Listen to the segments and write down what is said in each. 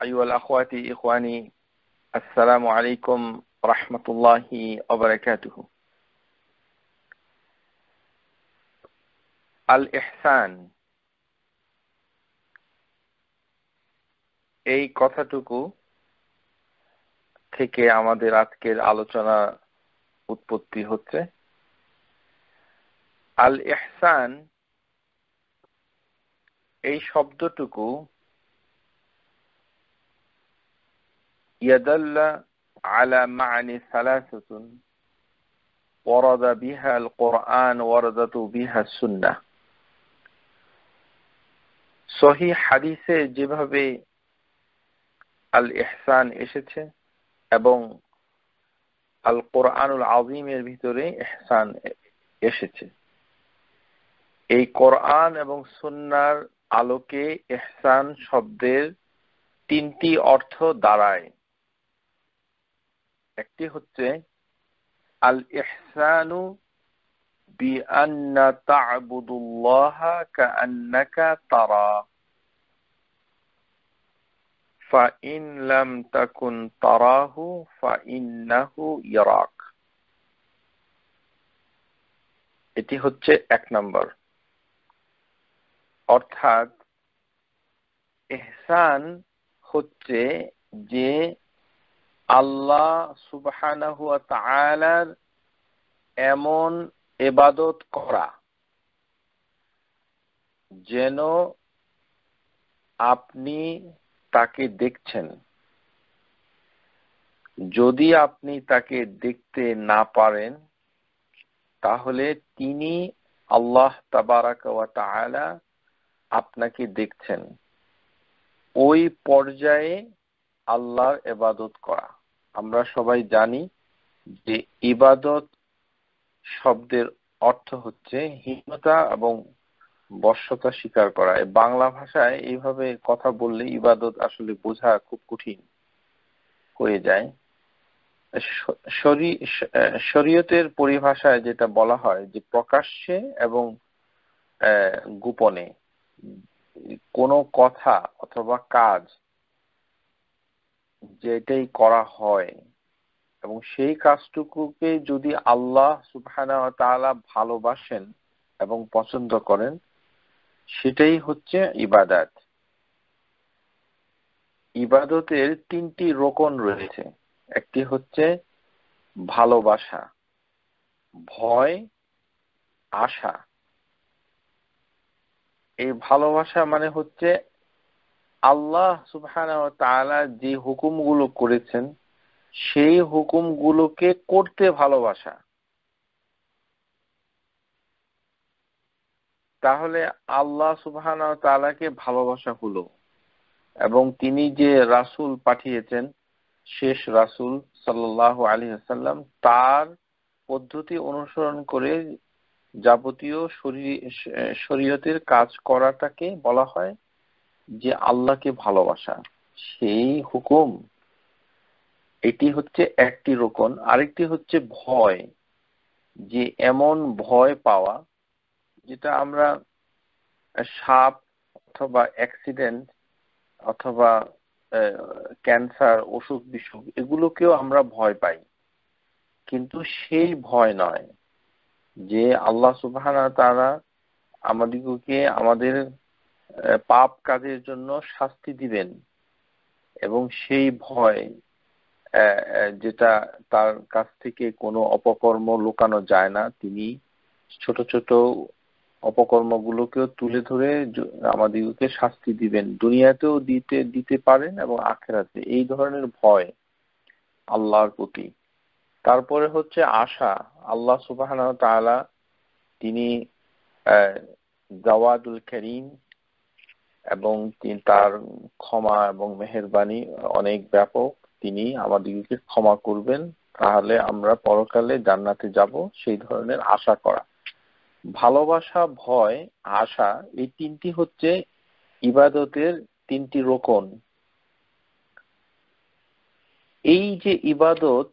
أيها الأخوات إخواني السلام عليكم ورحمة الله وبركاته الإحسان এই কথাটুকু থেকে আমাদের আজকের আলোচনা উৎপত্তি হচ্ছে আল ইহসান এই শব্দটুকু يدل على معاني ثلاثة ورد بها القرآن وردت بها السنة সহি হাদিসে যেভাবে আল ইহসান এসেছে এবং আল কোরআনুল আজিমের ভিতরে ইহসান এসেছে এই কোরআন এবং সুন্নার আলোকে ইহসান শব্দের তিনটি অর্থ দাঁড়ায় একটি হচ্ছে আল ইহসানু بأن تعبد الله كأنك ترى فإن لم تكن تراه فإنه يراك এটি হচ্ছে এক নম্বর অর্থাৎ এহসান হচ্ছে যে আল্লাহ তাআলার এমন এবাদত করা যেন আপনি তাকে দেখছেন। যদি আপনি তাকে দেখতে না পারেন, তাহলে তিনি আল্লাহ তাআলা আপনাকে দেখছেন। ওই পর্যায়ে আল্লাহর এবাদত করা। আমরা সবাই জানি যে ইবাদত শব্দের অর্থ হচ্ছে হীনতা এবং বর্ষতা স্বীকার করা। বাংলা ভাষায় এইভাবে কথা বললে ইবাদত আসলে বোঝা খুব কঠিন হয়ে যায়। শরীয়তের পরিভাষায় যেটা বলা হয় যে প্রকাশ্যে এবং গোপনে কোনো কথা অথবা কাজ যেটাই করা হয়, এবং সেই কাজটুকুকে যদি আল্লাহ সুবহানা তাআলা ভালোবাসেন এবং পছন্দ করেন, সেটাই হচ্ছে ইবাদাত। ইবাদতের তিনটি রোকন রয়েছে। একটি হচ্ছে ভালোবাসা, ভয়, আশা। এই ভালোবাসা মানে হচ্ছে আল্লাহ সুবহানা তাআলা যে হুকুমগুলো করেছেন, সেই হুকুমগুলোকে করতে ভালোবাসা। তাহলে আল্লাহ সুবহানা তাআলাকে ভালোবাসা হলো এবং তিনি যে রাসূল পাঠিয়েছেন, শেষ রাসূল সাল্লাল্লাহু আলাইহি ওয়াসাল্লাম, তার পদ্ধতি অনুসরণ করে যাবতীয় শরীয়তের কাজ করাটাকে বলা হয় যে আল্লাহকে ভালোবাসা, সেই হুকুম, এটি হচ্ছে একটি রোকন। আরেকটি হচ্ছে ভয়, যে এমন ভয় পাওয়া, যেটা আমরা সাপ অথবা অ্যাক্সিডেন্ট অথবা ক্যান্সার অসুখ বিসুখ, এগুলোকেও আমরা ভয় পাই। কিন্তু সেই ভয় নয় যে আল্লাহ সুবহানা তারা আমাদিগকে আমাদের পাপ কাজের জন্য শাস্তি দিবেন। এবং সেই ভয় যেটা তার কাছ থেকে কোনো অপকর্ম লুকানো যায় না, তিনি ছোট ছোট অপকর্মগুলোকেও তুলে ধরে আমাদিগকে শাস্তি দিবেন। দুনিয়াতেও দিতে দিতে পারেন এবং আখেরাতে। এই ধরনের ভয় আল্লাহর প্রতি। তারপরে হচ্ছে আশা। আল্লাহ সুবাহ তিনি জাওয়াদুল করিম এবং তার ক্ষমা এবং মেহরবানি অনেক ব্যাপক। তিনি আমাদেরকে ক্ষমা করবেন, তাহলে আমরা পরকালে জান্নাতে যাব সেই ধরনের আশা করা। ভালোবাসা, ভয়, আশা, এই তিনটি হচ্ছে ইবাদতের তিনটি রোকন। এই যে ইবাদত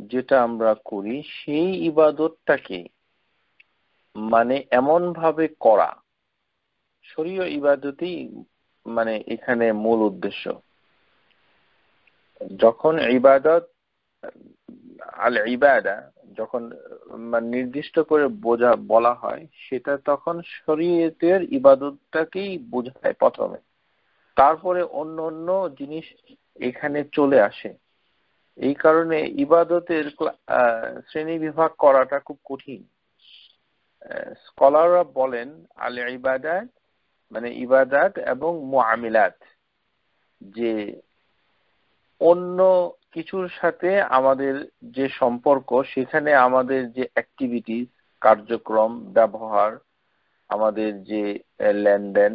যেটা আমরা করি, সেই ইবাদতটাকে মানে এমন ভাবে করা শরীয় ইবাদতই মানে এখানে মূল উদ্দেশ্য। যখন ইবাদত, আল ইবাদা, যখন মানে নির্দিষ্ট করে বোঝা, বলা হয়, সেটা তখন শরীয়তের ইবাদতটাকেই বোঝায় প্রথমে। তারপরে অন্য অন্য জিনিস এখানে চলে আসে। এই কারণে ইবাদতের শ্রেণি বিভাগ করাটা খুব কঠিন। স্কলাররা বলেন, আল ইবাদাত মানে ইবাদাত এবং মুআমিলাত। যে অন্য কিছুর সাথে আমাদের যে সম্পর্ক, সেখানে আমাদের যে অ্যাক্টিভিটিস কার্যক্রম, ব্যবহার, আমাদের যে লেনদেন,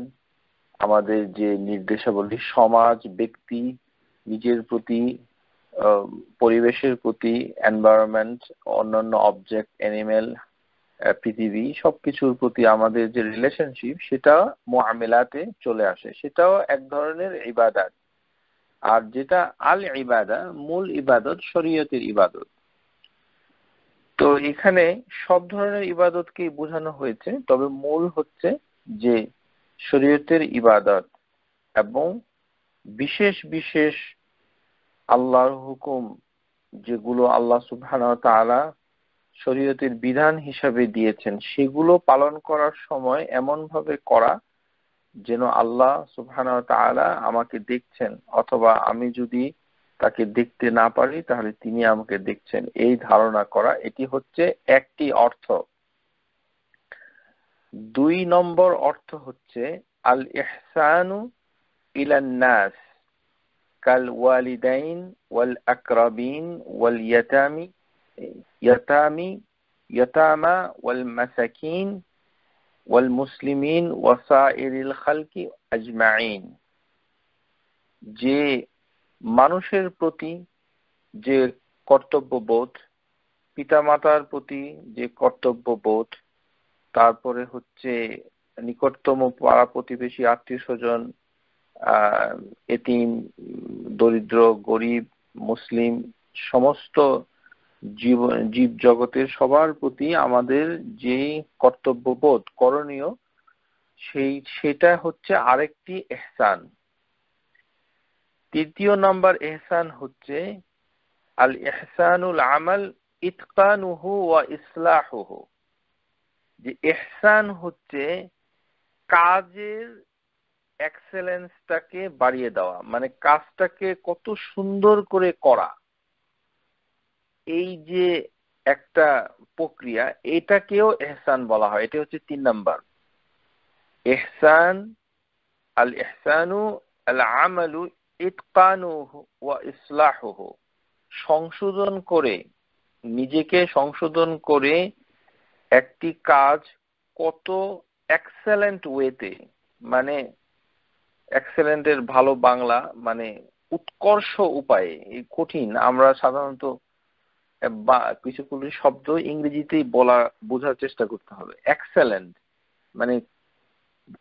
আমাদের যে নির্দেশাবলী, সমাজ, ব্যক্তি, নিজের প্রতি পরিবেশের প্রতি এনভায়রনমেন্ট অন্যান্য অবজেক্ট অ্যানিমেল পৃথিবী সবকিছুর প্রতি আমাদের যে রিলেশনশিপ সেটা মোয়ামেলাতে চলে আসে। সেটাও এক ধরনের ইবাদাত। আর যেটা আল ইবাদা, মূল ইবাদত শরীয়তের ইবাদত। তো এখানে সব ধরনের ইবাদতকেই বোঝানো হয়েছে, তবে মূল হচ্ছে যে শরীয়তের ইবাদত এবং বিশেষ বিশেষ আল্লাহর হুকুম, যেগুলো আল্লাহ সুবহান শরীয়তের বিধান হিসাবে দিয়েছেন, সেগুলো পালন করার সময় এমন ভাবে করা যেন আল্লাহ সুবহান তাআলা আমাকে দেখছেন, অথবা আমি যদি তাকে দেখতে না পারি, তাহলে তিনি আমাকে দেখছেন। এই ধারণা করা, এটি হচ্ছে একটি অর্থ। দুই নম্বর অর্থ হচ্ছে আল ইহসানু ইলান নাস কাল ওয়ালিদাইন ওয়াল আকরাবিন ওয়াল ইয়াতামি ওয়াল মাসাকিন ওয়াল মুসলিমিন ওয়াসাইরিল খালকি আজমাইন যে মানুষের প্রতি যে কর্তব্যবোধ, পিতামাতার প্রতি যে কর্তব্যবোধ, তারপরে হচ্ছে নিকটতম পাড়া প্রতিবেশী, আত্মীয় স্বজন এতিম, দরিদ্র, গরিব, মুসলিম, সমস্ত জীব জীব জগতের সবার প্রতি আমাদের যে কর্তব্যবোধ করণীয়, সেই, সেটা হচ্ছে আরেকটি এহসান। তৃতীয় নাম্বার এহসান হচ্ছে আল এহসানুল আমাল ইতকানুহু ওয়া ইসলাহুহু। যে এহসান হচ্ছে কাজের এক্সেলেন্সটাকে বাড়িয়ে দেওয়া মানে কাজটাকে কত সুন্দর করে করা। এই যে একটা প্রক্রিয়া, এটাকেও এহসান বলা হয়। এটা হচ্ছে তিন নাম্বার। এহসান, আল এহসানু, আল আমালু ইতকানুহু ওয়া ইসলাহুহু। সংশোধন করে, নিজেকে সংশোধন করে একটি কাজ কত এক্সেলেন্ট ওয়েতে মানে এক্সেলেন্টের ভালো বাংলা মানে উৎকর্ষ উপায়ে কঠিন। আমরা সাধারণত বা কিছু কিছু শব্দ ইংরেজিতেই বলা, বোঝার চেষ্টা করতে হবে। এক্সেলেন্ট মানে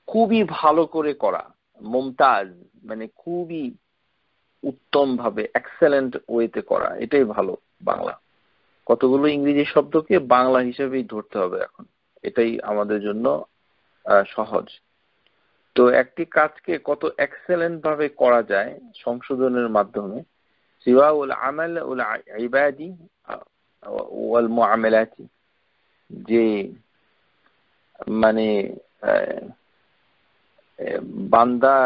খুবই ভালো করে করা। মুমতাজ মানে খুবই উত্তম ভাবে এক্সেলেন্ট ওয়েতে করা। এটাই ভালো বাংলা। কতগুলো ইংরেজি শব্দকে বাংলা হিসেবেই ধরতে হবে এখন। এটাই আমাদের জন্য সহজ। তো একটি কাজকে কত এক্সেলেন্ট ভাবে করা যায় সংশোধনের মাধ্যমে, সিওয়াউল আমাল উল ইবাদি ওয়াল যে মানে বান্দা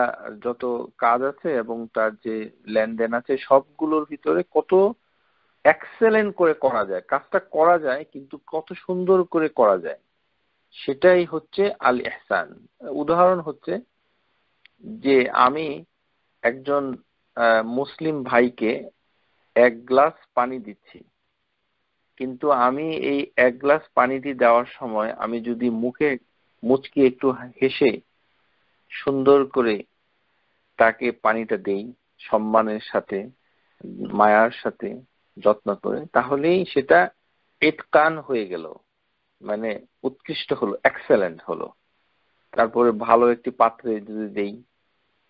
যত কাজ আছে এবং তার যে লেনদেন আছে সবগুলোর ভিতরে কত এক্সেলেন্ট করে করা যায়, কাজটা করা যায় কিন্তু কত সুন্দর করে করা যায়, সেটাই হচ্ছে আল এহসান উদাহরণ হচ্ছে যে আমি একজন মুসলিম ভাইকে এক গ্লাস পানি দিচ্ছি। কিন্তু আমি এই এক গ্লাস পানিটি দেওয়ার সময় আমি যদি মুখে মুচকি একটু হেসে সুন্দর করে তাকে পানিটা দেই সম্মানের সাথে, মায়ার সাথে যত্ন করে, তাহলেই সেটা এতকান হয়ে গেল মানে উৎকৃষ্ট হলো এক্সেলেন্ট হলো। তারপরে ভালো একটি পাত্রে যদি দেই,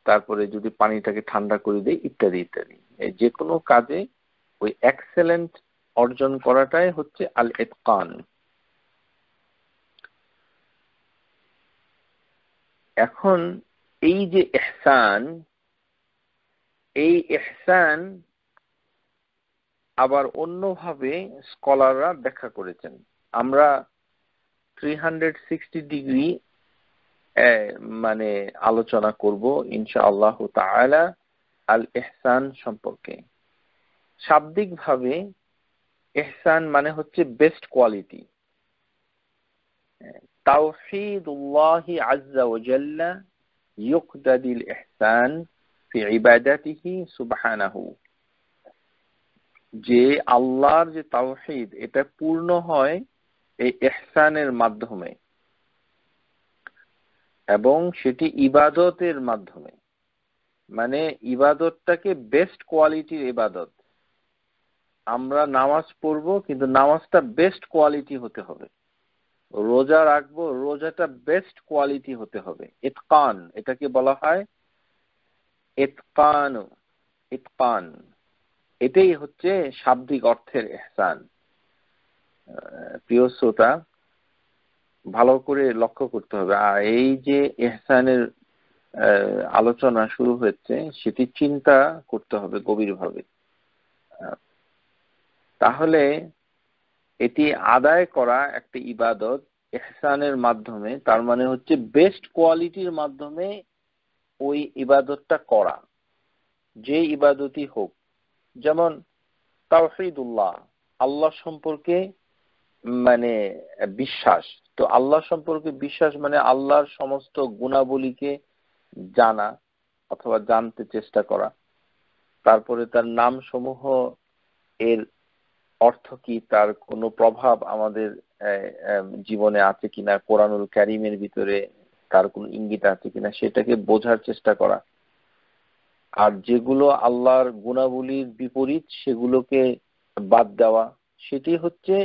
তারপরে যদি পানিটাকে ঠান্ডা করে দেই, ইত্যাদি ইত্যাদি। যে কোনো কাজে ওই এক্সেলেন্ট অর্জন করাটাই হচ্ছে আল এতকান এখন এই যে এহসান এই এহসান আবার অন্যভাবে স্কলাররা ব্যাখ্যা করেছেন। আমরা থ্রি হান্ড্রেড সিক্সটি ডিগ্রি মানে আলোচনা করব ইনশা আল্লাহ আল এহসান সম্পর্কে। শাব্দিকভাবে এহসান মানে হচ্ছে বেস্ট কোয়ালিটি আজ্জা ইহসান ফি ইবাদাতিহি সুবহানাহু। যে আল্লাহর যে তাওহিদ এটা পূর্ণ হয় এই এহসানের মাধ্যমে। এবং সেটি ইবাদতের মাধ্যমে। মানে ইবাদতটাকে বেস্ট কোয়ালিটির ইবাদত। আমরা নামাজ পড়ব, কিন্তু নামাজটা বেস্ট কোয়ালিটি হতে হবে। রোজা রাখব, রোজাটা বেস্ট কোয়ালিটি হতে হবে। ইতকান, এটাকে বলা হয় ইতকান ইতকান। এটাই হচ্ছে শাব্দিক অর্থের এহসান। প্রিয় শ্রোতা, ভালো করে লক্ষ্য করতে হবে। আর এই যে এহসানের আলোচনা শুরু হয়েছে, সেটি চিন্তা করতে হবে গভীরভাবে। তাহলে এটি আদায় করা একটা ইবাদত এহসানের মাধ্যমে, তার মানে হচ্ছে বেস্ট কোয়ালিটির মাধ্যমে ওই ইবাদতটা করা। যে ইবাদতই হোক, যেমন তাওহিদুল্লাহ, আল্লাহ সম্পর্কে মানে বিশ্বাস। তো আল্লাহ সম্পর্কে বিশ্বাস মানে আল্লাহর সমস্ত গুণাবলীকে জানা অথবা জানতে চেষ্টা করা। তারপরে তার নাম সমূহ এর অর্থ কি? তার কোনো প্রভাব আমাদের জীবনে আছে কিনা? কোরআনুল ক্যারিমের ভিতরে তার কোন ইঙ্গিত আছে কিনা? সেটাকে বোঝার চেষ্টা করা। আর যেগুলো আল্লাহর গুণাবলীর বিপরীত, সেগুলোকে বাদ দেওয়া, সেটি হচ্ছে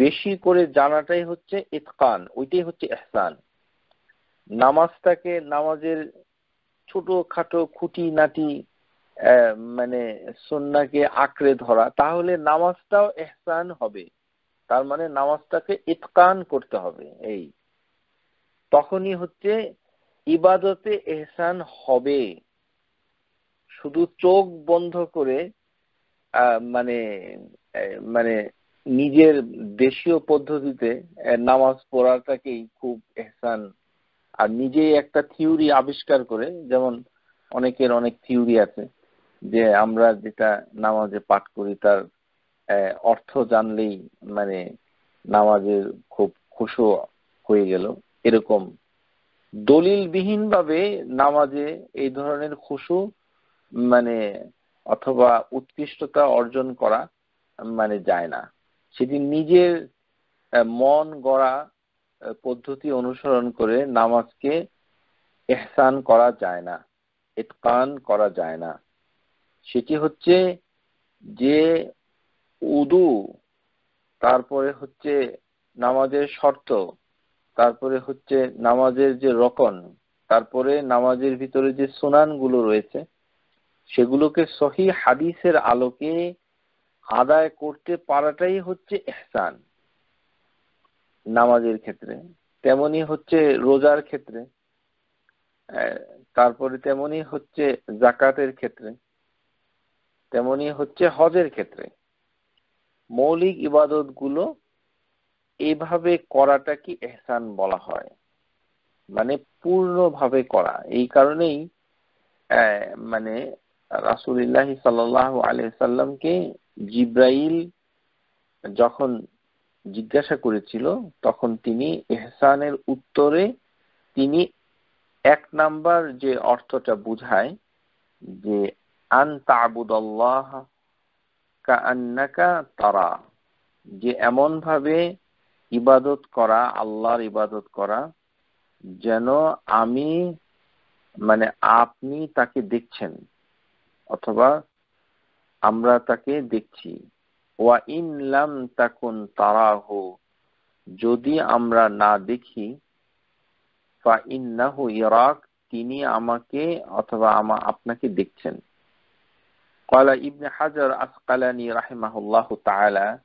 বেশি করে জানাটাই হচ্ছে ইতকান, ওইটাই হচ্ছে এহসান নামাজটাকে নামাজের ছোট খাটো খুঁটি নাটি মানে সন্নাকে আঁকড়ে ধরা, তাহলে নামাজটাও এহসান হবে। তার মানে নামাজটাকে ইতকান করতে হবে এই। তখনই হচ্ছে ইবাদতে এহসান হবে। শুধু চোখ বন্ধ করে মানে মানে নিজের দেশীয় পদ্ধতিতে নামাজ পড়াটাকেই খুব এহসান। আর নিজেই একটা থিওরি আবিষ্কার করে, যেমন অনেকের অনেক থিওরি আছে। যে আমরা যেটা নামাজে পাঠ করি, তার অর্থ জানলেই মানে নামাজের খুব খুশো হয়ে গেল। এরকম দলিলবিহীন ভাবে নামাজে এই ধরনের খুশু মানে অথবা উৎকৃষ্টতা অর্জন করা মানে যায় না। সেটি নিজের মন গড়া পদ্ধতি অনুসরণ করে নামাজকে এহসান করা যায় না ইতকান করা যায় না। সেটি হচ্ছে যে উদু, তারপরে হচ্ছে নামাজের শর্ত, তারপরে হচ্ছে নামাজের যে রকন, তারপরে নামাজের ভিতরে যে সুনানগুলো রয়েছে, সেগুলোকে সহি হাদিসের আলোকে আদায় করতে পারাটাই হচ্ছে এহসান নামাজের ক্ষেত্রে। তেমনি হচ্ছে রোজার ক্ষেত্রে তারপরে তেমনি হচ্ছে জাকাতের ক্ষেত্রে। তেমনি হচ্ছে হজের ক্ষেত্রে। মৌলিক ইবাদতগুলো এইভাবে করাটা কি এহসান বলা হয়। মানে পূর্ণভাবে করা। এই কারণেই মানে রাসুলিল্লাহ সাল্লাহ আলিয়াল্লামকে জিব্রাইল যখন জিজ্ঞাসা করেছিল, তখন তিনি এহসানের উত্তরে তিনি এক নাম্বার যে অর্থটা বুঝায় যে আন তাবুদাল্লাহ কান্নাকা তারা যে এমন ভাবে ইবাদত করা, আল্লাহর ইবাদত করা, যেন আমি মানে আপনি তাকে দেখছেন, অথবা আমরা তাকে দেখছি। ওয়া ইনলাম তাকুন তারাহ, যদি আমরা না দেখি, ফা ইন্নাহু ইরাক, তিনি আমাকে অথবা আমা আপনাকে দেখছেন। কলা ইবনে হাজার আসকালানি রাহিমাহুল্লাহ তাআলা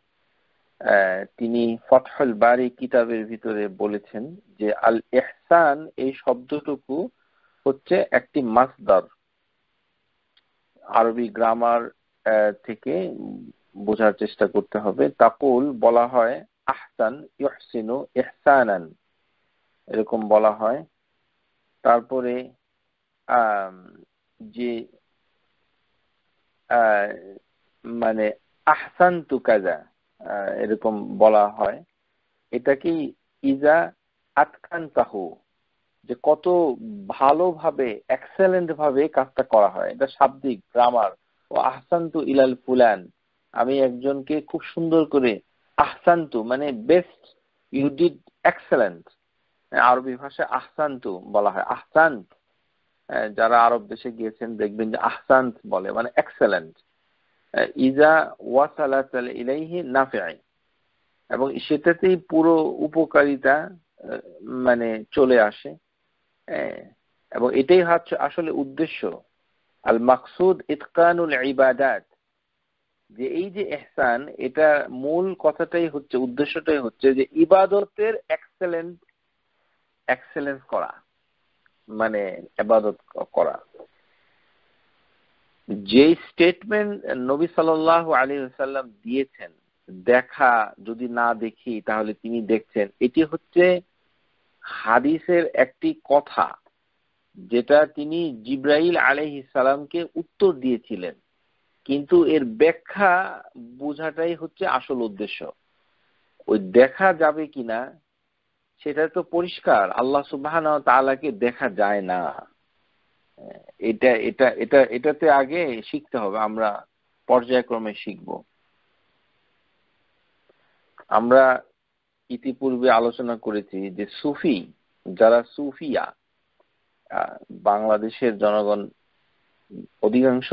তিনি ফতহুল বারি কিতাবের ভিতরে বলেছেন যে আল ইহসান এই শব্দটুকু হচ্ছে একটি মাসদার। আরবি গ্রামার থেকে বোঝার চেষ্টা করতে হবে। তাকুল বলা হয়, আহসান ইহসিনু ইহসানান। এরকম বলা হয়। তারপরে যে মানে আহসান তু কাজা এরকম বলা হয়। এটাকে ইজা আতকান তাহু যে কত ভালোভাবে এক্সেলেন্ট ভাবে কাজটা করা হয়। এটা শাব্দিক গ্রামার ও আহসান্তু ইলাল ফুলান। আমি একজনকে খুব সুন্দর করে আহসান্তু মানে বেস্ট ইউ ডিড এক্সেলেন্ট আরবি ভাষায় আহসান্তু বলা হয়। আহসান্ত যারা আরব দেশে গিয়েছেন দেখবেন যে আহসান্ত বলে মানে এক্সেলেন্ট ইজা ওয়াসালাত ইলাইহি নাফিআই। এবং সেটাতেই পুরো উপকারিতা মানে চলে আসে। এবং এটাই হচ্ছে আসলে উদ্দেশ্য। আল মাকসুদ ইতকানুল ইবাদাত। যে এই যে এহসান, এটা মূল কথাটাই হচ্ছে, উদ্দেশ্যটাই হচ্ছে যে ইবাদতের এক্সেলেন্ট এক্সেলেন্স করা। মানে এবাদত করা। যে স্টেটমেন্ট নবী সাল আলী সাল্লাম দিয়েছেন, দেখা যদি না দেখি, তাহলে তিনি দেখছেন, এটি হচ্ছে হাদিসের একটি কথা, যেটা তিনি জিব্রাইল সালামকে উত্তর দিয়েছিলেন। কিন্তু এর ব্যাখ্যা বোঝাটাই হচ্ছে আসল উদ্দেশ্য। ওই দেখা যাবে কিনা সেটা তো পরিষ্কার। আল্লাহ সুবাহ তালাকে দেখা যায় না। এটা এটা এটা, এটাতে আগে শিখতে হবে, আমরা পর্যায়ক্রমে শিখব। আমরা ইতিপূর্বে আলোচনা করেছি যে সুফি, যারা সুফিয়া বাংলাদেশের জনগণ, অধিকাংশ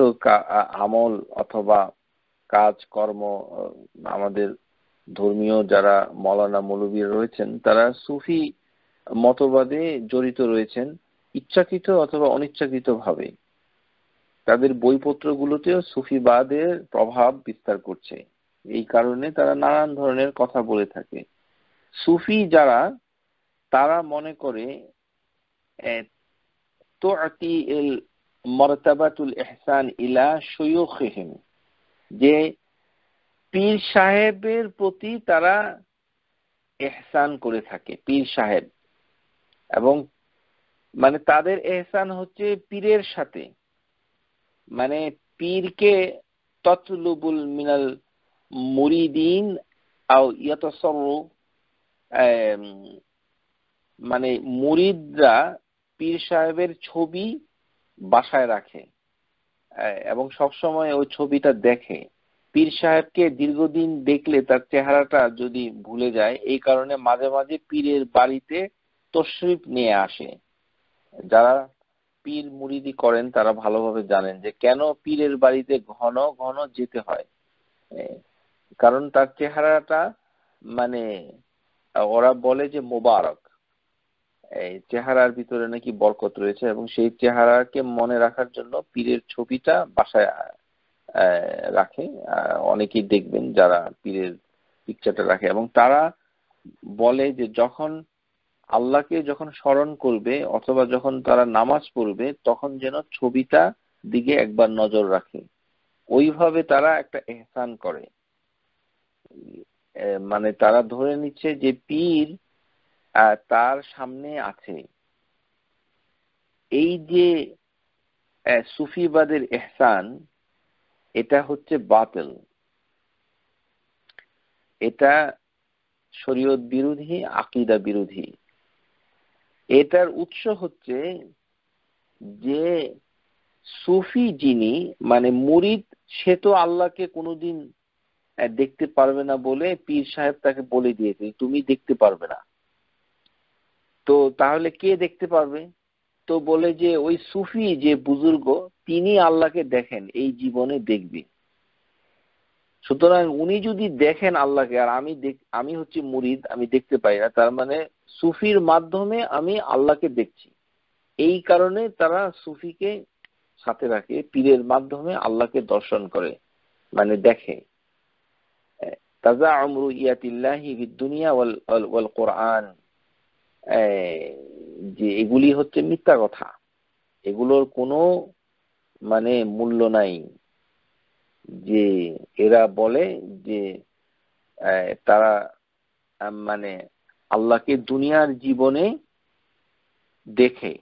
আমল অথবা কাজ কর্ম আমাদের ধর্মীয় যারা মৌলানা মৌলবীর রয়েছেন, তারা সুফি মতবাদে জড়িত রয়েছেন, ইচ্ছাকৃত অথবা অনিচ্ছাকৃত ভাবে তাদের বইপত্রগুলোতেও সুফিবাদের প্রভাব বিস্তার করছে। এই কারণে তারা নানান ধরনের কথা বলে থাকে। সুফি যারা, তারা মনে করে এহসান ইলা যে পীর সাহেবের প্রতি তারা এহসান করে থাকে, পীর সাহেব। এবং মানে তাদের এহসান হচ্ছে পীরের সাথে। মানে পীরকে তৎলুবুল মিনাল মুরিদিন মানে মুরিদরা পীর সাহেবের ছবি বাসায় রাখে এবং সবসময় ওই ছবিটা দেখে। পীর সাহেবকে দীর্ঘদিন দেখলে তার চেহারাটা যদি ভুলে যায়, এই কারণে মাঝে মাঝে পীরের বাড়িতে তশরিফ নিয়ে আসে। যারা পীর মুরিদি করেন, তারা ভালোভাবে জানেন যে কেন পীরের বাড়িতে ঘন ঘন যেতে হয়। কারণ তার চেহারাটা মানে ওরা বলে যে মোবারক। এই চেহারার ভিতরে নাকি বরকত রয়েছে এবং সেই চেহারাকে মনে রাখার জন্য পীরের ছবিটা বাসায় রাখে। অনেকেই দেখবেন যারা পীরের পিকচারটা রাখে এবং তারা বলে যে যখন আল্লাহকে যখন স্মরণ করবে অথবা যখন তারা নামাজ পড়বে, তখন যেন ছবিটা দিকে একবার নজর রাখে। ওইভাবে তারা একটা এহসান করে। মানে তারা ধরে নিচ্ছে যে পীর তার সামনে আছে। এই যে সুফিবাদের এহসান এটা হচ্ছে বাতিল। এটা শরীয়ত বিরোধী, আকিদা বিরোধী। এটার উৎস হচ্ছে যে সুফি যিনি মানে মুরিদ, সে তো আল্লাহকে কোনোদিন দেখতে পারবে না বলে পীর সাহেব তাকে বলে দিয়েছে, তুমি দেখতে পারবে না। তো তাহলে কে দেখতে পারবে? তো বলে যে, ওই সুফি যে বুজুর্গ, তিনি আল্লাহকে দেখেন, এই জীবনে দেখবে। সুতরাং উনি যদি দেখেন আল্লাহকে, আর আমি আমি হচ্ছি মুরিদ, আমি দেখতে পাই না, তার মানে সুফির মাধ্যমে আমি আল্লাহকে দেখছি। এই কারণে তারা সুফিকে সাথে রাখে, পীরের মাধ্যমে আল্লাহকে দর্শন করে মানে দেখে। তাজা আমরু ইয়াতিল্লাহি দুনিয়া ওয়াল কোরআন। যে এগুলি হচ্ছে মিথ্যা কথা। এগুলোর কোনো মানে মূল্য নাই যে এরা বলে যে তারা মানে আল্লাহকে দুনিয়ার জীবনে দেখে।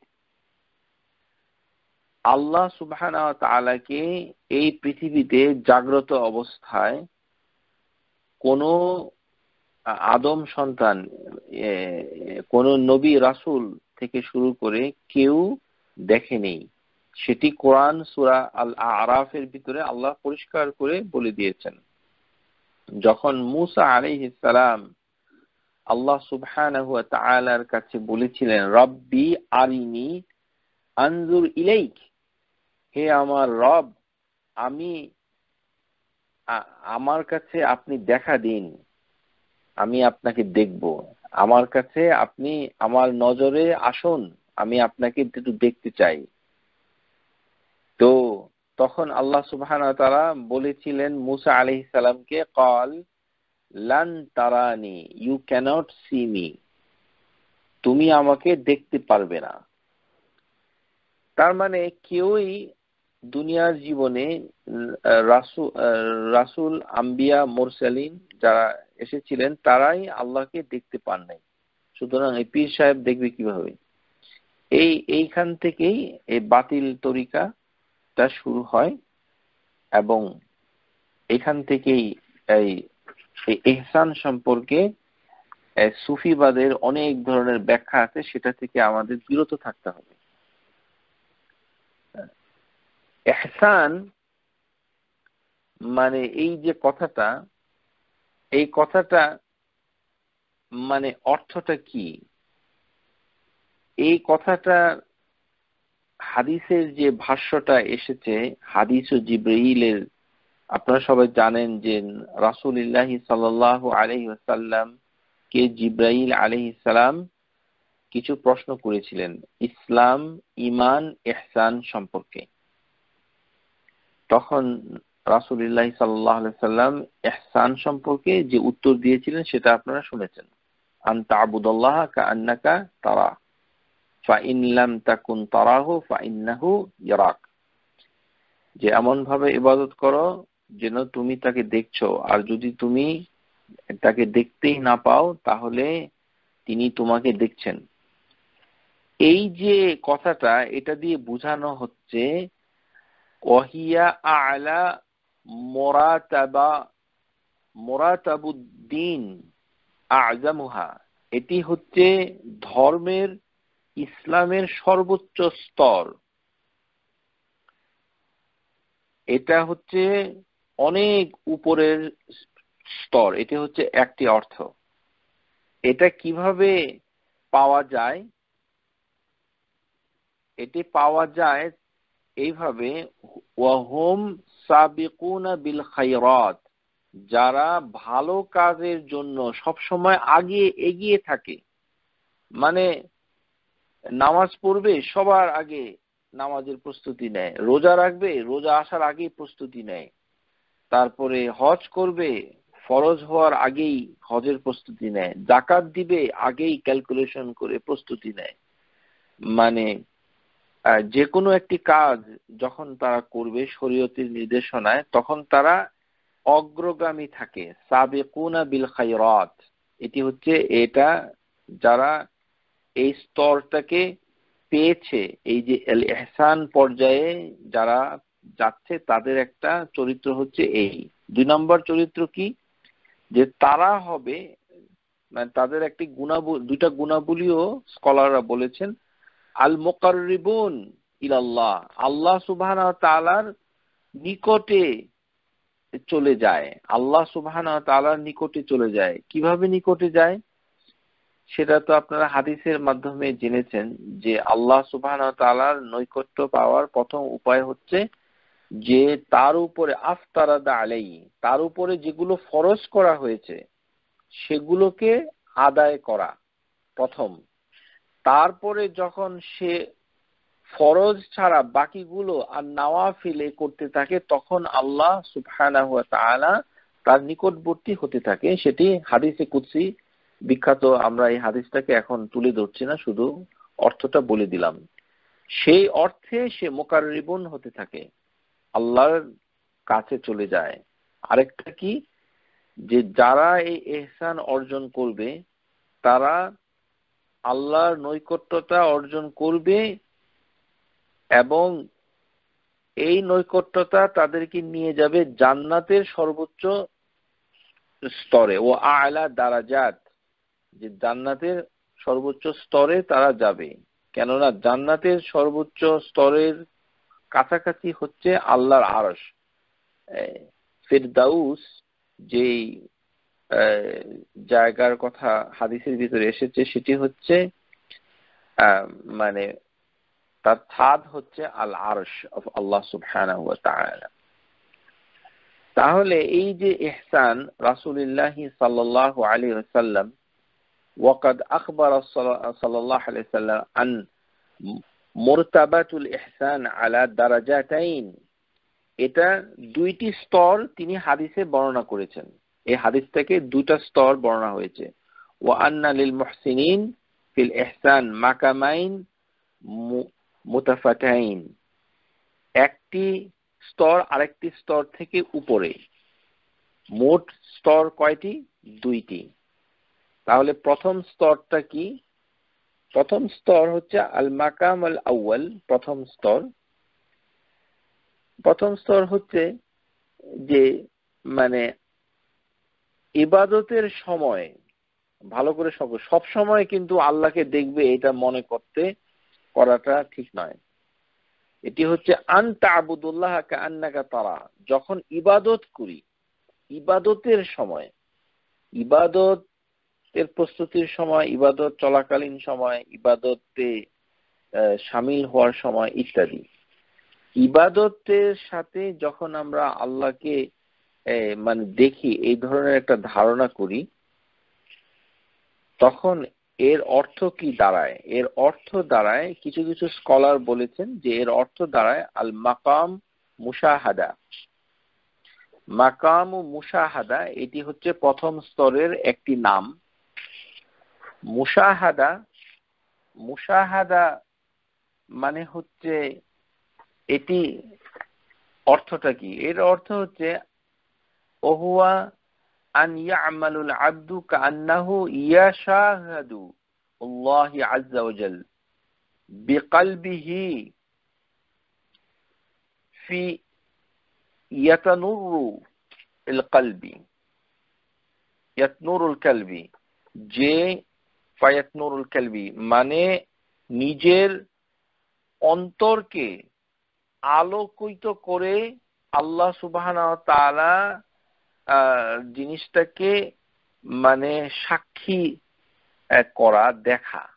আল্লাহ সুবহান তালাকে এই পৃথিবীতে জাগ্রত অবস্থায় কোন আদম সন্তান কোন নবী রাসুল থেকে শুরু করে কেউ দেখেনি। সেটি কোরআন সুরা আল আরাফের ভিতরে আল্লাহ পরিষ্কার করে বলে দিয়েছেন। যখন মুসা আলাইহিসালাম আল্লাহ সুবহান কাছে বলেছিলেন, রব্বি আরিনি আনজুর ইলাইক হে আমার রব, আমি আমার কাছে আপনি দেখা দিন। আমি আপনাকে দেখব। আমার কাছে আপনি আমার নজরে আসুন, আমি আপনাকে একটু দেখতে চাই। তো তখন আল্লাহ সুবহান তারা বলেছিলেন মুসা আলি সালামকে, কল লান তারানি ইউ ক্যানট সি মি তুমি আমাকে দেখতে পারবে না। তার মানে কেউই দুনিয়ার জীবনে রাসুল, আম্বিয়া, মোরসালিন যারা এসেছিলেন, তারাই আল্লাহকে দেখতে পান নাই। সুতরাং এই পীর সাহেব দেখবে কীভাবে? এই, এইখান থেকেই এই বাতিল তরিকাটা শুরু হয় এবং এখান থেকেই এই এহসান সম্পর্কে সুফিবাদের অনেক ধরনের ব্যাখ্যা আছে, সেটা থেকে আমাদের বিরত থাকতে হবে। এহসান মানে এই যে কথাটা এই কথাটা মানে অর্থটা কি? এই কথাটা হাদিসের যে ভাষ্যটা এসেছে, হাদিস ও জিব্রাইলের, আপনারা সবাই জানেন যে রাসুলিল্লাহ সাল্লাহ আলহিসাল্লাম কে জিব্রাইল আলহিসাল্লাম কিছু প্রশ্ন করেছিলেন, ইসলাম ইমান এহসান সম্পর্কে। তখন রাসুলিল্লাহ সাল্লাহ সাল্লাম এহসান সম্পর্কে যে উত্তর দিয়েছিলেন সেটা আপনারা শুনেছেন। কা আন্নাকা তারা। ফাইনলাম তাকুন তারাহু ফাইন্নাহু ইয়ারাক। যে এমন ভাবে ইবাদত করো যেন তুমি তাকে দেখছ। আর যদি তুমি তাকে দেখতেই না পাও, তাহলে তিনি তোমাকে দেখছেন। এই যে কথাটা, এটা দিয়ে বোঝানো হচ্ছে, ওয়াহিয়া আলা মোরাতাবা, মোরাতাবুদ্দিন আজামুহা। এটি হচ্ছে ধর্মের, ইসলামের সর্বোচ্চ স্তর। এটা হচ্ছে অনেক উপরের স্তর, এটি হচ্ছে একটি অর্থ। এটা কীভাবে পাওয়া যায়? এটি পাওয়া যায় এইভাবে ওয়াহুম সাবিকুনা বিল খাইরাত যারা ভালো কাজের জন্য সব সময় আগে এগিয়ে থাকে মানে নামাজ পড়বে, সবার আগে নামাজের প্রস্তুতি নেয়, রোজা রাখবে, রোজা আসার আগেই প্রস্তুতি নেয়, তারপরে হজ করবে, ফরজ হওয়ার আগেই হজের প্রস্তুতি নেয়, জাকাত দিবে, আগেই ক্যালকুলেশন করে প্রস্তুতি নেয় মানে যে কোনো একটি কাজ যখন তারা করবে শরীয়তের নির্দেশনায়, তখন তারা অগ্রগামী থাকে। সাবে সাবেকুনা বিল খাইরাত এটি হচ্ছে এটা যারা এই স্তরটাকে পেয়েছে, এই যে এহসান পর্যায়ে যারা যাচ্ছে, তাদের একটা চরিত্র হচ্ছে এই। দুই নম্বর চরিত্র কি? যে তারা হবে মানে তাদের একটি গুণাবলী দুইটা গুণাবলীও স্কলাররা বলেছেন আল মোকারিবুন ইলাল্লাহ। আল্লাহ সুবাহ তালার নিকটে চলে যায়। আল্লাহ সুবাহ তালার নিকটে চলে যায়। কীভাবে নিকটে যায়? সেটা তো আপনারা হাদিসের মাধ্যমে জেনেছেন যে আল্লাহ সুবাহ তালার নৈকট্য পাওয়ার প্রথম উপায় হচ্ছে যে তার উপরে আফতারাদা আলাই তার উপরে যেগুলো ফরজ করা হয়েছে সেগুলোকে আদায় করা প্রথম। তারপরে যখন সে ফরজ ছাড়া বাকিগুলো আর নাওয়াফিলে করতে থাকে, তখন আল্লাহ সুবহানাহু ওয়া তাআলা তার নিকটবর্তী হতে থাকে। সেটি হাদিসে কুদসি। বিখ্যাত, আমরা এই হাদিসটাকে এখন তুলে ধরছি না, শুধু অর্থটা বলে দিলাম। সেই অর্থে সে মোকারিবন হতে থাকে। আল্লাহর কাছে চলে যায়। আরেকটা কি? যে যারা এই এহসান অর্জন করবে, তারা আল্লাহর নৈকট্যতা অর্জন করবে এবং এই নৈকট্যতা তাদেরকে নিয়ে যাবে জান্নাতের সর্বোচ্চ স্তরে। ও আয়লা দারাজাত, যে জান্নাতের সর্বোচ্চ স্তরে তারা যাবে। কেননা জান্নাতের সর্বোচ্চ স্তরের কাছাকাছি হচ্ছে আল্লাহর আরস ফেরদাউস যেই জায়গার কথা হাদিসের ভিতরে এসেছে সেটি হচ্ছে মানে তার ছাদ হচ্ছে আল আরশ অফ আল্লাহ সুবহানাহু ওয়া তাআলা তাহলে এই যে ইহসান রাসূলুল্লাহ সাল্লাল্লাহু আলাইহি ওয়াসাল্লাম وقد أخبر صلى الله عليه وسلم عن مرتبة الإحسان على درجتين এটা দুইটি স্তর তিনি হাদিসে বর্ণনা করেছেন এই হাদিস থেকে দুইটা স্তর বর্ণনা হয়েছে। লিল ফিল ইহসান মাকামাইন মুতাফাতাইন একটি স্তর আরেকটি স্তর থেকে উপরে। মোট স্তর কয়টি? দুইটি। তাহলে প্রথম স্তরটা কি? প্রথম স্তর হচ্ছে আল মাকাম আল আউয়াল, প্রথম স্তর। প্রথম স্তর হচ্ছে যে মানে ইবাদতের সময়, ভালো করে সব সময় কিন্তু আল্লাহকে দেখবে এটা মনে করতে, করাটা ঠিক নয়। এটি হচ্ছে, আন্তা আবুদুল্লাহ আন্নাকা তারা। যখন ইবাদত করি, ইবাদতের সময় ইবাদত এর প্রস্তুতির সময়, ইবাদত চলাকালীন সময়, ইবাদতে সামিল হওয়ার সময়, ইত্যাদি। ইবাদতের সাথে যখন আমরা আল্লাহকে মানে দেখি এই ধরনের একটা ধারণা করি, তখন এর অর্থ কি দাঁড়ায়? এর অর্থ দাঁড়ায়, কিছু কিছু স্কলার বলেছেন যে এর অর্থ দাঁড়ায় আল মাকাম মুশাহাদা। মাকাম ও মুশাহাদা, এটি হচ্ছে প্রথম স্তরের একটি নাম। মুশাহাদা মুশাহাদা মানে হচ্ছে, এটি অর্থটা কি? এর অর্থ হচ্ছে ওহুয়া আন ইয়ামালুল আব্দু কান্নাহু ইয়াশাহাদু আল্লাহ আজ্জা ওয়াজাল বিকলবিহি في يتنر القلب يتنر القلب যে ফায়াতনুরুল কালবি মানে নিজের অন্তরকে আলোকিত করে আল্লাহ সুবাহ তাআলা জিনিসটাকে মানে সাক্ষী করা, দেখা।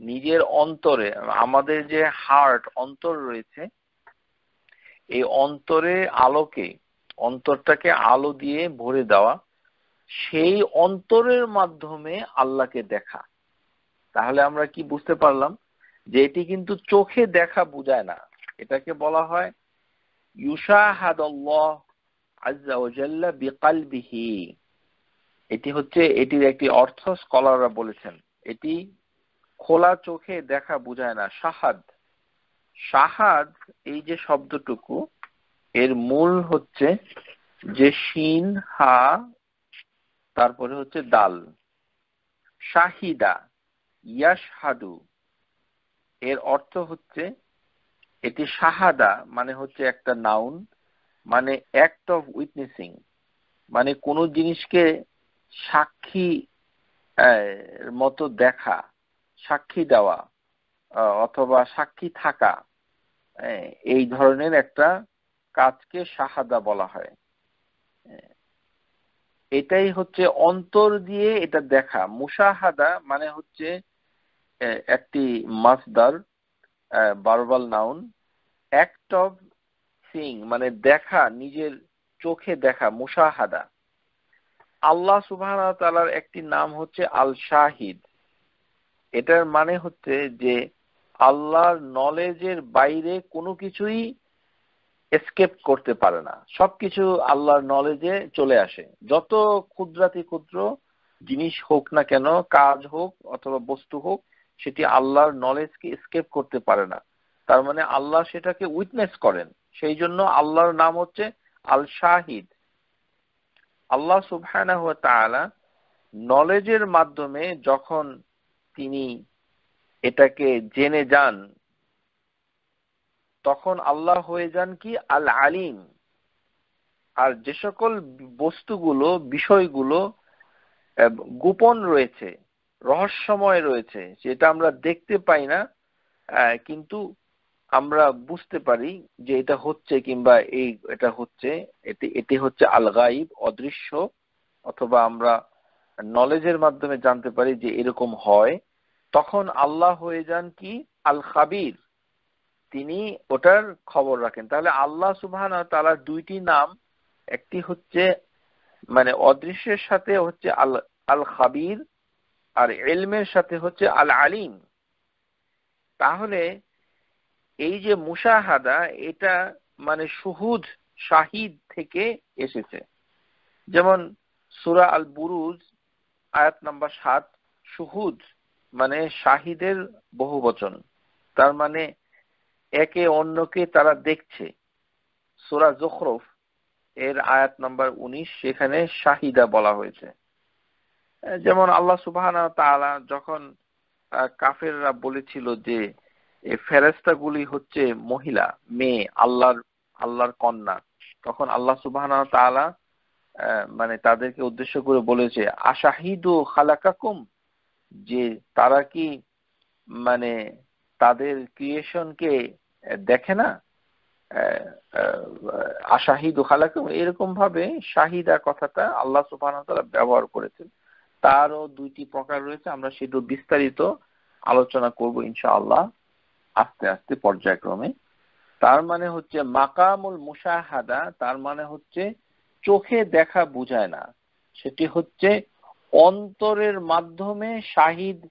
নিজের অন্তরে, আমাদের যে হার্ট অন্তর রয়েছে, এই অন্তরে আলোকে, অন্তরটাকে আলো দিয়ে ভরে দেওয়া, সেই অন্তরের মাধ্যমে আল্লাহকে দেখা। তাহলে আমরা কি বুঝতে পারলাম? যে এটি কিন্তু চোখে দেখা বোঝায় না। এটাকে বলা হয় ইউশাহাদাল্লাহ এটি হচ্ছে, এটির একটি অর্থ স্কলাররা বলেছেন। এটি খোলা চোখে দেখা বোঝায় না। শাহাদ। শাহাদ, এই যে শব্দটুকু, এর মূল হচ্ছে যে শিন, হা, তারপরে হচ্ছে দাল। শাহিদা, ইয়াশহাদু। এর অর্থ হচ্ছে, এটি শাহাদা মানে হচ্ছে একটা নাউন মানে অ্যাক্ট অফ উইটনেসিং মানে কোনো জিনিসকে সাক্ষী মতো দেখা, সাক্ষী দেওয়া অথবা সাক্ষী থাকা এই ধরনের একটা কাজকে শাহাদা বলা হয়। এটাই হচ্ছে অন্তর দিয়ে এটা দেখা। মুসাহাদা মানে হচ্ছে একটি মাসদার verbal noun. Act of seeing মানে দেখা, নিজের চোখে দেখা, মুশাহাদা। আল্লাহ সুবাহ তালার একটি নাম হচ্ছে আল শাহিদ এটার মানে হচ্ছে যে, আল্লাহর নলেজের বাইরে কোনো কিছুই এসকেপ করতে পারে না। সবকিছু আল্লাহর নলেজে চলে আসে। যত ক্ষুদ্রাতি ক্ষুদ্র জিনিস হোক না কেন, কাজ হোক অথবা বস্তু হোক, সেটি আল্লাহর নলেজকে স্কেপ করতে পারে না। তার মানে আল্লাহ সেটাকে উইটনেস করেন। সেই জন্য আল্লাহর নাম হচ্ছে আল শাহিদ আল্লাহ সুবহানাহু নলেজের মাধ্যমে যখন তিনি এটাকে জেনে যান, তখন আল্লাহ হয়ে যান কি? আল আলিম আর যে সকল বস্তুগুলো, বিষয়গুলো গোপন রয়েছে, রহস্যময় রয়েছে যেটা আমরা দেখতে পাই না কিন্তু আমরা বুঝতে পারি যে এটা হচ্ছে কিংবা এই এটা হচ্ছে, এটি এটি হচ্ছে আল গাইব অদৃশ্য, অথবা আমরা নলেজের মাধ্যমে জানতে পারি যে এরকম হয়। তখন আল্লাহ হয়ে যান কি? আল খাবির তিনি ওটার খবর রাখেন। তাহলে আল্লাহ সুবহান তালার দুইটি নাম, একটি হচ্ছে মানে অদৃশ্যের সাথে হচ্ছে আল আল খাবির আর এলমের সাথে হচ্ছে আল আলিম তাহলে এই যে মুশাহাদা, এটা মানে সুহুদ শাহিদ থেকে এসেছে। যেমন সুরা আল বুরুজ আয়াত নাম্বার সাত সুহুদ মানে শাহিদের বহু বচন তার মানে একে অন্যকে তারা দেখছে। সুরা জখরফ, এর আয়াত নাম্বার উনিশ, সেখানে শাহিদা বলা হয়েছে। যেমন আল্লাহ সুবাহ যখন কাফেররা বলেছিল যে ফেরেস্তাগুলি হচ্ছে মহিলা, মেয়ে, আল্লাহর আল্লাহর কন্যা। তখন আল্লাহ সুবাহ তালা মানে তাদেরকে উদ্দেশ্য করে বলেছে, আশাহিদু খালাকাকুম? যে তারা কি মানে তাদের ক্রিয়েশনকে দেখে না? আশাহিদু খালাকুম এরকম ভাবে শাহিদা কথাটা আল্লাহ সুবাহ ব্যবহার করেছেন। তারও দুইটি প্রকার রয়েছে, আমরা সেটু বিস্তারিত আলোচনা করব ইনশাআল্লাহ। আস্তে আস্তে পর্যায়ক্রমে। তার মানে হচ্ছে মাকামুল মুশাহাদা, তার মানে হচ্ছে চোখে দেখা বুঝায় না। সেটি হচ্ছে অন্তরের মাধ্যমে শাহিদ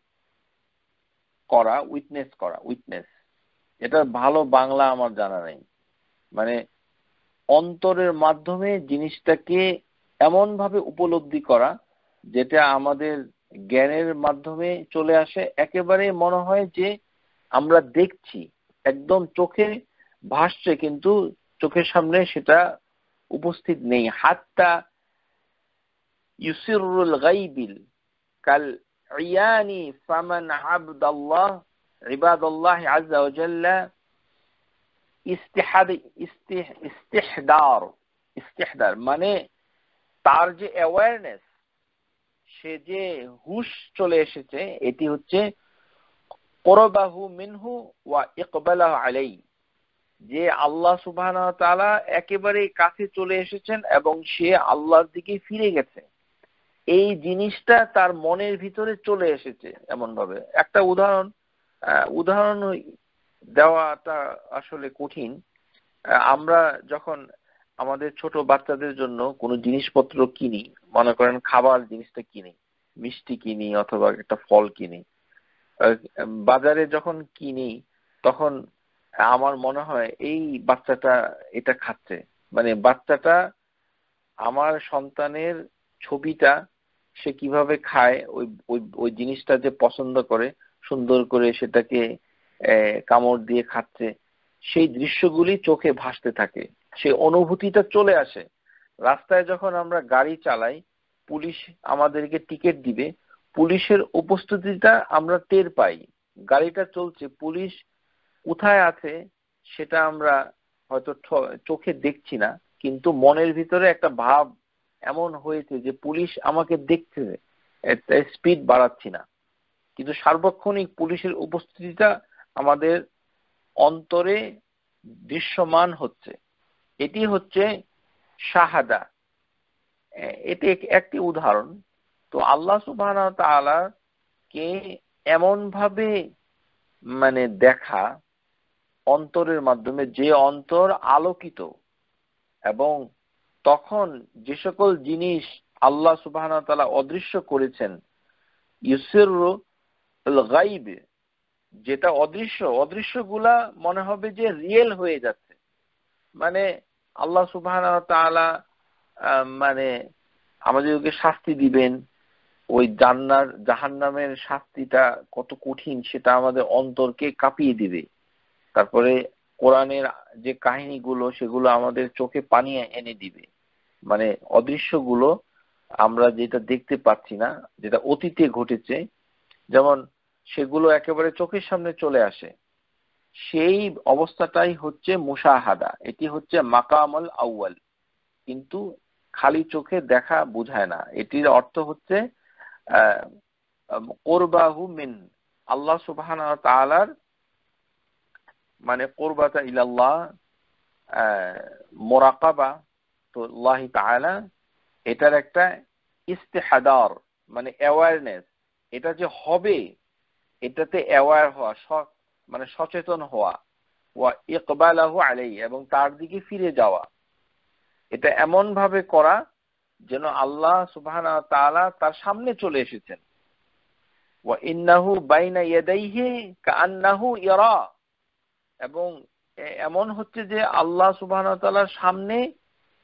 করা, উইটনেস করা, উইটনেস। এটা ভালো বাংলা আমার জানা নেই। মানে অন্তরের মাধ্যমে জিনিসটাকে এমন ভাবে উপলব্ধি করা, যেটা আমাদের জ্ঞানের মাধ্যমে চলে আসে। একেবারে মনে হয় যে আমরা দেখছি, একদম চোখে ভাসছে, কিন্তু চোখের সামনে সেটা উপস্থিত নেই। হাতটা ইউসিরুল গাইবিল কাল ইয়ানি ফামান আবদাল্লাহ, ইবাদাল্লাহ আযজা ওয়া জাল্লা, ইস্তিহাদ ইস্তিহদার ইস্তিহদার মানে তার যে অ্যাওয়ারনেস সে যে হুশ চলে এসেছে, এটি হচ্ছে করবাহু মিনহু ওয়া ইকবালাহু আলাই যে আল্লাহ সুবহান তাআলা একেবারে কাছে চলে এসেছেন এবং সে আল্লাহর দিকে ফিরে গেছে। এই জিনিসটা তার মনের ভিতরে চলে এসেছে এমন ভাবে একটা উদাহরণ উদাহরণ দেওয়াটা আসলে কঠিন। আমরা যখন আমাদের ছোট বাচ্চাদের জন্য কোনো জিনিসপত্র কিনি, মনে করেন খাবার জিনিসটা কিনি, মিষ্টি কিনি অথবা একটা ফল কিনি বাজারে যখন কিনি, তখন আমার মনে হয় এই বাচ্চাটা এটা খাচ্ছে। মানে বাচ্চাটা আমার সন্তানের ছবিটা সে কীভাবে খায়, ওই ওই জিনিসটা যে পছন্দ করে, সুন্দর করে সেটাকে কামড় দিয়ে খাচ্ছে, সেই দৃশ্যগুলি চোখে ভাসতে থাকে। সেই অনুভূতিটা চলে আসে। রাস্তায় যখন আমরা গাড়ি চালাই, পুলিশ আমাদেরকে টিকিট দিবে পুলিশের উপস্থিতিটা আমরা টের পাই। গাড়িটা চলছে, পুলিশ কোথায় আছে সেটা আমরা হয়তো চোখে দেখছি না, কিন্তু মনের ভিতরে একটা ভাব এমন হয়েছে যে পুলিশ আমাকে দেখছে স্পিড বাড়াচ্ছি না। কিন্তু সার্বক্ষণিক পুলিশের উপস্থিতিটা আমাদের অন্তরে দৃশ্যমান হচ্ছে। এটি হচ্ছে শাহাদা। এটি একটি উদাহরণ। তো আল্লাহ সুবাহ কে এমন ভাবে মানে দেখা অন্তরের মাধ্যমে যে অন্তর আলোকিত এবং তখন যে সকল জিনিস আল্লাহ সুবাহ অদৃশ্য করেছেন, ইউসের যেটা অদৃশ্য, অদৃশ্যগুলা মনে হবে যে রিয়েল হয়ে যাচ্ছে। মানে আল্লাহ সুবাহ মানে আমাদেরকে শাস্তি দিবেন ওই জান্নার, জাহান্নামের শাস্তিটা কত কঠিন সেটা আমাদের অন্তরকে কাঁপিয়ে দিবে। তারপরে কোরআনের যে কাহিনীগুলো, সেগুলো আমাদের চোখে পানি এনে দিবে। মানে অদৃশ্যগুলো আমরা যেটা দেখতে পাচ্ছি না, যেটা অতীতে ঘটেছে, যেমন সেগুলো একেবারে চোখের সামনে চলে আসে। সেই অবস্থাটাই হচ্ছে মুসাহাদা এটি হচ্ছে মাকামল আউয়াল। কিন্তু খালি চোখে দেখা বোঝায় না। এটির অর্থ হচ্ছে কোরবাহু মিন। আল্লাহ সুবাহান তালার মানে কোরবাতা ইলাল্লাহ মোরাকাবা তো আল্লাহ তাআলা এটার একটা ইস্তেহাদার মানে অ্যাওয়ারনেস এটা যে হবে, এটাতে অ্যাওয়ার হওয়া মানে সচেতন হওয়া। ওয়া ইকবালাহু আলাই এবং তার দিকে ফিরে যাওয়া। এটা এমন ভাবে করা যেন আল্লাহ সুবহানা তার সামনে চলে এসেছেন। এবং এমন হচ্ছে যে আল্লাহ সুবহানাহু ওয়া সামনে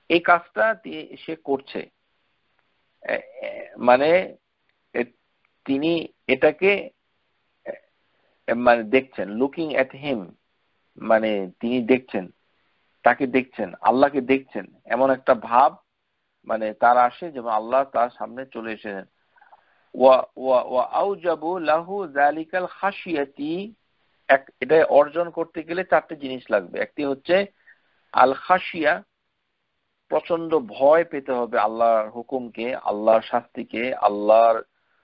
এই কাজটা সে করছে। মানে তিনি এটাকে মানে দেখছেন লুকিং এট হিম মানে তিনি দেখছেন, তাকে দেখছেন, আল্লাহকে দেখছেন, এমন একটা ভাব মানে তার আসে যেমন আল্লাহ তার সামনে চলে এসেছেন। এটা অর্জন করতে গেলে চারটে জিনিস লাগবে। একটি হচ্ছে আল খাসিয়া প্রচণ্ড ভয় পেতে হবে আল্লাহর হুকুমকে, আল্লাহর শাস্তিকে, আল্লাহর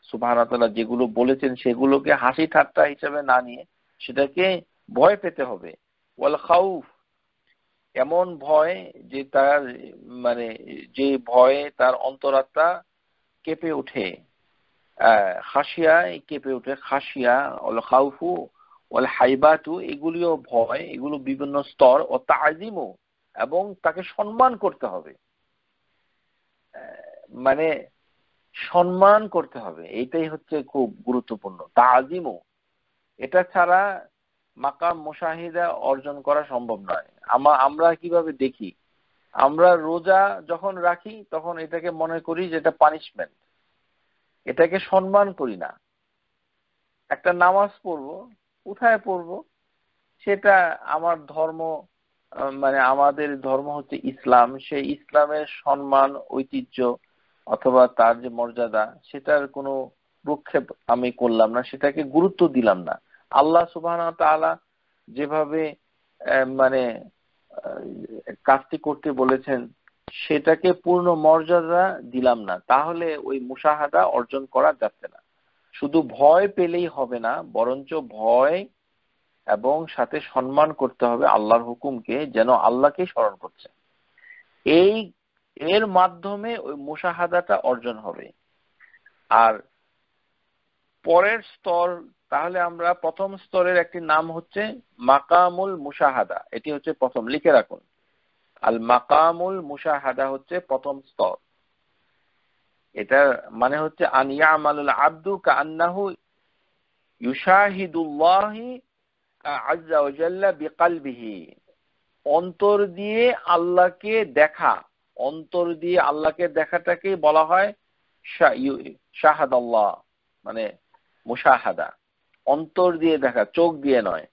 সুবাহ যেগুলো বলেছেন সেগুলোকে হাসি ঠাট্টা হিসেবে না নিয়ে সেটাকে ভয় পেতে হবে। ওয়াল খাউফ এমন ভয় যে তার মানে যে ভয়ে তার অন্তরাত্মা কেঁপে ওঠে। খাসিয়ায় কেঁপে ওঠে। খাসিয়া ওল খাউফু, ওল হাইবাতু, এগুলিও ভয়, এগুলো বিভিন্ন স্তর, ও তাজিমও এবং তাকে সম্মান করতে হবে। মানে সম্মান করতে হবে। এইটাই হচ্ছে খুব গুরুত্বপূর্ণ। তাজিমও এটা ছাড়া মাকাম, মুশাহিদা অর্জন করা সম্ভব নয়। আমরা কীভাবে দেখি? আমরা রোজা যখন রাখি, তখন এটাকে মনে করি যে এটা পানিশমেন্ট এটাকে সম্মান করি না। একটা নামাজ পড়ব, কোথায় পড়ব? সেটা আমার ধর্ম মানে আমাদের ধর্ম হচ্ছে ইসলাম। সেই ইসলামের সম্মান, ঐতিহ্য অথবা তার যে মর্যাদা, সেটার কোনো প্রক্ষেপ আমি করলাম না, সেটাকে গুরুত্ব দিলাম না। আল্লাহ সুবাহ যেভাবে মানে কাজটি করতে বলেছেন, সেটাকে পূর্ণ মর্যাদা দিলাম না। তাহলে ওই মুসাহাদা অর্জন করা যাচ্ছে না। শুধু ভয় পেলেই হবে না, বরঞ্চ ভয় এবং সাথে সম্মান করতে হবে আল্লাহর হুকুমকে, যেন আল্লাহকে স্মরণ করছে। এই, এর মাধ্যমে ওই মুসাহাদাটা অর্জন হবে। আর পরের স্তর তাহলে আমরা প্রথম স্তরের একটি নাম হচ্ছে মাকামুল মুসাহাদা এটি হচ্ছে প্রথম, লিখে রাখুন। আল মাকামুল মুসাহাদা হচ্ছে প্রথম স্তর। এটার মানে হচ্ছে আনিয়া আমালুল আব্দু কান্নাহু ইউশাহিদুল্লাহি আজ্জা ওয়াজাল্লা বিকালবিহি। অন্তর দিয়ে আল্লাহকে দেখা, অন্তর দিয়ে আল্লাহকে দেখাটাকে বলা হয় শাহাদ মানে মুশাহাদা। অন্তর দিয়ে দেখা, চোখ দিয়ে নয়।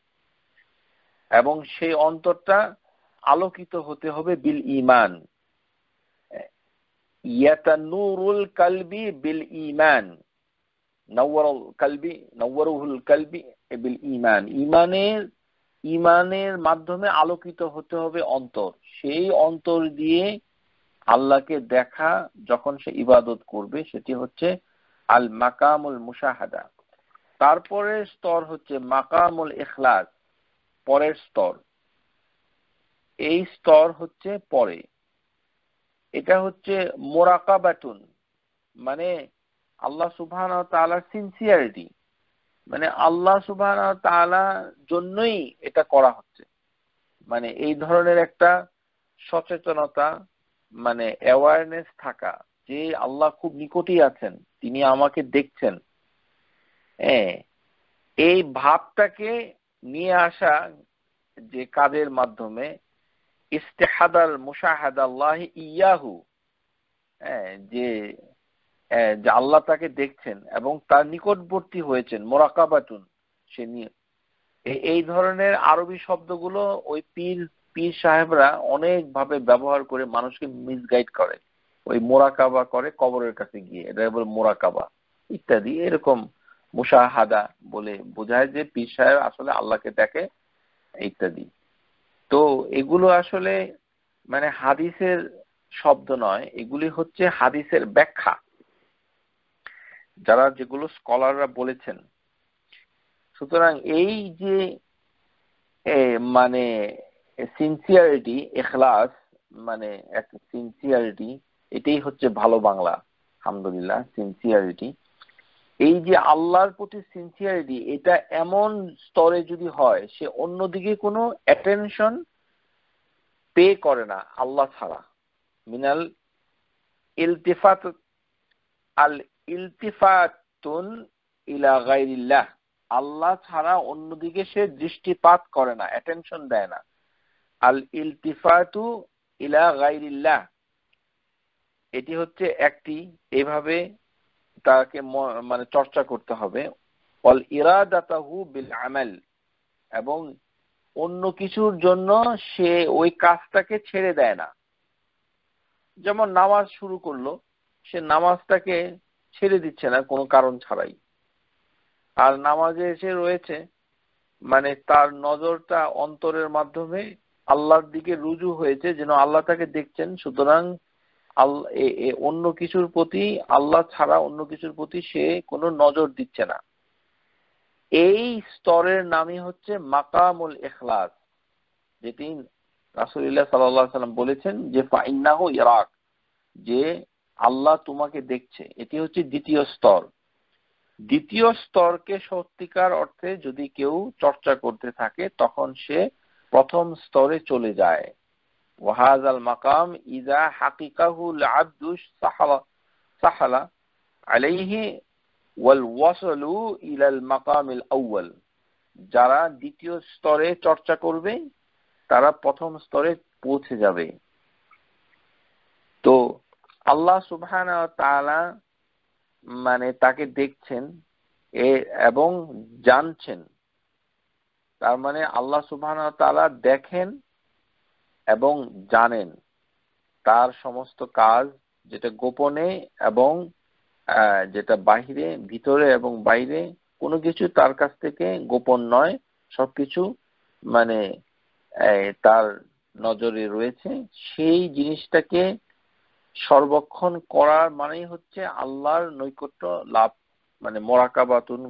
এবং সেই অন্তরটা আলোকিত হতে হবে বিল ইমান কালবি বিল ইমান নওয়ারুল কালবি নওয়ারুল কালবি বিল ইমান ইমানের ইমানের মাধ্যমে আলোকিত হতে হবে অন্তর। সেই অন্তর দিয়ে আল্লাহকে দেখা যখন সে ইবাদত করবে, সেটি হচ্ছে আল মাকামুল মুশাহাদা। তারপরের স্তর হচ্ছে মাকামুল ইখলাস, পরের স্তর। এই স্তর হচ্ছে পরে। এটা হচ্ছে মোরাকাবাতুন মানে আল্লাহ সুবহান তাআলার সিনসিয়ারিটি মানে আল্লাহ সুবহান তাআলা জন্যই এটা করা হচ্ছে। মানে এই ধরনের একটা সচেতনতা মানে অ্যাওয়ারনেস থাকা, যে আল্লাহ খুব নিকটেই আছেন, তিনি আমাকে দেখছেন। হ্যাঁ এই ভাবটাকে নিয়ে আসা যে কাজের মাধ্যমে ইস্তেহাদার মুশাহাদ আল্লাহ ইয়াহু হ্যাঁ, যে যে আল্লাহ তাকে দেখছেন এবং তার নিকটবর্তী হয়েছেন মোরাকাবাতুন সে নিয়ে। এই ধরনের আরবি শব্দগুলো ওই পীর পীর সাহেবরা অনেক ভাবে ব্যবহার করে মানুষকে মিসগাইড করে। ওই মোরাকাবা করে কবরের কাছে গিয়ে এটা বলে মোরাকাবা ইত্যাদি এরকম মুশাহাদা বলে বোঝায় যে পীর সাহেব আসলে আল্লাহকে দেখে, ইত্যাদি। তো এগুলো আসলে মানে হাদিসের শব্দ নয়, এগুলি হচ্ছে হাদিসের ব্যাখ্যা। যারা যেগুলো স্কলাররা বলেছেন। সুতরাং এই যে মানে সিনসিয়ারিটি এখলাস মানে এক সিনসিয়ারিটি এটাই হচ্ছে ভালো বাংলা, আলহামদুলিল্লাহ সিনসিয়ারিটি এই যে আল্লাহর প্রতি সিনসিয়ারিটি এটা এমন স্তরে যদি হয়, সে অন্যদিকে কোনো অ্যাটেনশন পে করে না আল্লাহ ছাড়া। মিনাল ইলতিফাত, আল ইলতিফাতুন ইলা গাইরিল্লাহ আল্লাহ ছাড়া অন্যদিকে সে দৃষ্টিপাত করে না অ্যাটেনশন দেয় না। আল ইলতিফাতু ইলা গাইরিল্লাহ এটি হচ্ছে একটি, এভাবে তাকে মানে চর্চা করতে হবে। অল ইরাদাতাহু বিল আমাল। এবং অন্য কিছুর জন্য সে ওই কাজটাকে ছেড়ে দেয় না। যেমন নামাজ শুরু করল, সে নামাজটাকে ছেড়ে দিচ্ছে না কোনো কারণ ছাড়াই। আর নামাজে এসে রয়েছে মানে তার নজরটা অন্তরের মাধ্যমে আল্লাহর দিকে রুজু হয়েছে, যেন আল্লাহ তাকে দেখছেন। সুতরাং অন্য কিছুর প্রতি, আল্লাহ ছাড়া অন্য কিছুর প্রতি সে কোনো নজর দিচ্ছে না। এই স্তরের নামই হচ্ছে মাকামুল এখলাস যেটি রাসুলিল্লাহ সাল্লাহ সাল্লাম বলেছেন যে, ফাইন্নাহ ইরাক, যে আল্লাহ তোমাকে দেখছে। এটি হচ্ছে দ্বিতীয় স্তর। দ্বিতীয় স্তরকে সত্যিকার অর্থে যদি কেউ চর্চা করতে থাকে, তখন সে প্রথম স্তরে চলে যায়। ওয়াহাজাল মাকাম ইজা হাকিকাহু আব্দুস সাহালা সাহালা আলাইহি ওয়াল ওয়াসলু ইলাল মাকামিল যারা দ্বিতীয় স্তরে চর্চা করবে, তারা প্রথম স্তরে পৌঁছে যাবে। তো আল্লাহ সুবহান তাআলা মানে তাকে দেখছেন এ এবং জানছেন। তার মানে আল্লাহ সুবহান তাআলা দেখেন এবং জানেন। তার সমস্ত কাজ যেটা গোপনে এবং যেটা বাহিরে, ভিতরে এবং বাইরে, কোনো কিছু তার কাছ থেকে গোপন নয়। সবকিছু মানে তার নজরে রয়েছে। সেই জিনিসটাকে সর্বক্ষণ করার মানেই হচ্ছে আল্লাহর নৈকট্য লাভ মানে মোরাকাবাতুন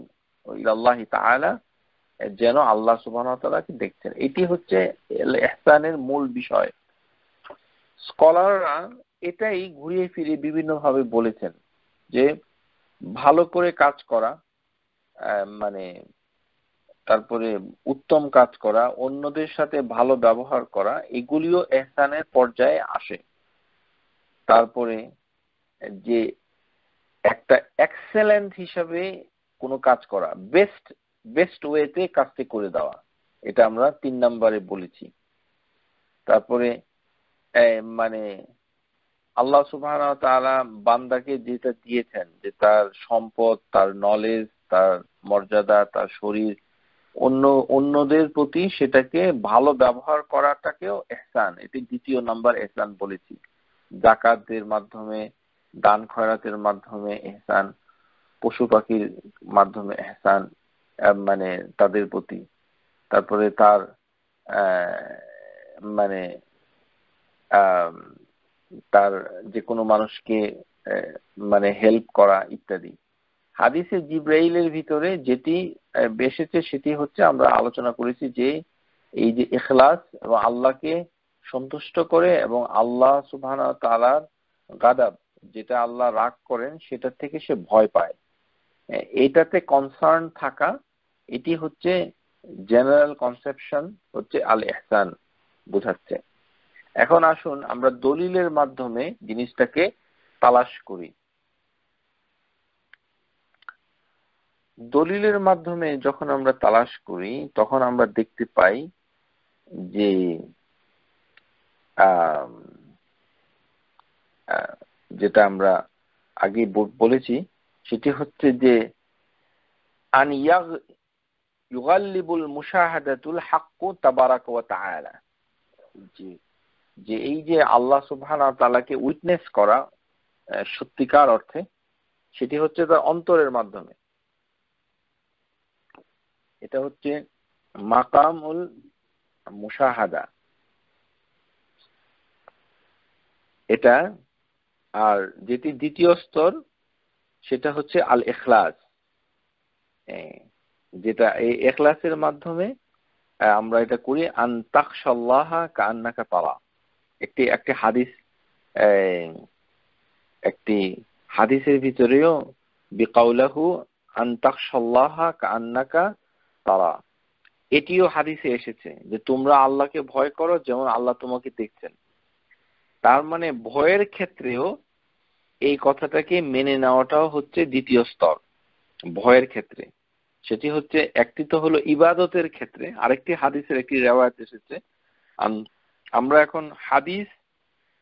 ইলাল্লাহি তাআলা। যেন আল্লাহ সুবাহকে দেখছেন। এটি হচ্ছে এহসানের মূল বিষয়। স্কলাররা এটাই ঘুরিয়ে ফিরে বিভিন্ন ভাবে বলেছেন যে, ভালো করে কাজ করা মানে তারপরে উত্তম কাজ করা, অন্যদের সাথে ভালো ব্যবহার করা, এগুলিও এহসানের পর্যায়ে আসে। তারপরে যে একটা এক্সেলেন্ট হিসাবে কোনো কাজ করা বেস্ট বেস্ট ওয়েতে কাজটি করে দেওয়া। এটা আমরা তিন নম্বরে বলেছি। তারপরে মানে আল্লাহ সুবাহ তারা বান্দাকে যেটা দিয়েছেন যে তার সম্পদ, তার নলেজ তার মর্যাদা, তার শরীর, অন্য, অন্যদের প্রতি সেটাকে ভালো ব্যবহার করাটাকেও এহসান। এটি দ্বিতীয় নাম্বার এহসান বলেছি। জাকাতদের মাধ্যমে, দান খয়রাতের মাধ্যমে এহসান, পশু পাখির মাধ্যমে এহসান মানে তাদের প্রতি। তারপরে তার মানে তার যে কোনো মানুষকে মানে হেল্প করা ইত্যাদি। হাদিসে জিব্রাইলের ভিতরে যেটি বেসেছে সেটি হচ্ছে আমরা আলোচনা করেছি যে এই যে এখলাস এবং আল্লাহকে সন্তুষ্ট করে এবং আল্লাহ সুবহান তালার গাদাব, যেটা আল্লাহ রাগ করেন সেটা থেকে সে ভয় পায়। এটাতে কনসার্ন থাকা এটি হচ্ছে জেনারেল কনসেপশন হচ্ছে আল এহসান বোঝাচ্ছে। এখন আসুন আমরা দলিলের মাধ্যমে জিনিসটাকে তালাশ করি। দলিলের মাধ্যমে যখন আমরা তালাশ করি, তখন আমরা দেখতে পাই যে যেটা আমরা আগে বলেছি, সেটি হচ্ছে যে আন ইউগাল্লিবুল মুশাহাদাতুল হাক্কু তাবারাক ওয়া তাআলা। জি যে এই যে আল্লাহ সুবহানাহু তাআলাকে উইটনেস করা সত্যিকার অর্থে, সেটি হচ্ছে তার অন্তরের মাধ্যমে। এটা হচ্ছে মাকামুল মুশাহাদা। এটা, আর যেটি দ্বিতীয় স্তর, সেটা হচ্ছে আল এখলাস যেটা এই এখলাসের মাধ্যমে আমরা এটা করি আন্তাকসাল্লাহা কান্নাকা একটি একটি হাদিস একটি হাদিসের ভিতরেও বিকাউলাহু আন্তাকসাল্লাহা কান্নাকা তারা। এটিও হাদিসে এসেছে যে তোমরা আল্লাহকে ভয় করো যেমন আল্লাহ তোমাকে দেখছেন। তার মানে ভয়ের ক্ষেত্রেও এই কথাটাকে মেনে নেওয়াটাও হচ্ছে দ্বিতীয় স্তর, ভয়ের ক্ষেত্রে। সেটি হচ্ছে, একটি তো হলো ইবাদতের ক্ষেত্রে, আরেকটি হাদিসের একটি রেওয়ায়ত এসেছে। আমরা এখন হাদিস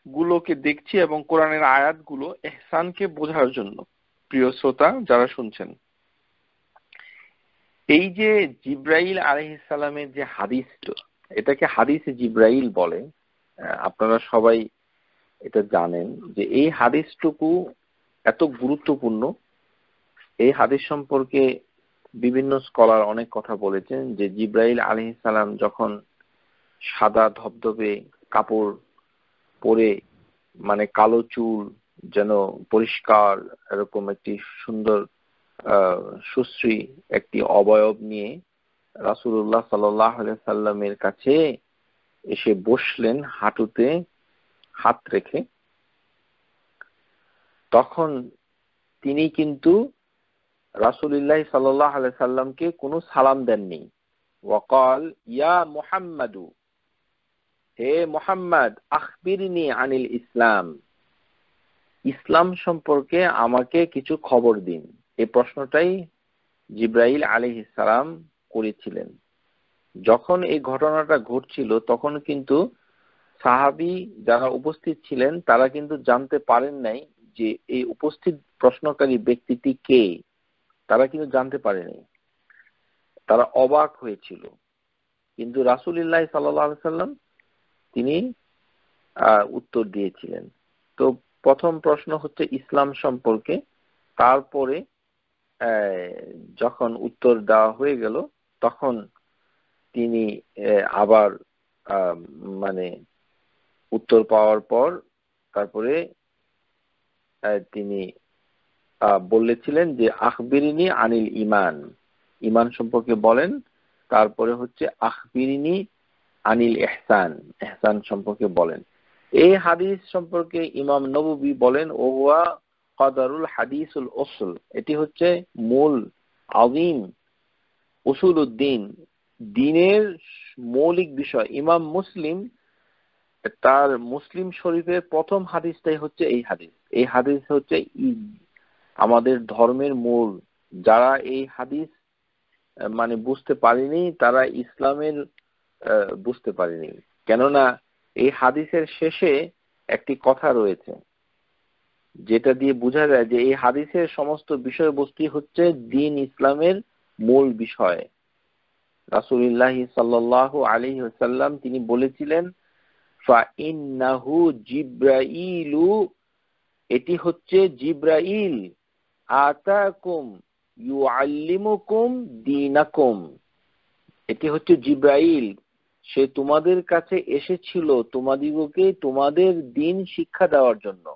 গুলোকে দেখছি এবং কোরআনের আয়াতগুলো এহসানকে বোঝার জন্য। প্রিয় শ্রোতা, যারা শুনছেন, এই যে জিব্রাইল আলহিসাল্লামের যে হাদিস এটাকে হাদিস জিব্রাইল বলে। আপনারা সবাই এটা জানেন যে এই হাদিসটুকু এত গুরুত্বপূর্ণ। এই হাদিস সম্পর্কে বিভিন্ন স্কলার অনেক কথা বলেছেন যে জিব্রাইল আলহ সালাম যখন সাদা ধবধবে কাপড় পরে মানে কালো চুল যেন পরিষ্কার, এরকম একটি সুন্দর সুশ্রী একটি অবয়ব নিয়ে রাসুল্লাহ সাল্লাহ সাল্লামের কাছে এসে বসলেন হাঁটুতে হাত রেখে। তখন তিনি কিন্তু রাসুলিল্লাহ সাল্লাহ সাল্লামকে কোনো সালাম দেননি। ওয়াকাল, ইয়া মুহাম্মাদু, হে মোহাম্মদ, আখবিরনি আনিল ইসলাম। ইসলাম সম্পর্কে আমাকে কিছু খবর দিন। এই প্রশ্নটাই জিব্রাইল আলী ইসালাম করেছিলেন। যখন এই ঘটনাটা ঘটছিল, তখন কিন্তু সাহাবি যারা উপস্থিত ছিলেন, তারা কিন্তু জানতে পারেন নাই যে এই উপস্থিত প্রশ্নকারী ব্যক্তিটি কে। তারা কিন্তু জানতে পারেনি। তারা অবাক হয়েছিল। কিন্তু রাসুল রাসুলিল্লাহ সাল্লাম তিনি উত্তর দিয়েছিলেন। তো প্রথম প্রশ্ন হচ্ছে ইসলাম সম্পর্কে। তারপরে যখন উত্তর দেওয়া হয়ে গেল, তখন তিনি আবার মানে উত্তর পাওয়ার পর তারপরে তিনি বলেছিলেন যে, আখবিরিনী আনিল ইমান ইমান সম্পর্কে বলেন, তারপরে হচ্ছে, আখবিরিনী আনিল এহসান। এহসান সম্পর্কে বলেন। এই হাদিস সম্পর্কে ইমাম নবী বলেন, ওয়া কদারুল হাদিসুল ওসুল এটি হচ্ছে মূল আদিম উসুল উদ্দিন দিনের মৌলিক বিষয়, ইমাম মুসলিম, তার মুসলিম শরীফের প্রথম হাদিসটাই হচ্ছে এই হাদিস। এই হাদিস হচ্ছে আমাদের ধর্মের মূল। যারা এই হাদিস মানে বুঝতে পারেনি, তারা ইসলামের বুঝতে পারেনি। কেননা এই হাদিসের শেষে একটি কথা রয়েছে, যেটা দিয়ে বোঝা যায় যে এই হাদিসের সমস্ত বিষয়বস্তু হচ্ছে দিন ইসলামের মূল বিষয়। রাসুলিল্লাহ সাল্লাহ আলী সাল্লাম তিনি বলেছিলেন জিব্রাইলু এটি হচ্ছে জিব্রাইল আতাকুম এটি হচ্ছে জিব্রাইল। সে তোমাদের কাছে এসেছিল তোমাদিগকে তোমাদের দিন শিক্ষা দেওয়ার জন্য।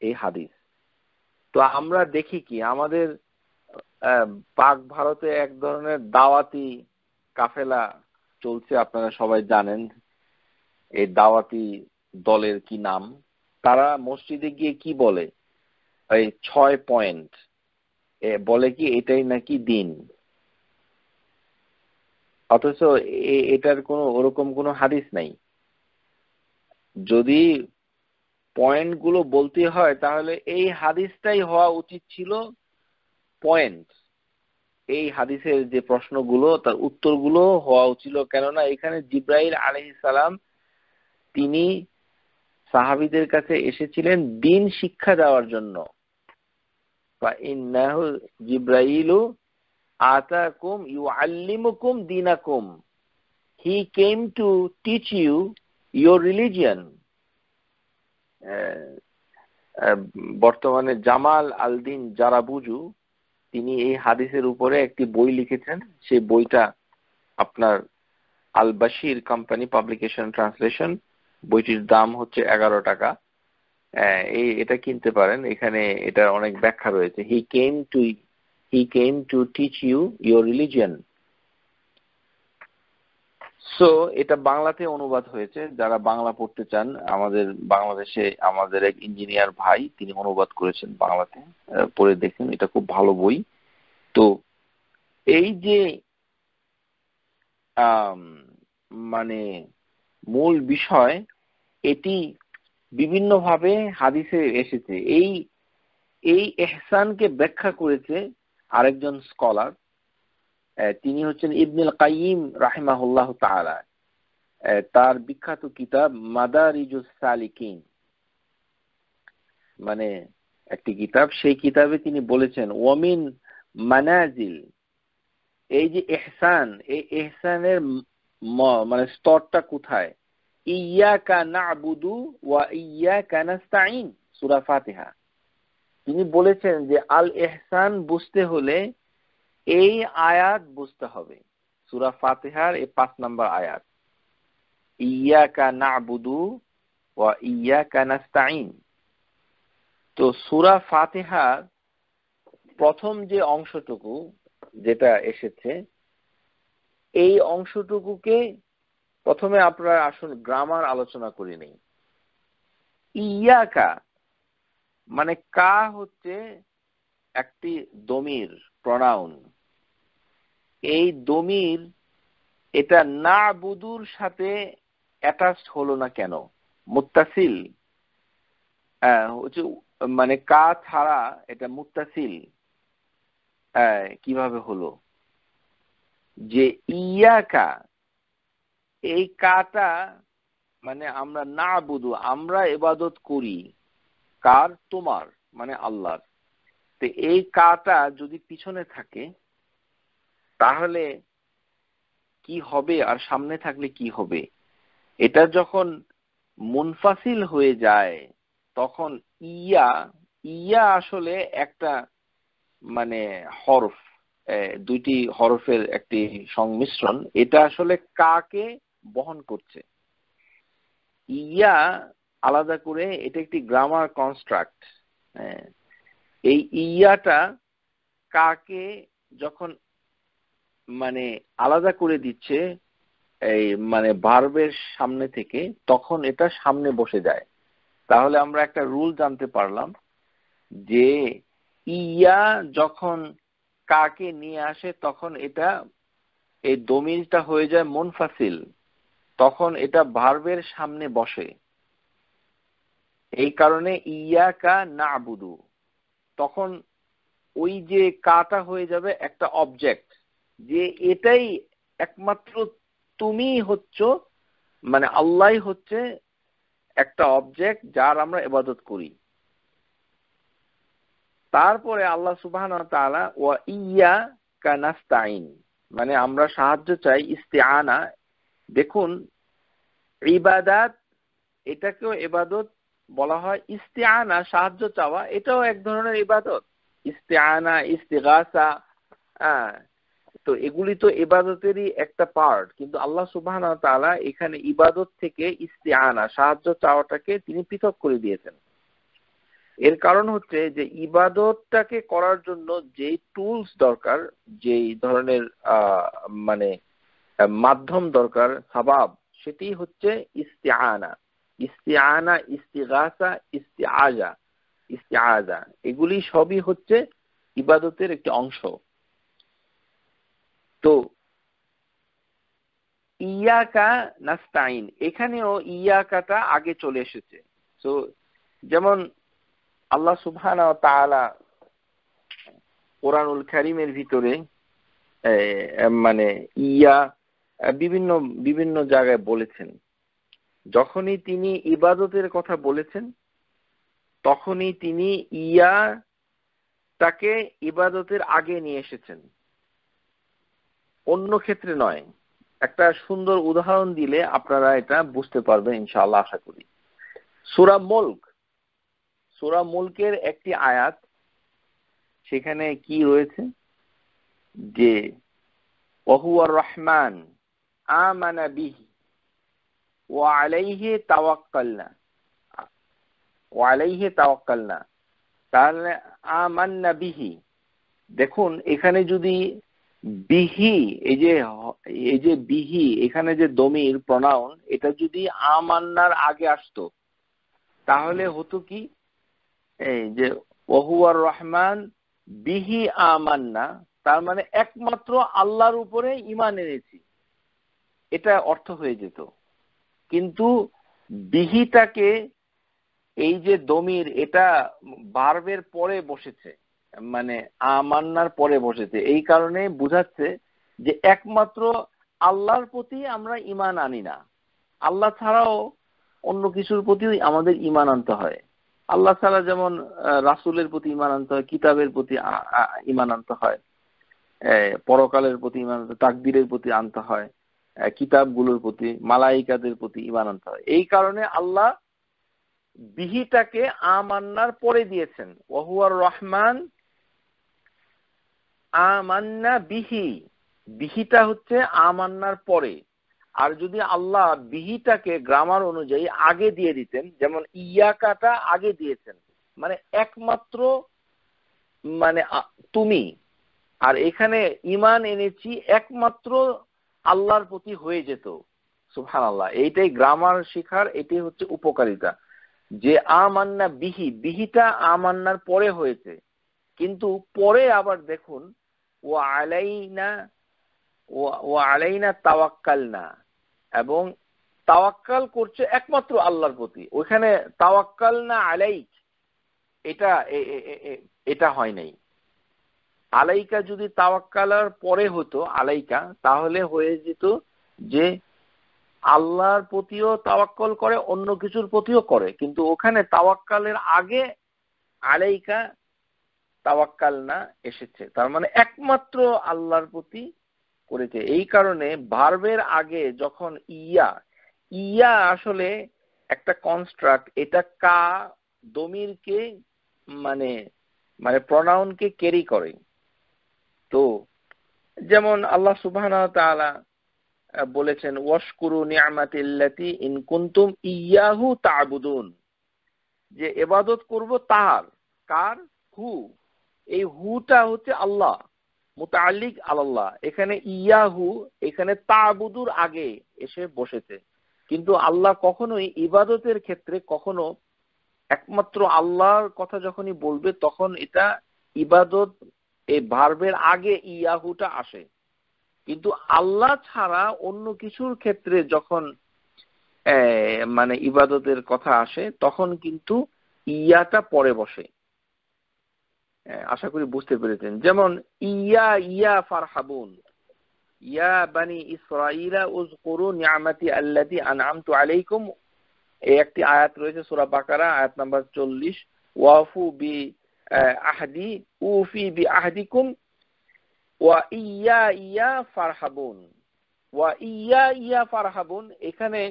এই হাদিস। তো আমরা দেখি কি, আমাদের পাক ভারতে এক ধরনের দাওয়াতি কাফেলা চলছে, আপনারা সবাই জানেন। এই দাওয়াতি দলের কি নাম? তারা মসজিদে গিয়ে কি বলে? এই ছয় পয়েন্ট বলে কি এটাই নাকি দিন? অথচ এটার কোনো, ওরকম কোনো হাদিস নাই। যদি পয়েন্টগুলো বলতে হয়, তাহলে এই হাদিসটাই হওয়া উচিত ছিল পয়েন্ট এই হাদিসের যে প্রশ্নগুলো, তার উত্তরগুলো হওয়া উচিত কেননা এখানে জিব্রাইল সালাম, তিনি সাহাবিদের কাছে এসেছিলেন দিন শিক্ষা দেওয়ার জন্য। জিব্রাইলু আতাকুম ইউ আল্লিমুকুম দিনাকুম he came to teach you your religion বর্তমানে জামাল আলদিন যারা বুঝু তিনি এই হাদিসের উপরে একটি বই লিখেছেন। সেই বইটা আপনার Al Bashir company publication translation বইটির দাম হচ্ছে এগারো টাকা। এই এটা কিনতে পারেন। এখানে এটার অনেক ব্যাখ্যা রয়েছে। He came to he came to teach you your religion so এটা বাংলাতে অনুবাদ হয়েছে। যারা বাংলা পড়তে চান, আমাদের বাংলাদেশে আমাদের এক ইঞ্জিনিয়ার ভাই, তিনি অনুবাদ করেছেন বাংলাতে। পড়ে দেখেন, এটা খুব ভালো বই। তো, এই যে মানে মূল বিষয়, এটি বিভিন্নভাবে হাদিসে এসেছে। এই এই এহসানকে ব্যাখ্যা করেছে আরেকজন স্কলার তিনি হচ্ছেন ইবনুল কাইম রাহিমাহুল্লাহ তাআলা। তার বিখ্যাত কিতাব মাদারিজুস মানে একটি কিতাব, সেই কিতাবে তিনি বলেছেন, ওয়ামিন মানাজিল। এই যে এহসান এই এহসানের মানে স্তরটা কোথায়? ইয়াকা নাবুদু ওয়া ইয়াকা নাস্তাইন সূরা ফাতিহা তিনি বলেছেন যে আল এহসান বুঝতে হলে এই আয়াত বুঝতে হবে। সুরা ফাতেহার এই পাঁচ নম্বর আয়াত। ইয়াকা নাবুদু ওয়া ইয়াকা নাস্তাইন তো সুরা ফাতেহার প্রথম যে অংশটুকু যেটা এসেছে, এই অংশটুকুকে প্রথমে আপনারা আসুন গ্রামার আলোচনা করি নেই। ইয়াকা মানে কা হচ্ছে একটি দমির প্রনাউন এই দমির, এটা না বুদুর সাথে অ্যাটাচড হলো না কেন? মুত্তাসিল। মানে কা ছাড়া এটা মুত্তাসিল। কীভাবে হলো? যে ইয়াকা এই কাটা মানে আমরা না বুধু আমরা এবাদত করি, কার? তোমার মানে আল্লাহর। তো এই কাটা যদি পিছনে থাকে, তাহলে কি হবে আর সামনে থাকলে কি হবে? এটা যখন মুনফাসিল হয়ে যায়, তখন ইয়া ইয়া আসলে একটা মানে হরফ দুইটি হরফের একটি সংমিশ্রণ। এটা আসলে কাকে বহন করছে। ইয়া আলাদা করে এটা একটি গ্রামার কনস্ট্রাক্ট এই ইয়াটা কাকে যখন মানে আলাদা করে দিচ্ছে, এই মানে ভার্বের সামনে থেকে, তখন এটা সামনে বসে যায়। তাহলে আমরা একটা রুল জানতে পারলাম যে ইয়া যখন কাকে নিয়ে আসে, তখন এটা এই দমিজটা হয়ে যায় মনফাসিল। তখন এটা ভার্বের সামনে বসে। এই কারণে ইয়া কা না আবুদু তখন ওই যে কাটা হয়ে যাবে একটা অবজেক্ট যে এটাই একমাত্র তুমি হচ্ছ মানে আল্লাহ হচ্ছে একটা অবজেক্ট যার আমরা এবাদত করি। তারপরে আল্লাহ সুবাহ ওয়া ইয়া কানাস্তাইন মানে আমরা সাহায্য চাই ইস্তেআনা দেখুন, ইবাদাত, এটাকেও এবাদত বলা হয় ইস্তেআনা, সাহায্য চাওয়া, এটাও এক ধরনের ইবাদত। ইস্তেআনা, ইস্তেগাসা হ্যাঁ তো এগুলি তো ইবাদতেরই একটা পার্ট কিন্তু আল্লাহ সুবাহ তাআলা এখানে ইবাদত থেকে ইস্তেআনা, সাহায্য চাওয়াটাকে তিনি পৃথক করে দিয়েছেন। এর কারণ হচ্ছে যে ইবাদতটাকে করার জন্য যে টুলস দরকার, যেই ধরনের মানে মাধ্যম দরকার সাবাব সেটি হচ্ছে ইস্তেআনা। ইস্তিআনা, ইস্তিগাসা, ইস্তিআজা। ইস্তিআজা, এগুলি সবই হচ্ছে ইবাদতের একটি অংশ। তো, ইয়াকা নাস্তাইন এখানেও ইয়াকাটা আগে চলে এসেছে। তো, যেমন আল্লাহ সুবহানা তাআলা কোরআনুল কারীমের ভিতরে মানে ইয়া বিভিন্ন বিভিন্ন জায়গায় বলেছেন। যখনই তিনি ইবাদতের কথা বলেছেন, তখনই তিনি ইয়া তাকে ইবাদতের আগে নিয়ে এসেছেন। অন্য ক্ষেত্রে নয়। একটা সুন্দর উদাহরণ দিলে আপনারা এটা বুঝতে পারবেন, ইনশাআল্লাহ আশা করি। সুরা মুলক। সুরা মুলকের একটি আয়াত, সেখানে কি রয়েছে? যে ওহুয়ার রহমান দেখুন, এখানে যদি বিহি, এই যে এই যে বিহি, এখানে যে দমির প্রনাউন এটা যদি আমান্নার আগে আসতো, তাহলে হতো কি? এই যে, ওহুয়ার রহমান বিহি আমান্না, তার মানে একমাত্র আল্লাহর উপরে ইমান এনেছি। এটা অর্থ হয়ে যেত। কিন্তু বিহিটাকে এই যে দমির, এটা বার্বের পরে বসেছে মানে আমান্নার পরে বসেছে। এই কারণে বুঝাচ্ছে যে একমাত্র আল্লাহর প্রতি আমরা ইমান আনি না। আল্লাহ ছাড়াও অন্য কিছুর প্রতি আমাদের ইমান আনতে হয়। আল্লাহ ছাড়া যেমন রাসুলের প্রতি ইমান আনতে হয়, কিতাবের প্রতি ইমান আনতে হয় পরকালের প্রতি ইমান আনতে প্রতি আনতে হয় কিতাবগুলোর প্রতি, মালাইকাদের প্রতি ইমান আনতে হয়। এই কারণে আল্লাহ বিহিটাকে আমান্নার পরে দিয়েছেন। ওহুয়ার রহমান আমান্না বিহি। বিহিটা হচ্ছে আমান্নার পরে। আর যদি আল্লাহ বিহিটাকে গ্রামার অনুযায়ী আগে দিয়ে দিতেন, যেমন ইয়াকাটা আগে দিয়েছেন মানে একমাত্র মানে তুমি। আর এখানে ইমান এনেছি একমাত্র আল্লাহর প্রতি হয়ে যেত। সুহান আল্লাহ এইটাই গ্রামার শিখার এটি হচ্ছে উপকারিতা। যে আমান্না বিহি, বিহিটা আমান্নার পরে হয়েছে। কিন্তু পরে আবার দেখুন ও আলাইনা ও আলাইনা তাওয়াক্কাল না এবং তাওয়াক্কাল করছে একমাত্র আল্লাহর প্রতি। ওইখানে তাওয়াক্কাল না আলাইক, এটা এটা হয় নাই। আলাইকা যদি তাওয়াক্কালার পরে হতো, আলাইকা, তাহলে হয়ে যেত যে আল্লাহর প্রতিও তাওয়াক্কল করে, অন্য কিছুর প্রতিও করে। কিন্তু ওখানে তাওয়াক্কালের আগে আলাইকা তাওয়াক্কাল না এসেছে। তার মানে একমাত্র আল্লাহর প্রতি করেছে। এই কারণে ভার্বের আগে যখন ইয়া ইয়া আসলে একটা কনস্ট্রাক্ট এটা কা, দমিরকে মানে মানে প্রনাউনকে ক্যারি করে। তো যেমন আল্লাহ সুবাহ বলেছেন, ওয়াশকুরু নিয়ামাতিল্লাতি ইন কুনতুম ইয়াহু তা'বুদুন। যে এবাদত করব তার, কার? হু। এই হুটা হচ্ছে আল্লাহ মুতাল্লিক আল্লাহ এখানে ইয়াহু, এখানে তাবুদুর আগে এসে বসেছে। কিন্তু আল্লাহ কখনোই ইবাদতের ক্ষেত্রে কখনো একমাত্র আল্লাহর কথা যখনই বলবে, তখন এটা ইবাদত এই ভার্বের আগে ইয়াহুটা আসে। কিন্তু আল্লাহ ছাড়া অন্য কিছুর ক্ষেত্রে যখন মানে ইবাদতের কথা আসে, তখন কিন্তু ইয়াটা পরে বসে। আশা করি বুঝতে পেরেছেন। যেমন, ইয়া ইয়া ফারহাবুন। ইয়া বানি ইসরাইলা উযকুরু নিয়ামাতি আল্লাতি আনআমতু আলাইকুম। এই একটি আয়াত রয়েছে, সূরা বাকারা, আয়াত নাম্বার 40 ওয়াফু বি আহদি, উফি বি আহদিকুম ওয়া ইয়া ইয়া ফারহাবুন। ওয়া ইয়া ইয়া ফারহাবুন, এখানে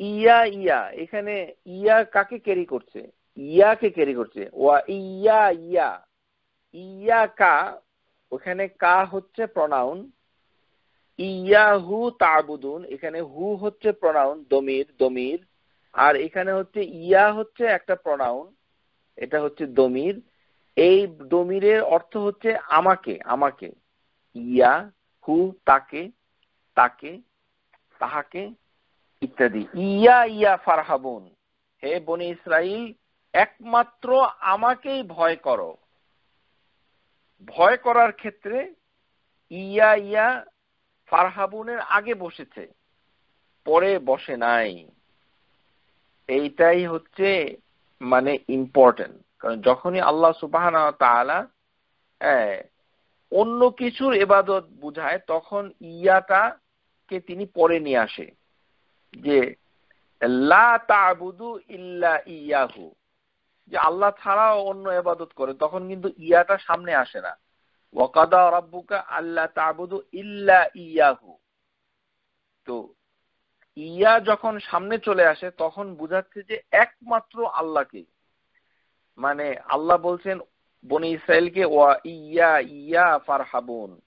ইয়া ইয়া, এখানে ইয়া কাকে ক্যারি করছে? ইয়াকে ক্যারি করছে? ওয়া ইয়া ইয়া ইয়া কা, ওখানে কা হচ্ছে প্রনাউন ইয়াহু তাবুদুন, এখানে হু হচ্ছে প্রনাউন দমির দমির, আর এখানে হচ্ছে ইয়া হচ্ছে একটা প্রনাউন এটা হচ্ছে দমির। এই দমিরের অর্থ হচ্ছে আমাকে আমাকে। ইয়া, হু, তাকে তাকে, তাহাকে ইত্যাদি। ইয়া ইয়া, ফারহাবুন। হে বনি ইসরাইল, একমাত্র আমাকেই ভয় করো। ভয় করার ক্ষেত্রে ইয়া ইয়া, ফারহাবুনের আগে বসেছে, পরে বসে নাই। এইটাই হচ্ছে মানে ইম্পর্টেন্ট কারণ যখনই আল্লাহ সুবাহ তাআলা অন্য কিছুর এবাদত বুঝায়, তখন ইয়াটা কে তিনি পরে নিয়ে আসে। যে, লা তাবুদু ইল্লা ইয়াহু। যে আল্লাহ ছাড়াও অন্য এবাদত করে, তখন কিন্তু ইয়াটা সামনে আসে না। ওয়াকাদা রাব্বুকা আল্লাহ তাবুদু ইল্লা ইয়াহু। তো ইয়া যখন সামনে চলে আসে, তখন বুঝাচ্ছে যে একমাত্র আল্লাহকে। মানে আল্লাহ বলছেন, বনি ইসরায়েলকে ওয়া ইয়া ইয়া ফারহাবুন।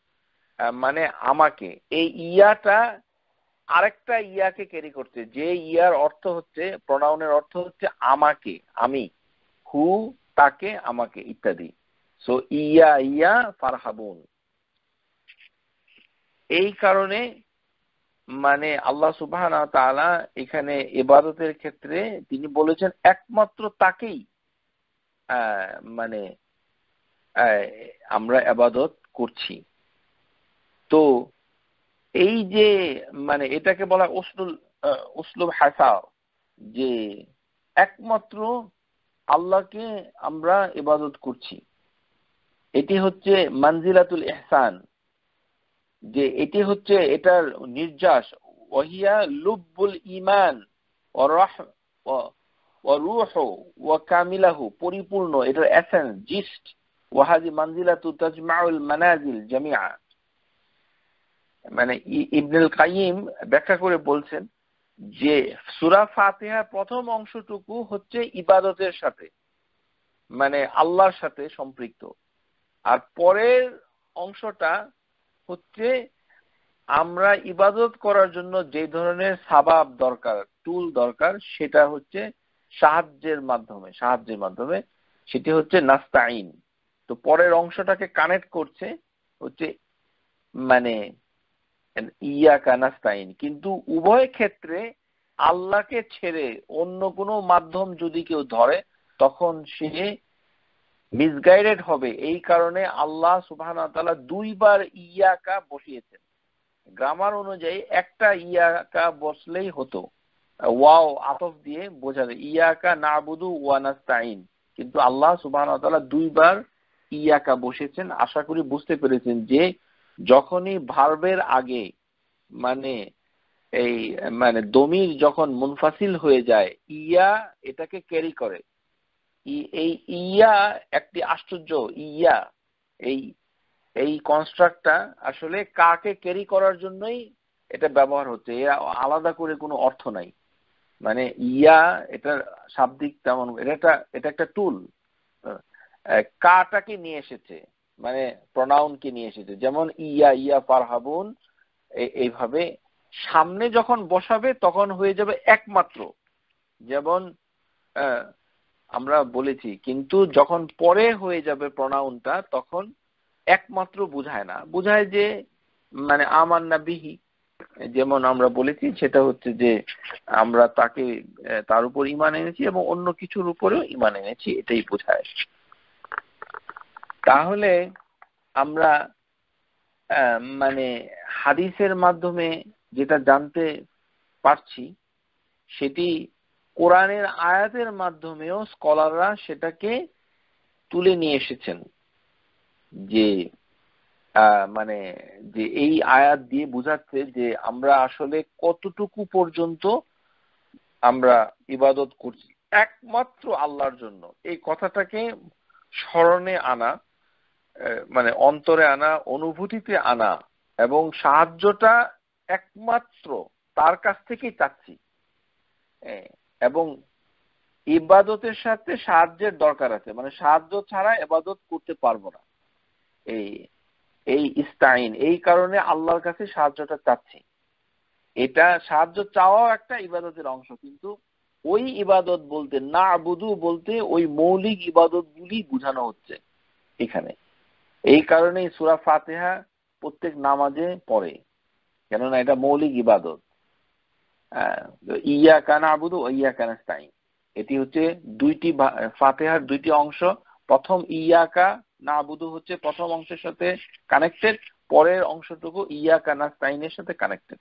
মানে আমাকে। এই ইয়াটা আরেকটা ইয়াকে ক্যারি করছে। যে ইয়ার অর্থ হচ্ছে প্রোনাউনের অর্থ হচ্ছে আমাকে, আমি। হু, তাকে, আমাকে, ইত্যাদি। সো ইয়া ইয়া ফারহাবুন। এই কারণে মানে আল্লাহ সুবাহ এখানে ইবাদতের ক্ষেত্রে তিনি বলেছেন একমাত্র তাকেই মানে আমরা আবাদত করছি। তো এই যে মানে এটাকে বলা উসলুল উসলুব হাসা যে একমাত্র আল্লাহকে আমরা ইবাদত করছি। এটি হচ্ছে মানজিলাতুল ইহসান। যে এটি হচ্ছে এটার নির্যাস। ওহিয়া লুব্বুল ইমান পরিপূর্ণ, এটার এসেন্স জিস্ট ওয়াহাজি মানজিলাতু তাজমাউল মানাজিল জামিয়া মানে ইবনুল কাইম ব্যাখ্যা করে বলছেন যে সুরা ফাতিহার প্রথম অংশটুকু হচ্ছে ইবাদতের সাথে মানে আল্লাহর সাথে সম্পৃক্ত। আর পরের অংশটা হচ্ছে আমরা ইবাদত করার জন্য যে ধরনের সাবাব দরকার টুল দরকার, সেটা হচ্ছে সাহায্যের মাধ্যমে সাহায্যের মাধ্যমে সেটি হচ্ছে নাস্তাইন। তো পরের অংশটাকে কানেক্ট করছে হচ্ছে মানে ইয়া কানাস্তাইন কিন্তু উভয় ক্ষেত্রে আল্লাহকে ছেড়ে অন্য কোনো মাধ্যম যদি কেউ ধরে, তখন সে মিসগাইডেড হবে। এই কারণে আল্লাহ সুবাহ দুইবার ইয়াকা বসিয়েছেন। গ্রামার অনুযায়ী একটা ইয়াকা বসলেই হতো। ওয়াও, আতফ দিয়ে বোঝা যায় ইয়াকা নাবুদু ওয়ানাস্তাইন কিন্তু আল্লাহ সুবাহ দুইবার ইয়াকা বসেছেন আশা করি বুঝতে পেরেছেন যে যখনই ভার্বের আগে মানে এই মানে দমির যখন মুনফাসিল হয়ে যায়, ইয়া এটাকে ক্যারি করে। এই ইয়া একটি আশ্চর্য ইয়া। এই এই কনস্ট্রাক্টটা আসলে কাকে ক্যারি করার জন্যই এটা ব্যবহার হচ্ছে। এর আলাদা করে কোনো অর্থ নাই। মানে ইয়া এটার শাব্দিক তেমন, এটা এটা একটা টুল কাটাকে নিয়ে এসেছে। মানে প্রনাউনকে নিয়ে এসেছে। যেমন ইয়া ইয়া ফারহাবুন এইভাবে সামনে যখন বসাবে তখন হয়ে যাবে একমাত্র। যেমন আমরা বলেছি, কিন্তু যখন পরে হয়ে যাবে প্রনাউনটা তখন একমাত্র বুঝায় না। বুঝায় যে মানে আমান্না বিহি, যেমন আমরা বলেছি, সেটা হচ্ছে যে, আমরা তাকে, তার উপর ইমান এনেছি এবং অন্য কিছুর উপরেও ইমান এনেছি, এটাই বোঝায়। তাহলে আমরা মানে হাদিসের মাধ্যমে যেটা জানতে পারছি, সেটি কোরআনের আয়াতের মাধ্যমেও স্কলাররা সেটাকে তুলে নিয়ে এসেছেন যে মানে যে এই আয়াত দিয়ে বোঝাচ্ছে যে আমরা আসলে কতটুকু পর্যন্ত আমরা ইবাদত করছি। একমাত্র আল্লাহর জন্য। এই কথাটাকে স্মরণে আনা মানে অন্তরে আনা, অনুভূতিতে আনা এবং সাহায্যটা একমাত্র তার কাছ থেকেই চাচ্ছি। এবং ইবাদতের সাথে সাহায্যের দরকার আছে। মানে সাহায্য ছাড়া এবাদত করতে পারব না। এই এই ইস্তাইন এই কারণে আল্লাহর কাছে সাহায্যটা চাচ্ছি। এটা সাহায্য চাওয়াও একটা ইবাদতের অংশ, কিন্তু ওই ইবাদত বলতে, না আবুদু বলতে ওই মৌলিক ইবাদত গুলি বোঝানো হচ্ছে এখানে। এই কারণেই সুরা ফাতেহা প্রত্যেক নামাজে পড়ে। কেননা এটা মৌলিক ইবাদত। ইয়া কানা আবুদু ইয়া কানাস্তাইন এটি হচ্ছে দুইটি ফাতেহার দুইটি অংশ। প্রথম ইয়াকা না আবুদু হচ্ছে প্রথম অংশের সাথে কানেক্টেড পরের অংশটুকু ইয়া কানাস্তাইনের সাথে কানেক্টেড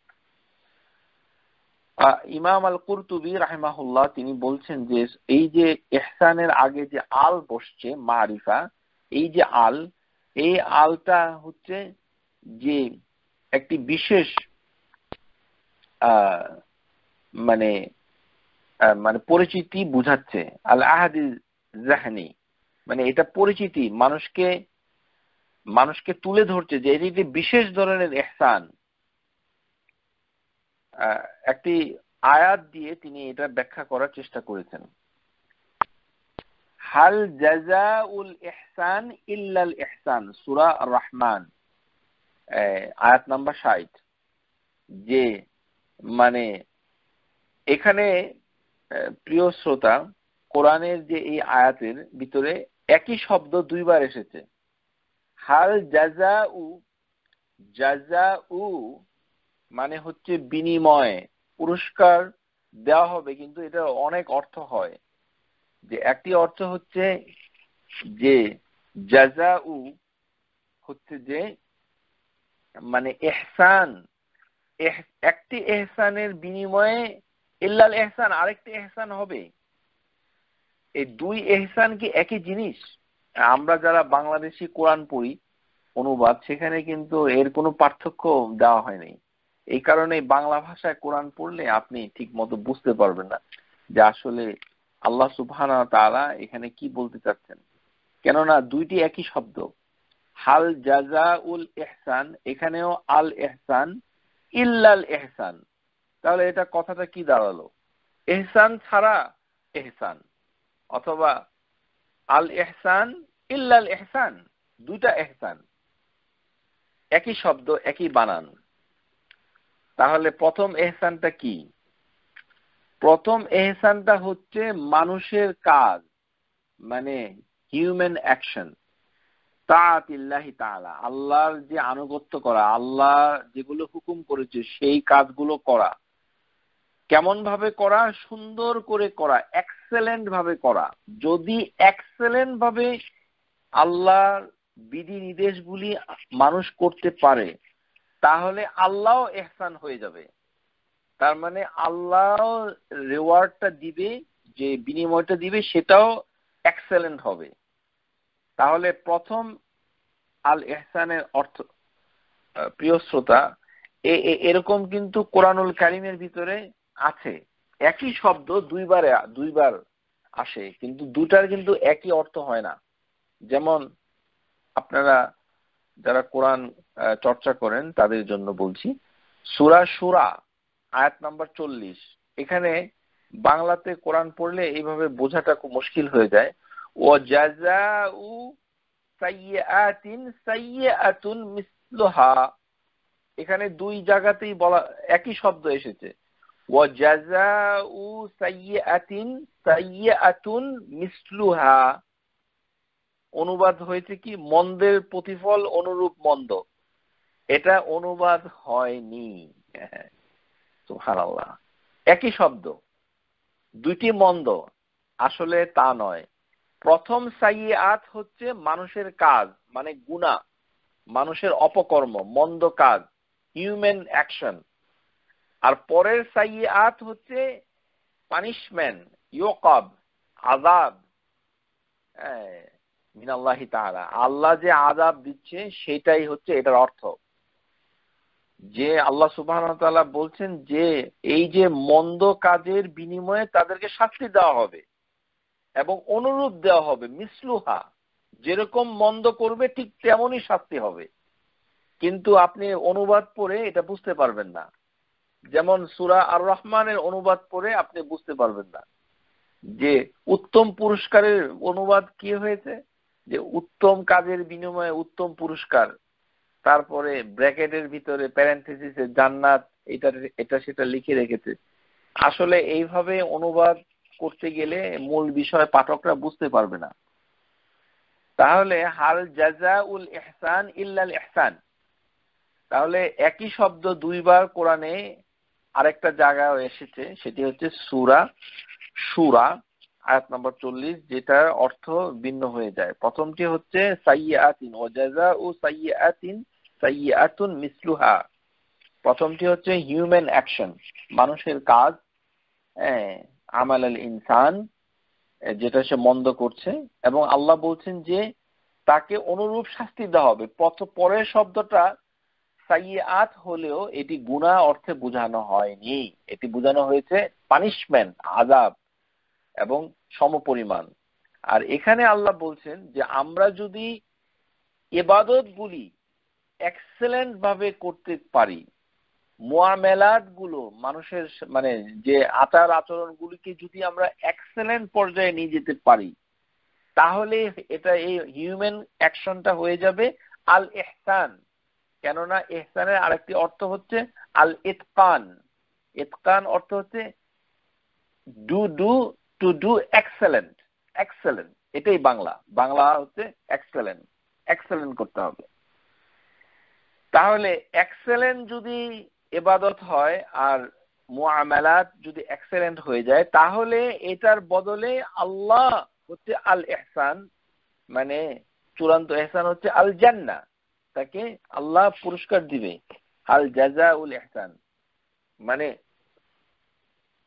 ইমাম আল কুরতুবি রাহেমাহুল্লাহ তিনি বলছেন যে, এই যে এহসানের আগে যে আল বসছে, মারিফা, এই যে আল, এই আলটা হচ্ছে যে একটি বিশেষ মানে মানে পরিচিতি বুঝাচ্ছে। আল আহাদি জাহানি মানে এটা পরিচিতি, মানুষকে মানুষকে তুলে ধরছে যে এটি একটি বিশেষ ধরনের এহসান। একটি আয়াত দিয়ে তিনি এটা ব্যাখ্যা করার চেষ্টা করেছেন। হাল জাজাউল ইহসান ইল্লাল ইহসান সুরা রহমান আয়াত নাম্বার 60 যে মানে এখানে প্রিয় শ্রোতা, কোরআনের যে এই আয়াতের ভিতরে একই শব্দ দুইবার এসেছে। হাল জাজা উ জাজা উ মানে হচ্ছে বিনিময়, পুরস্কার দেওয়া হবে, কিন্তু এটা অনেক অর্থ হয়। যে একটি অর্থ হচ্ছে যে জাজা উ হচ্ছে যে মানে এহসান একটি এহসানের বিনিময়ে ইল্লাল এহসান, আরেকটি এহসান হবে। এই দুই এহসান কি একই জিনিস? আমরা যারা বাংলাদেশি কোরআন পড়ি, অনুবাদ, সেখানে কিন্তু এর কোনো পার্থক্য দেওয়া হয়নি এই কারণে বাংলা ভাষায় কোরআন পড়লে আপনি ঠিক মতো বুঝতে পারবেন না যে আসলে আল্লাহ সুবহানা তাআলা এখানে কি বলতে চাচ্ছেন। কেননা দুইটি একই শব্দ। হাল জাজা উল এহসান, এখানেও আল এহসান, ইল্লাল এহসান। তাহলে এটা কথাটা কি দাঁড়াল? এহসান ছাড়া এহসান, অথবা আল এহসান ইল্লাল এহসান দুটা এহসান। একই শব্দ, একই বানান। তাহলে প্রথম এহসানটা কি? প্রথম এহসানটা হচ্ছে মানুষের কাজ মানে হিউম্যান অ্যাকশন তাআতিল্লাহি তাআলা, আল্লাহর যে আনুগত্য করা, আল্লাহ যেগুলো হুকুম করেছে, সেই কাজগুলো করা। কেমন ভাবে করা, সুন্দর করে করা এক্সেলেন্ট ভাবে করা। যদি এক্সেলেন্ট ভাবে আল্লাহর বিধি নির্দেশগুলি মানুষ করতে পারে, তাহলে আল্লাহ এহসান হয়ে যাবে। তার মানে আল্লাহ রেওয়ার্ডটা দিবে, যে বিনিময়টা দিবে, সেটাও এক্সেলেন্ট হবে। তাহলে প্রথম আল এহসানের অর্থ প্রিয় শ্রোতা এরকম কিন্তু কোরআনুল কারিমের ভিতরে আছে। একই শব্দ দুইবারে, দুইবার আসে, কিন্তু দুটার কিন্তু একই অর্থ হয় না। যেমন আপনারা যারা কোরআন চর্চা করেন, তাদের জন্য বলছি, সুরা সুরা আয়াত নাম্বার চল্লিশ। এখানে বাংলাতে কোরআন পড়লে এইভাবে বোঝাটা খুব মুশকিল হয়ে যায়। ও জাজাউ সাইয়াতিন সাইয়াতুন এখানে দুই জায়গাতেই বলা, একই শব্দ এসেছে। জাজাউ সাইয়াতিন সাইয়াতুন মিসলুহা অনুবাদ হয়েছে কি? মন্দের প্রতিফল অনুরূপ মন্দ। এটা অনুবাদ হয়নি। সুবহানাল্লাহ। একই শব্দ। দুইটি মন্দ। আসলে তা নয়। প্রথম সাইয়াত হচ্ছে মানুষের কাজ মানে গুণা মানুষের অপকর্ম, মন্দ কাজ হিউম্যান অ্যাকশন আর পরের সাইয়াত হচ্ছে পানিশমেন্ট ইয়োকব আজাব মিনাল্লাহি তাআলা। আল্লাহ যে আজাব দিচ্ছে, সেটাই হচ্ছে এটার অর্থ। যে আল্লাহ সুবাহ বলছেন যে, এই যে মন্দ কাজের বিনিময়ে তাদেরকে শাস্তি দেওয়া হবে এবং অনুরূপ দেওয়া হবে, মিসলুহা। যেরকম মন্দ করবে, ঠিক তেমনই শাস্তি হবে। কিন্তু আপনি অনুবাদ পড়ে এটা বুঝতে পারবেন না। যেমন সুরা আর রহমানের অনুবাদ পড়ে আপনি বুঝতে পারবেন না। যে উত্তম পুরস্কারের অনুবাদ কি হয়েছে? যে উত্তম কাজের বিনিময়ে উত্তম পুরস্কার, তারপরে ব্র্যাকেটের ভিতরে প্যারেন্থেসিসে জান্নাত, এটা এটা সেটা লিখে রেখেছে। আসলে এইভাবে অনুবাদ করতে গেলে মূল বিষয় পাঠকরা বুঝতে পারবে না। তাহলে, হাল জাজা উল এহসান ইল্লাল এহসান তাহলে একই শব্দ দুইবার কোরআনে আরেকটা জায়গায় এসেছে, সেটি হচ্ছে সুরা সুরা, আয়াত নম্বর চল্লিশ, যেটার অর্থ ভিন্ন হয়ে যায়। প্রথমটি হচ্ছে ও মিসলুহা। প্রথমটি হচ্ছে, হিউম্যান অ্যাকশন, মানুষের কাজ হ্যাঁ আমাল আল ইনসান যেটা সে মন্দ করছে, এবং আল্লাহ বলছেন যে, তাকে অনুরূপ শাস্তি দেওয়া হবে। পরের শব্দটা সাইয়াত হলেও এটি গুণা অর্থে বোঝানো হয়নি। এটি বোঝানো হয়েছে পানিশমেন্ট আজাব এবং সমপরিমাণ। আর এখানে আল্লাহ বলছেন যে, আমরা যদি এবাদত গুলি এক্সেলেন্ট ভাবে করতে পারি মোয়ামেলাতগুলো মানুষের মানে যে আচার আচরণ গুলিকে যদি আমরা এক্সেলেন্ট পর্যায়ে নিয়ে যেতে পারি, তাহলে এটা এই হিউম্যান অ্যাকশনটা হয়ে যাবে। আল এহসান কেননা এহসানের আরেকটি অর্থ হচ্ছে আল ইতকান ইতকান অর্থ হচ্ছে do do to do excellent excellent এটাই বাংলা। বাংলা হচ্ছে এক্সেলেন্ট এক্সেলেন্ট করতে হবে। তাহলে এক্সেলেন্ট যদি এবাদত হয় আর মুআমালাত যদি এক্সেলেন্ট হয়ে যায়, তাহলে এটার বদলে আল্লাহ হচ্ছে আল এহসান মানে চূড়ান্ত এহসান হচ্ছে আল জান্না তাকে আল্লাহ পুরস্কার দিবে। আল জাজা উল এহসান মানে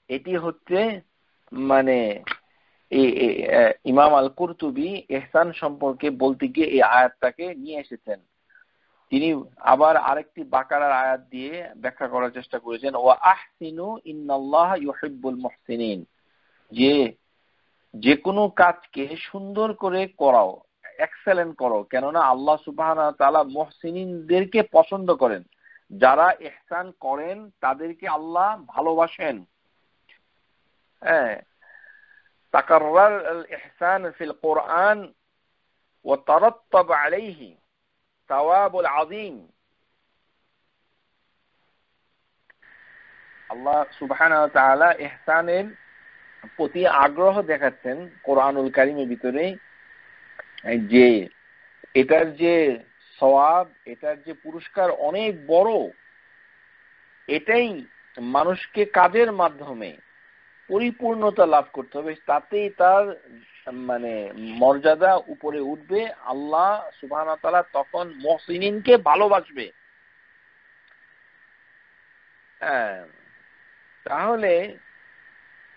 এটি হচ্ছে মানে ইমাম আল কুরতুবি এহসান সম্পর্কে বলতে গিয়ে এই আয়াতটাকে নিয়ে এসেছেন। তিনি আবার আরেকটি বাকারার আয়াত দিয়ে ব্যাখ্যা করার চেষ্টা করেছেন ও আহসিনু ইন্নাল্লাহ ইউহিব্বুল মুহসিনিন। যে যে কোনো কাজকে সুন্দর করে করাও এক্সেলেন্ট করো। কেননা আল্লাহ সুবাহ তালা মহসিনদেরকে পছন্দ করেন। যারা এহসান করেন, তাদেরকে আল্লাহ ভালোবাসেন। হ্যাঁ। ফিল কোরআন ও তাওয়াবুল আল্লাহ তাআলা ইহসানের প্রতি আগ্রহ দেখাচ্ছেন কোরআনুল কারিমের ভিতরে যে এটার যে সওয়াব, এটার যে পুরস্কার অনেক বড়, এটাই মানুষকে কাজের মাধ্যমে পরিপূর্ণতা লাভ করতে হবে। তাতেই তার মানে মর্যাদা উপরে উঠবে। আল্লাহ সুবাহ তখন মহসিনকে ভালোবাসবে। হ্যাঁ তাহলে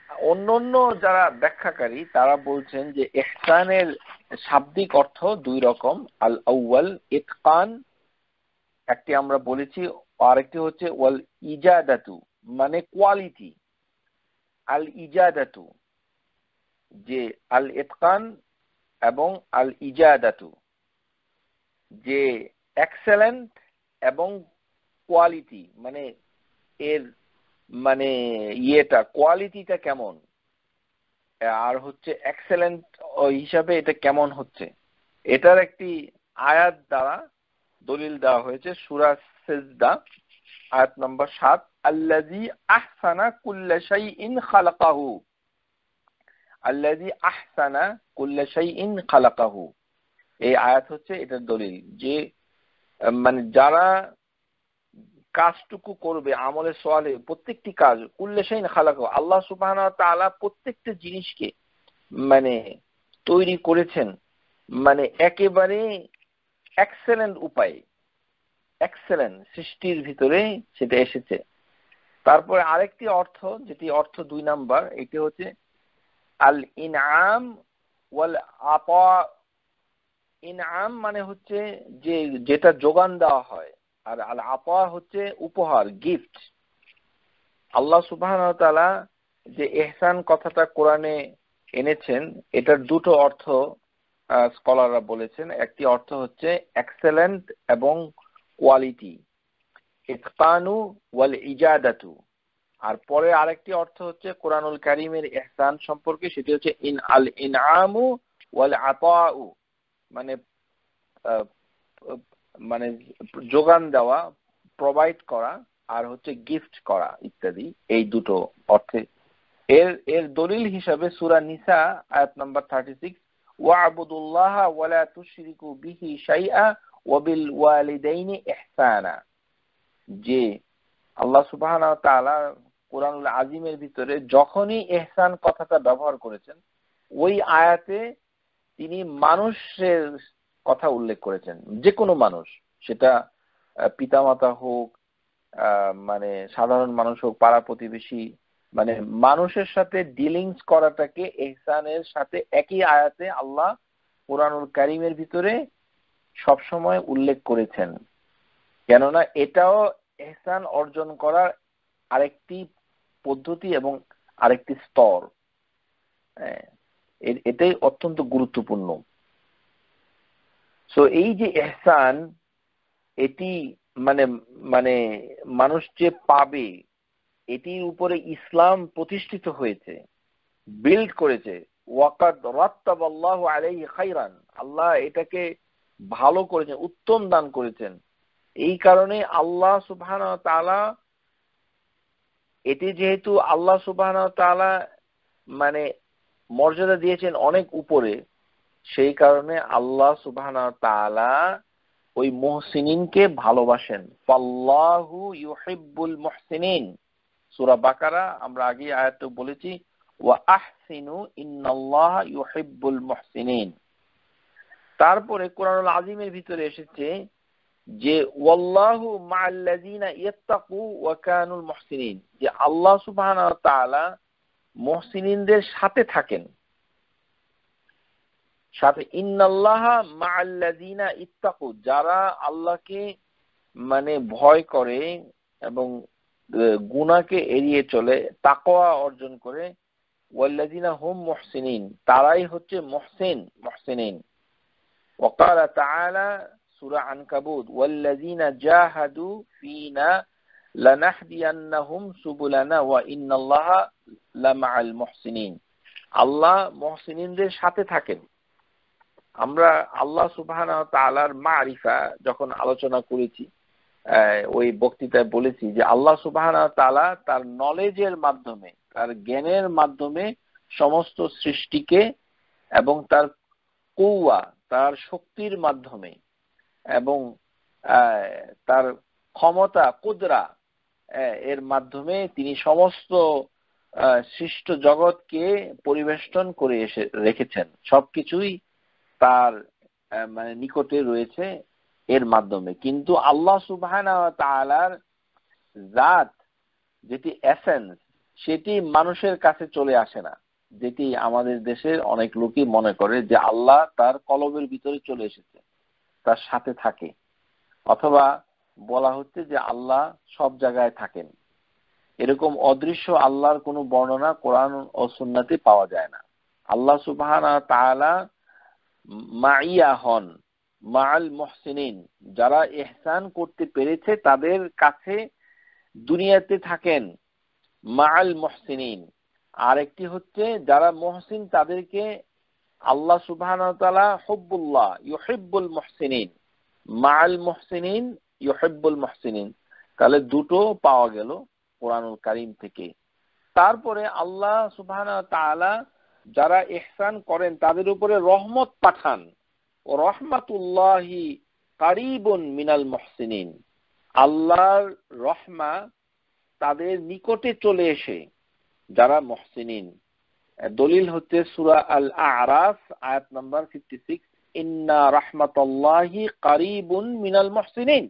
অন্য অন্য যারা ব্যাখ্যাকারী, তারা বলছেন যে এহসানের শাব্দিক অর্থ দুই রকম। আল আউয়াল, ইতকান, একটি আমরা বলেছি, আরেকটি হচ্ছে ওয়াল ইজাদাতু মানে কোয়ালিটি। আল ইজাদাতু, যে আল ইতকান এবং আল ইজাদাতু, যে এক্সেলেন্ট এবং কোয়ালিটি মানে এর মানে ইয়েটা, কোয়ালিটিটা কেমন? আর হচ্ছে এক্সেলেন্ট হিসাবে এটা কেমন হচ্ছে? এটার একটি আয়াত দ্বারা দলিল দেওয়া হয়েছে, সুরা সেজদা, আয়াত নম্বর সাত আল্লাজি আহসানা কুল্লা শাইইন খালাকাহু। আল্লাজি আহসানা কুল্লা শাইইন খালাকাহু। এই আয়াত হচ্ছে এটার দলিল। যে মানে যারা কাজটুকু করবে, আমলে সোয়ালে প্রত্যেকটি কাজ। কুল্লেশাইন খালাকো আল্লাহ সুবাহ তাআলা প্রত্যেকটা জিনিসকে মানে তৈরি করেছেন মানে একেবারে এক্সেলেন্ট উপায়ে এক্সেলেন্ট সৃষ্টির ভিতরে সেটা এসেছে। তারপরে আরেকটি অর্থ, যেটি অর্থ দুই নাম্বার, এটি হচ্ছে আল ইনআম ওয়াল আপা ইনআম মানে হচ্ছে যে, যেটা যোগান দেওয়া হয়। আর আল আপা হচ্ছে উপহার গিফট আল্লাহ সুবাহ যে এহসান কথাটা কোরআনে এনেছেন, এটার দুটো অর্থ স্কলাররা বলেছেন। একটি অর্থ হচ্ছে এক্সেলেন্ট এবং কোয়ালিটি ইজাদাতু। আর পরে আরেকটি অর্থ হচ্ছে কোরআনুল কারিমের এহসান সম্পর্কে, সেটি হচ্ছে ইন, আল ইনআমু ওয়াল আতাউ। মানে মানে যোগান দেওয়া প্রোভাইড করা আর হচ্ছে গিফট করা ইত্যাদি এই দুটো অর্থে। এর এর দলিল হিসাবে সুরা নিসা আয়াত নাম্বার থার্টি সিক্স ওয়াবুদুল্লাহ ওয়ালা তুশরিকু বিহি শাইআ ওয়াবিল ওয়ালিদাইনি ইহসানা। যে আল্লাহ সুবাহ তাআলা কোরআনুল আজিমের ভিতরে যখনই এহসান কথাটা ব্যবহার করেছেন, ওই আয়াতে তিনি মানুষের কথা উল্লেখ করেছেন। যে কোনো মানুষ সেটা পিতামাতা হোক মানে সাধারণ মানুষ হোক পাড়া প্রতিবেশী মানে মানুষের সাথে ডিলিংস করাটাকে এহসানের সাথে একই আয়াতে আল্লাহ কোরআনুল কারিমের ভিতরে সবসময় উল্লেখ করেছেন। কেননা এটাও এহসান অর্জন করার আরেকটি পদ্ধতি এবং আরেকটি স্তর। হ্যাঁ, এটাই অত্যন্ত গুরুত্বপূর্ণ। সো এই যে এহসান, এটি মানে মানে মানুষ যে পাবে, এটির উপরে ইসলাম প্রতিষ্ঠিত হয়েছে বিল্ড করেছে। আলাইহি খাইরান আল্লাহ এটাকে ভালো করেছেন, উত্তম দান করেছেন। এই কারণে আল্লাহ সুবহান তাআলা, এটি যেহেতু আল্লাহ সুবহান তাআলা মানে মর্যাদা দিয়েছেন অনেক উপরে সেই কারণে আল্লাহ তাআলা ওই মুহসিনিনকে ভালোবাসেন। ফাল্লাহু ইউহিব্বুল মুহসিনিন। সূরা বাকারা আমরা আগে আয়াতে বলেছি, ওয়া আহসিনু ইন্নাল্লাহ ইউহিব্বুল মুহসিনিন। তারপরে কোরআনুল আজিমের ভিতরে এসেছে যে, ওয়াল্লাহু মাআল্লাযিনা ইয়াত্তাকু ওয়া কানুল মুহসিনিন। যে আল্লাহ সুবহানাহু ওয়া তাআলা মুহসিনিনদের সাথে থাকেন। সাথে ইন্নাল্লাহ মাআল্লাযিনা ইত্তাকু যারা আল্লাহকে মানে ভয় করে এবং গুনাহকে এড়িয়ে চলে তাকওয়া অর্জন করে ওয়াল্লাযিনা হুম মুহসিনিন তারাই হচ্ছে মুহসিন মুহসিনিন وقال تعالى سورة عنكبوت والذين جاهدوا فينا لنهدينهم سبلنا وإن الله لمع المحسنين আল্লাহ মহসিনদের সাথে থাকেন আমরা আল্লাহ সুবহান তালার মা মারিফা যখন আলোচনা করেছি ওই বক্তৃতায় বলেছি যে আল্লাহ সুবহান তালা তার নলেজের মাধ্যমে, তার জ্ঞানের মাধ্যমে সমস্ত সৃষ্টিকে এবং তার কৌয়া তার শক্তির মাধ্যমে এবং তার ক্ষমতা, কুদরা এর মাধ্যমে তিনি সমস্ত সৃষ্ট জগৎকে পরিবেষ্টন করে এসে, রেখেছেন। সবকিছুই তার মানে নিকটে রয়েছে এর মাধ্যমে। কিন্তু আল্লাহ সুবহানা জাত, যেটি এসেন্স সেটি মানুষের কাছে চলে আসে না, যেটি আমাদের দেশের অনেক লোকই মনে করে যে আল্লাহ তার কলবের ভিতরে চলে এসেছে, তার সাথে থাকে। অথবা বলা হচ্ছে যে আল্লাহ সব জায়গায় থাকেন। এরকম অদৃশ্য আল্লাহর কোনো বর্ণনা কোরআন ও সুন্নাতে পাওয়া যায় না। আল্লাহ তাআলা মাইয়া হন মাল মহসিনিন, যারা এহসান করতে পেরেছে তাদের কাছে দুনিয়াতে থাকেন মাল মহসিনিন। আর একটি হচ্ছে যারা মহসিন তাদেরকে আল্লাহ সুবহান হব্বুল্লাহ, ইউহিব্বুল মহসিনিন। মাল মহসিনিন, ইউহিব্বুল মহসিনিন। তাহলে দুটো পাওয়া গেল কোরআনুল কারিম থেকে। তারপরে আল্লাহ সুবহান তাআলা যারা ইহসান করেন, তাদের উপরে রহমত পাঠান। ও রহমাতুল্লাহি কারিবুন মিনাল মহসিনিন। আল্লাহর রহমা তাদের নিকটে চলে এসে যারা মহসিনিন। দলিল হচ্ছে সুরা আল আরাফ আয়াত নাম্বার ফিফটি সিক্স ইন্না রাহমাতাল্লাহি কারিবুন মিনাল মহসিনিন।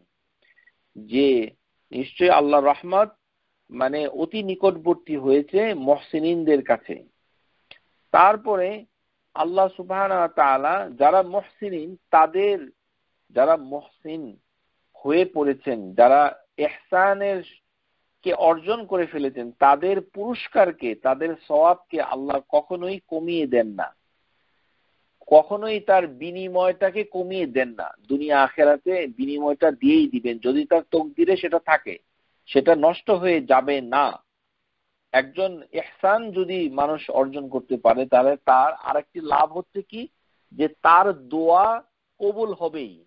যে নিশ্চয় আল্লাহ রহমত মানে অতি নিকটবর্তী হয়েছে মহসিনিনদের কাছে। তারপরে আল্লাহ সুবাহ যারা মহসিনিন, তাদের যারা মহসিন হয়ে পড়েছেন, যারা এহসানের কে অর্জন করে ফেলেছেন, তাদের পুরস্কারকে, তাদের সওয়াবকে আল্লাহ কখনোই কমিয়ে দেন না। কখনোই তার বিনিময়টাকে কমিয়ে দেন না। দুনিয়া আখেরাতে বিনিময়টা দিয়েই দিবেন। যদি তার তকদিরে সেটা থাকে, সেটা নষ্ট হয়ে যাবে না। একজন এহসান যদি মানুষ অর্জন করতে পারে, তাহলে তার আরেকটি লাভ হচ্ছে কি? যে তার দোয়া কবুল হবেই।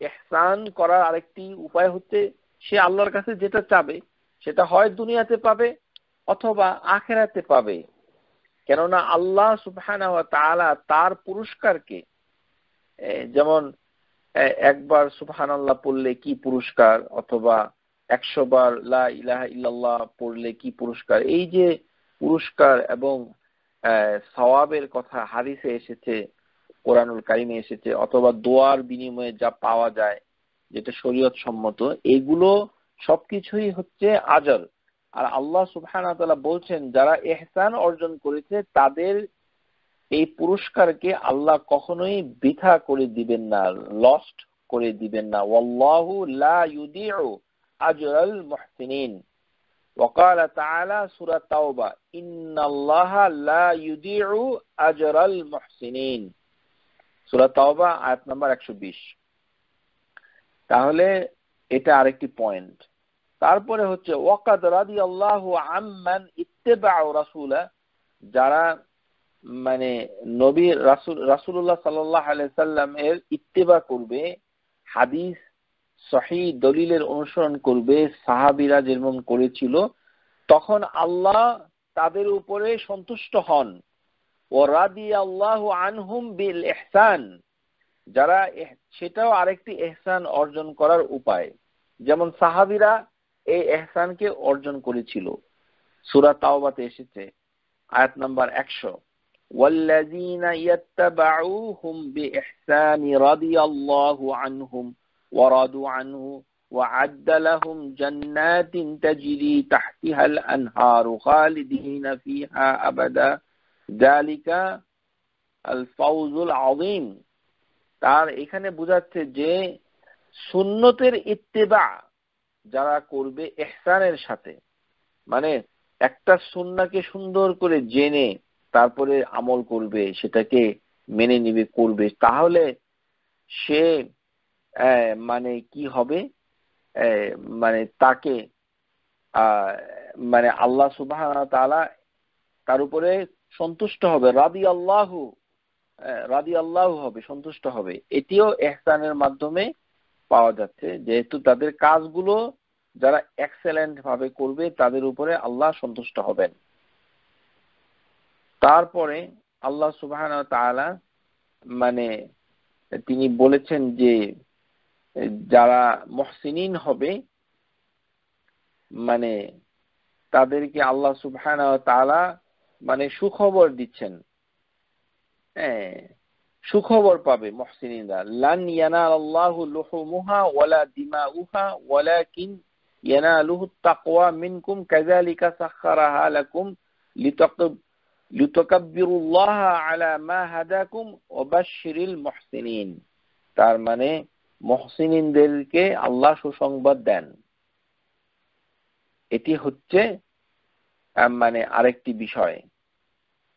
এহসান করার আরেকটি উপায় হচ্ছে, সে আল্লাহর কাছে যেটা চাবে, সেটা হয় দুনিয়াতে পাবে অথবা আখেরাতে পাবে। কেননা আল্লাহ সুবহানাহু ওয়া তার পুরস্কারকে যেমন একবার সুবহানাল্লাহ পড়লে কি পুরস্কার অথবা একশো বার লা ইলাহা ইল্লাল্লাহ পড়লে কি পুরস্কার? এই যে পুরস্কার এবং সওয়াবের কথা হাদিসে এসেছে, কোরআনুল কারিমে এসেছে, অথবা দোয়ার বিনিময়ে যা পাওয়া যায়, যেটা শরীয়ত সম্মত এগুলো সবকিছুই হচ্ছে আজর আর আল্লাহ সুবহানাহু বলছেন, যারা এহসান অর্জন করেছে, তাদের এই পুরস্কারকে আল্লাহ কখনোই বৃথা করে দিবেন না লস্ট করে দিবেন না। ওয়াল্লাহু লা ইউদিউ আজরাল মুহসিনিন وقال تعالى سورة توبة إن الله لا يضيع أجر المحسنين سورة توبة আয়াত নাম্বার 120 তাহলে এটা আরেকটি পয়েন্ট তারপরে হচ্ছে ওয়াকাদ রাদিয়াল্লাহু আম্মান ইত্তেবাউ রাসূলা যারা মানে নবী রাসূল রাসূলুল্লাহ সাল্লাল্লাহু আলাইহি সাল্লাম এর ইত্তেবা করবে হাদিস সহি দলিলের অনুসরণ করবে সাহাবিরা যেমন করেছিল তখন আল্লাহ তাদের উপরে সন্তুষ্ট হন ও রাদি আল্লাহ আনহুম বিল এহসান যারা সেটাও আরেকটি এহসান অর্জন করার উপায় যেমন সাহাবিরা এই এহসানকে অর্জন করেছিল সুরা তাওবাতে এসেছে আয়াত নাম্বার একশো والذين يتبعوهم بإحسان رضي الله عنهم ورضوا عنه وعد لهم جنات تجري تحتها الأنهار خالدين فيها أبدا ذلك الفوز العظيم তার এখানে বোঝাচ্ছে যে সুন্নতের ইত্তেবা যারা করবে এহসানের সাথে মানে একটা সুন্নাকে সুন্দর করে জেনে তারপরে আমল করবে সেটাকে মেনে নিবে করবে তাহলে সে মানে কি হবে? মানে তাকে মানে আল্লাহ সুবাহ তার উপরে সন্তুষ্ট হবে রাদি আল্লাহ রাদি আল্লাহ হবে, সন্তুষ্ট হবে। এটিও এহসানের মাধ্যমে পাওয়া যাচ্ছে। যেহেতু তাদের কাজগুলো যারা এক্সেলেন্ট ভাবে করবে, তাদের উপরে আল্লাহ সন্তুষ্ট হবেন। তারপরে আল্লাহ সুবাহ মানে তিনি বলেছেন যে যারা মহসিনিন হবে মানে তাদেরকে আল্লাহ সুবহান তাআলা মানে সুখবর দিচ্ছেন। হ্যাঁ সুখবর পাবে মহসিনিনরা। তার মানে মহসিনদেরকে আল্লাহ সুসংবাদ দেন। এটি হচ্ছে মানে আরেকটি বিষয়।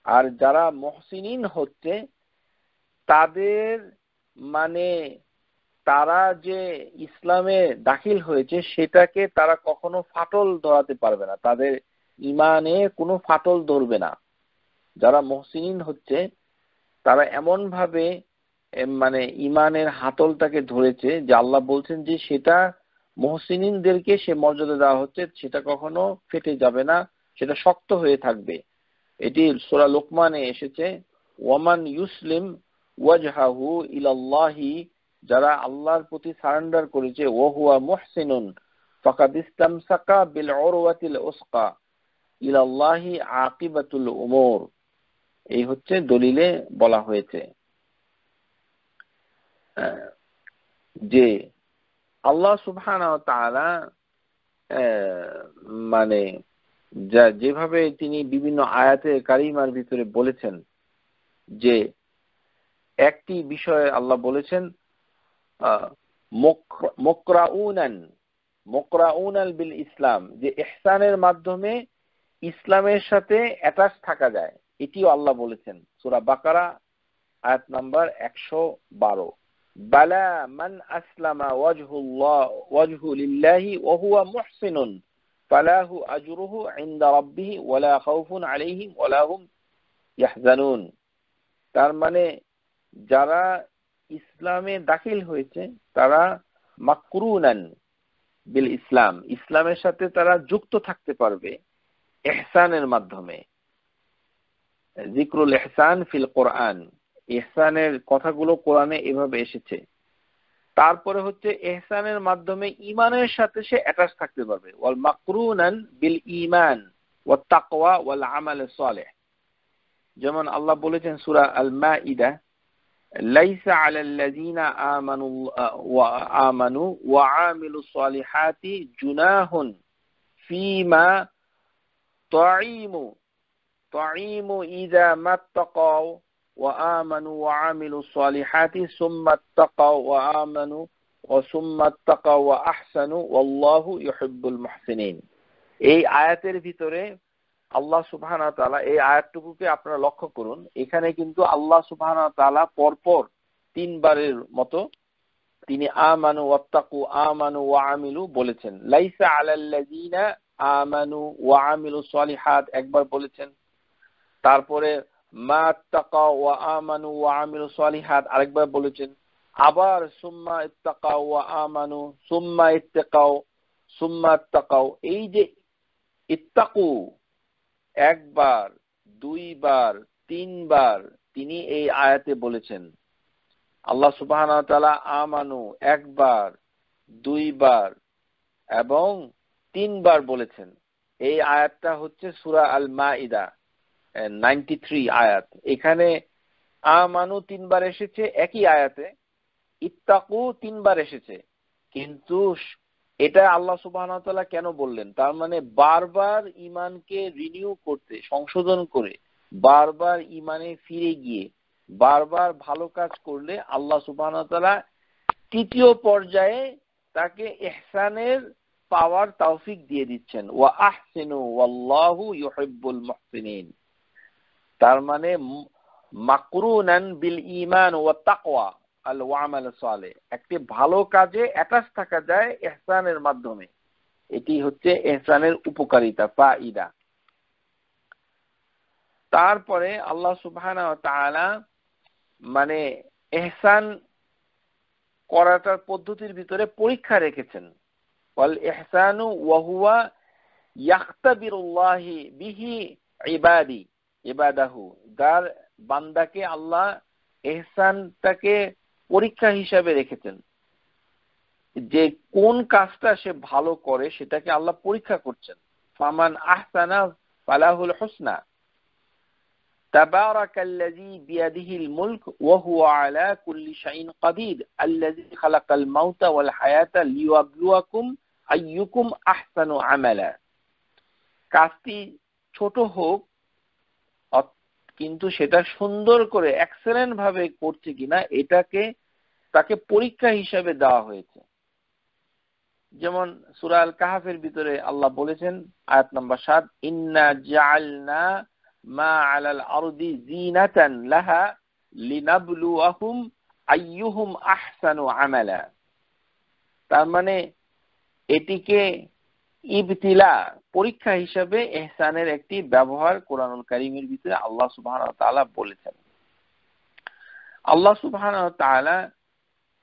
আর যারা মহসিনিন হচ্ছে, তাদের মানে তারা যে ইসলামে দাখিল হয়েছে, সেটাকে তারা কখনো ফাটল ধরাতে পারবে না। তাদের ইমানে কোনো ফাটল ধরবে না। যারা মহসিনিন হচ্ছে, তারা এমন ভাবে মানে ইমানের হাতলটাকে ধরেছে যে আল্লাহ বলছেন যে সেটা মহসিনদেরকে সে মর্যাদা দেওয়া হচ্ছে, সেটা কখনো ফেটে যাবে না, সেটা শক্ত হয়ে থাকবে। এটি সোরা লোকমানে এসেছে, ওয়ামান ইউসলিম ওয়াজহাহু ইলাল্লাহি, যারা আল্লাহর প্রতি সারেন্ডার করেছে, ওহুয়া মুহসিনুন, ফাকাদ ইসতামসাকা বিল উরওয়াতিল উসকা ইলাল্লাহি আকিবাতুল উমুর। এই হচ্ছে দলিলে বলা হয়েছে। যে আল্লাহ সুবহান মানে যা, যেভাবে তিনি বিভিন্ন আয়াতে কারিমার ভিতরে বলেছেন যে একটি বিষয়ে আল্লাহ বলেছেন বিল ইসলাম, যে ইহসানের মাধ্যমে ইসলামের সাথে অ্যাটাচ থাকা যায়। এটিও আল্লাহ বলেছেন। সুরা বাকারা, আয়াত নাম্বার একশো বারো। বালা মান আসলামা ওয়াজহুল্লাহ ওয়াজহু লিল্লাহি ওয়া হুয়া মুহসিনুন। ফালাহু আজরুহু ইনদা রাব্বিহি খাউফুন হুম ইয়াহজানুন। তার মানে যারা ইসলামে দাখিল হয়েছে, তারা মাকরুনান বিল ইসলাম। ইসলামের সাথে তারা যুক্ত থাকতে পারবে এহসানের মাধ্যমে। জিক্রুল এহসান ফিল কোরআন। এহসানের কথাগুলো কোরআনে এভাবে এসেছে। তারপরে হচ্ছে এহসানের মাধ্যমে ইমানের সাথে সে অ্যাটাচ থাকতে পারবে। ওয়াল মাকরুনান বিল ইমান ওয়া তাকওয়া ওয়াল আমাল সালেহ। যেমন আল্লাহ বলেছেন সূরা আল মাঈদা লাইসা আলাল লাযিনা আমানু ওয়া আমানু ওয়া আমিলুস সালিহাতি জুনাহুন ফিমা তাঈমু তাঈমু ইযা মাত্তাকাও وآمنوا وعملوا الصالحات ثم اتقوا وآمنوا وثم اتقوا وأحسنوا والله يحب المحسنين এই আয়াতের ভিতরে আল্লাহ সুবহান তাআলা এই আয়াতটুকুকে আপনারা লক্ষ্য করুন এখানে কিন্তু আল্লাহ সুবহান তাআলা পরপর তিনবারের মতো তিনি আমানু ওয়াত্তাকু আমানু ওয়া আমিলু বলেছেন লাইসা আলাল্লাযিনা আমানু ওয়া আমিলু সলিহাত একবার বলেছেন তারপরে মা তাকা ওয়া আমানু ওয়া আমিলু সলিহাত। আরেকবার বলেছেন, আবার সুম্মা ইত্তাকাও ওয়া আমানু, সুম্মা ইত্তাকাও সুম্মা ইত্তাকাও এই যে ইত্তাকু, একবার, দুইবার, তিনবার তিনি এই আয়াতে বলেছেন, আল্লাহ তাআলা আমানু একবার, দুইবার এবং তিনবার বলেছেন। এই আয়াতটা হচ্ছে সুরা আল মাইদা আয়াত। এখানে আমানু তিনবার এসেছে, একই আয়াতে। ইত্তাকু তিনবার এসেছে। কিন্তু এটা আল্লাহ সুবাহ কেন বললেন? তার মানে বারবার ইমানকে রিনিউ করতে, সংশোধন করে, বারবার ইমানে ফিরে গিয়ে, বারবার ভালো কাজ করলে আল্লাহ সুবাহ তৃতীয় পর্যায়ে তাকে এহসানের পাওয়ার তৌফিক দিয়ে দিচ্ছেন। ওয়া আহসিনু, ওয়াল্লাহু ইউহিব্বুল মুহসিনিন। তার মানে মাকরুনান বিল ইমান ওয়া তাকওয়া, আল ওয়ামাল সালে একটি ভালো কাজে অ্যাটাচ থাকা যায় এহসানের মাধ্যমে। এটি হচ্ছে এহসানের উপকারিতা ফাইদা তারপরে আল্লাহ সুবহানা তাআলা মানে এহসান করাটার পদ্ধতির ভিতরে পরীক্ষা রেখেছেন। ওয়াল ইহসানু ওয়া হুয়া বিহি ইবাদি। ইবাদাহু যার বান্দাকে আল্লাহ এহসানটাকে পরীক্ষা হিসাবে রেখেছেন যে কোন কাজটা সে ভালো করে সেটাকে আল্লাহ পরীক্ষা করছেন ফামান আহসানা ফালাহুল হুসনা تبارك الذي بيده الملك وهو على كل شيء قدير الذي خلق الموت والحياة ليبلوكم أيكم أحسن عملا কাজটি ছোট হোক কিন্তু সেটা সুন্দর করে এক্সেলেন্ট ভাবে করছে কিনা, এটাকে, তাকে পরীক্ষা হিসাবে দেওয়া হয়েছে। যেমন সুরাল কাহাফের ভিতরে আল্লাহ বলেছেন, আয়াত নম্বর সাত, ইন্না জাআলনা মা আলাল আরদি জিনাতান লাহা লিনাবলুয়াহুম আইয়ুহুম আহসানু আমালা। তার মানে এটিকে ইবতিলা, পরীক্ষা হিসাবে এহসানের একটি ব্যবহার কোরআনুল কারিমের ভিতরে আল্লাহ সুবাহ তাআলা বলেছেন। আল্লাহ সুবাহ তাআলা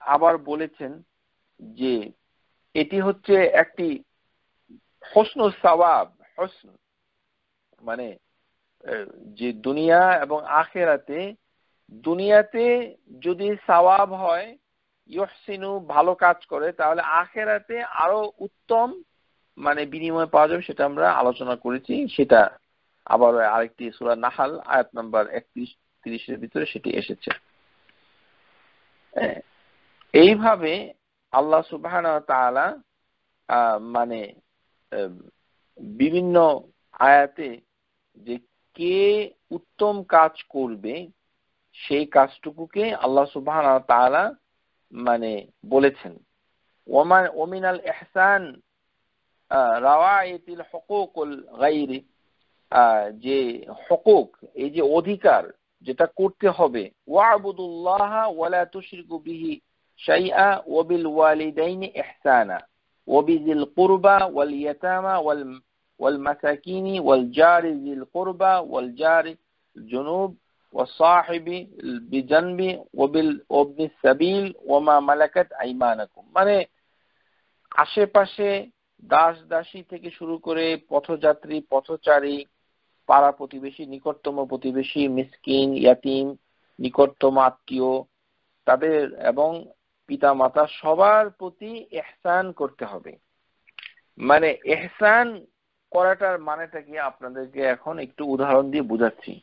আবার বলেছেন যে এটি হচ্ছে একটি হসন সওয়াব, হসন মানে যে দুনিয়া এবং আখেরাতে, দুনিয়াতে যদি সওয়াব হয় ইহসিনু ভালো কাজ করে, তাহলে আখেরাতে আরও উত্তম মানে বিনিময় পাওয়া যাবে সেটা আমরা আলোচনা করেছি। সেটা আবার আরেকটি সুরা নাহাল, আয়াত নাম্বার একত্রিশ, তিরিশের ভিতরে সেটি এসেছে। এইভাবে আল্লাহ সুবাহ তাআলা মানে বিভিন্ন আয়াতে যে কে উত্তম কাজ করবে, সেই কাজটুকুকে আল্লাহ সুবাহ তাআলা মানে বলেছেন। ওমান, ওমিনাল এহসান রাওয়াইতিল হকুকুল গাইরি যে হকুক এই যে অধিকার যেটা করতে হবে ওয়াবুদুল্লাহ ওয়ালা তুশরিকু বিহি শাইআ ওয়াবিল ওয়ালিদাইনি ইহসানা ওয়াবিজিল কুরবা ওয়াল ইয়াতামা ওয়াল والمساكين والجار ذي القربى والجار الجنوب والصاحب بجنب وابن السبيل وما ملكت أيمانكم মানে আশেপাশে দাস দাসী থেকে শুরু করে পথযাত্রী, পথচারী, পাড়া প্রতিবেশী, নিকটতম প্রতিবেশী, মিসকিন, ইয়াতিম, নিকটতম আত্মীয়, তাদের এবং পিতা মাতা সবার প্রতি এহসান করতে হবে। মানে এহসান করাটার মানেটা কি আপনাদেরকে এখন একটু উদাহরণ দিয়ে বুঝাচ্ছি।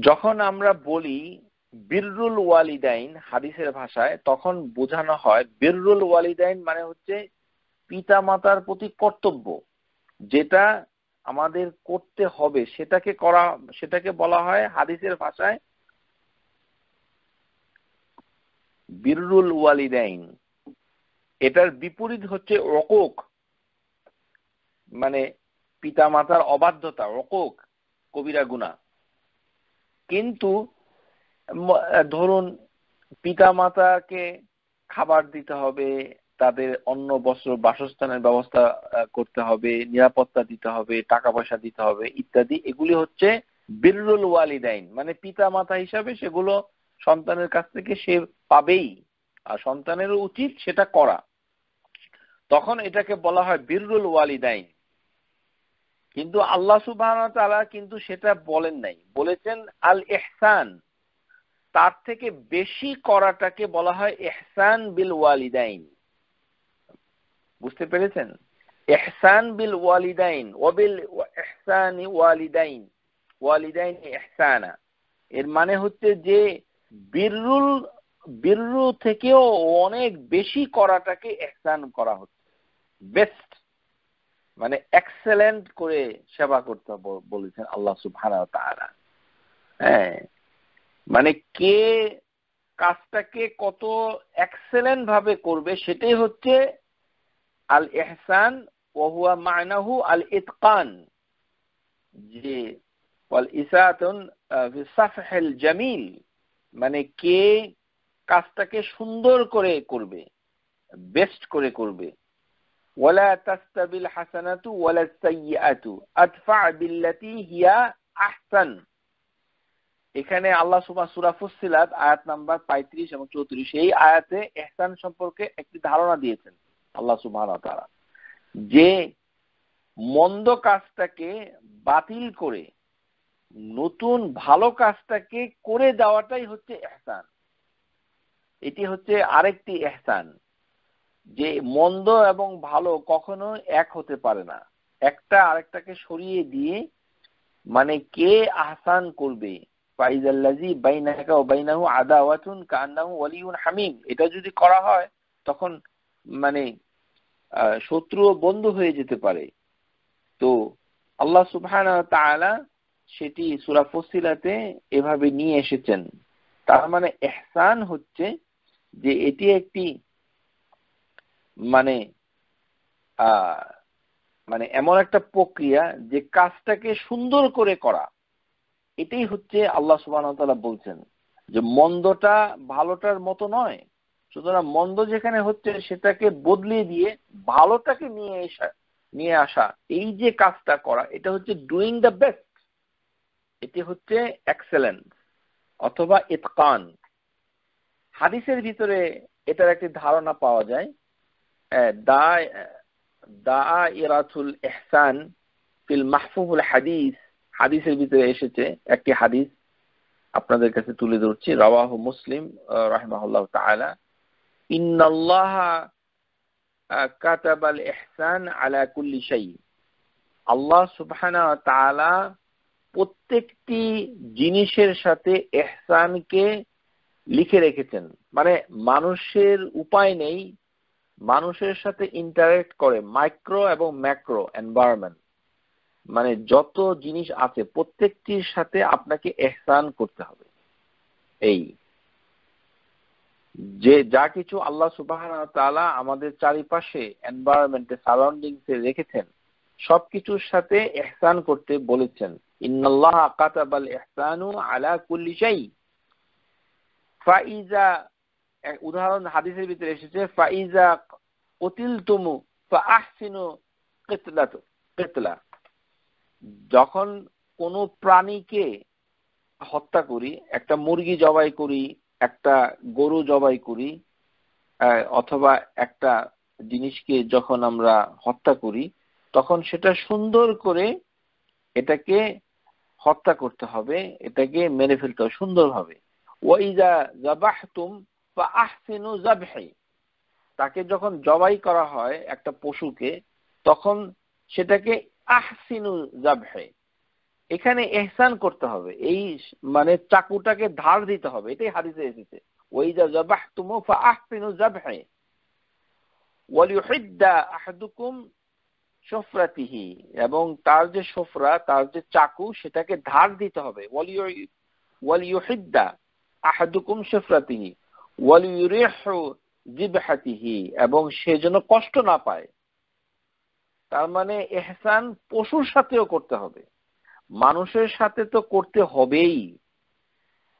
যখন আমরা বলি বিররুল ওয়ালিদাইন হাদিসের ভাষায়, তখন বোঝানো হয় বিররুল ওয়ালিদাইন মানে হচ্ছে পিতা মাতার প্রতি কর্তব্য, যেটা আমাদের করতে হবে, সেটাকে করা, সেটাকে বলা হয় হাদিসের ভাষায় বিররুল ওয়ালিদাইন। এটার বিপরীত হচ্ছে রকক মানে পিতা মাতার অবাধ্যতা রকক কবিরা গুণা কিন্তু ধরুন পিতা মাতাকে খাবার দিতে হবে তাদের অন্য বস্ত্র বাসস্থানের ব্যবস্থা করতে হবে, নিরাপত্তা দিতে হবে টাকা পয়সা দিতে হবে, ইত্যাদি। এগুলি হচ্ছে বিররুল ওয়ালিদাইন। মানে পিতা মাতা হিসাবে সেগুলো সন্তানের কাছ থেকে সে পাবেই। আর সন্তানের উচিত সেটা করা। তখন এটাকে বলা হয় বিরুল ওয়ালিদাইন। কিন্তু আল্লাহ সুবাহ কিন্তু সেটা বলেন নাই। বলেছেন, আল এহসান তার থেকে বেশি করাটাকে বলা হয় এহসান বিল ওয়ালিদাইন। বুঝতে পেরেছেন? এহসান বিল ওয়ালিদাইন ওবিল এহসান ওয়ালিদাইন ওয়ালিদাইন এহসানা এর মানে হচ্ছে যে বিররুল বিররু থেকেও অনেক বেশি করাটাকে এহসান করা হচ্ছে। বেস্ট। মানে এক্সেলেন্ট করে সেবা করতে বলেছেন আল্লাহ সুবহানাহু তাআলা। হ্যাঁ। মানে কে কাজটাকে কত এক্সেলেন্ট ভাবে করবে সেটাই হচ্ছে আল এহসান ওহুয়া মায়নাহু আল ইতকান যে জামিল। মানে কে কাজটাকে সুন্দর করে করবে বেস্ট করে করবে। ওয়ালা তাস্তাবিল হাসানাতু ওয়ালা আদফা বিল্লাতি হিয়া আহসান। এখানে আল্লাহ সুবা সুরা ফুসিলাত আয়াত নাম্বার পঁয়ত্রিশ এবং চৌত্রিশ, এই আয়াতে এহসান সম্পর্কে একটি ধারণা দিয়েছেন। আল্লাহ সুবাহ তারা যে মন্দ কাজটাকে বাতিল করে, নতুন ভালো কাজটাকে করে দেওয়াটাই হচ্ছে এহসান এটি হচ্ছে আরেকটি এহসান যে মন্দ এবং ভালো কখনো এক হতে পারে না। একটা আরেকটাকে সরিয়ে দিয়ে মানে কে আহসান করবে? হামিম এটা যদি করা হয়, তখন মানে শত্রু বন্ধু হয়ে যেতে পারে। তো আল্লাহ সুবহান সেটি সুরা ফসিলাতে এভাবে নিয়ে এসেছেন। তার মানে এহসান হচ্ছে যে এটি একটি মানে মানে এমন একটা প্রক্রিয়া যে কাজটাকে সুন্দর করে করা। এটাই হচ্ছে আল্লাহ সুবাহ বলছেন যে মন্দটা ভালোটার মতো নয় সুতরাং মন্দ যেখানে হচ্ছে সেটাকে বদলিয়ে দিয়ে ভালোটাকে নিয়ে আসা নিয়ে আসা, এই যে কাজটা করা, এটা হচ্ছে ডুইং দ্য বেস্ট এটি হচ্ছে এক্সেলেন্স অথবা ইতকান। হাদিসের ভিতরে এটার একটি ধারণা পাওয়া যায় দা দা ইরাতুল এহসান ফিল মাহফুবুল হাদিস। হাদিসের ভিতরে এসেছে একটি হাদিস। আপনাদের কাছে তুলে ধরছি, রওয়াহু মুসলিম রাহিমাহুল্লাহ তাআলা। আল্লাহ প্রত্যেকটি জিনিসের সাথে এহসানকে লিখে রেখেছেন। মানে মানুষের উপায় নেই, মানুষের সাথে ইন্টারেক্ট করে মাইক্রো এবং ম্যাক্রো এনভায়রনমেন্ট মানে যত জিনিস আছে, প্রত্যেকটির সাথে আপনাকে এহসান করতে হবে। এই। যে যা কিছু আল্লাহ সুবাহ তালা আমাদের চারিপাশে এনভায়রনমেন্টে সারাউন্ডিংসে রেখেছেন, সবকিছুর সাথে এহসান করতে বলেছেন। ইন্নাল্লাহ আলা কুল্লি শাই ফাইজা উদাহরণ হাদিসের ভিতরে এসেছে ফাইজা কতিল ফা আহসিনু কেতলা। যখন কোনো প্রাণীকে হত্যা করি, একটা মুরগি জবাই করি একটা গরু জবাই করি অথবা একটা জিনিসকে যখন আমরা হত্যা করি, তখন সেটা সুন্দর করে এটাকে হত্যা করতে হবে, এটাকে মেরে ফেলতে হবে সুন্দরভাবে। ওয়াইজা তাকে যখন জবাই করা হয় একটা পশুকে, তখন সেটাকে আহসিনু জাবহে এখানে এহসান করতে হবে। এই মানে চাকুটাকে ধার দিতে হবে, এটাই হাদিসে এসেছে। ওই যা জবাহ তুমু ফা আহসিনু জাবহে ওয়ালিউহিদ্দা আহাদুকুম সফরাতিহি, এবং তার যে সফরা, তার যে চাকু, সেটাকে ধার দিতে হবে। ওয়ালিউহিদ্দা আহাদুকুম সফরাতিহি, ওয়ালিউরিহু জিবহাতিহি, এবং সে যেন কষ্ট না পায়। তার মানে এহসান পশুর সাথেও করতে হবে। মানুষের সাথে তো করতে হবেই।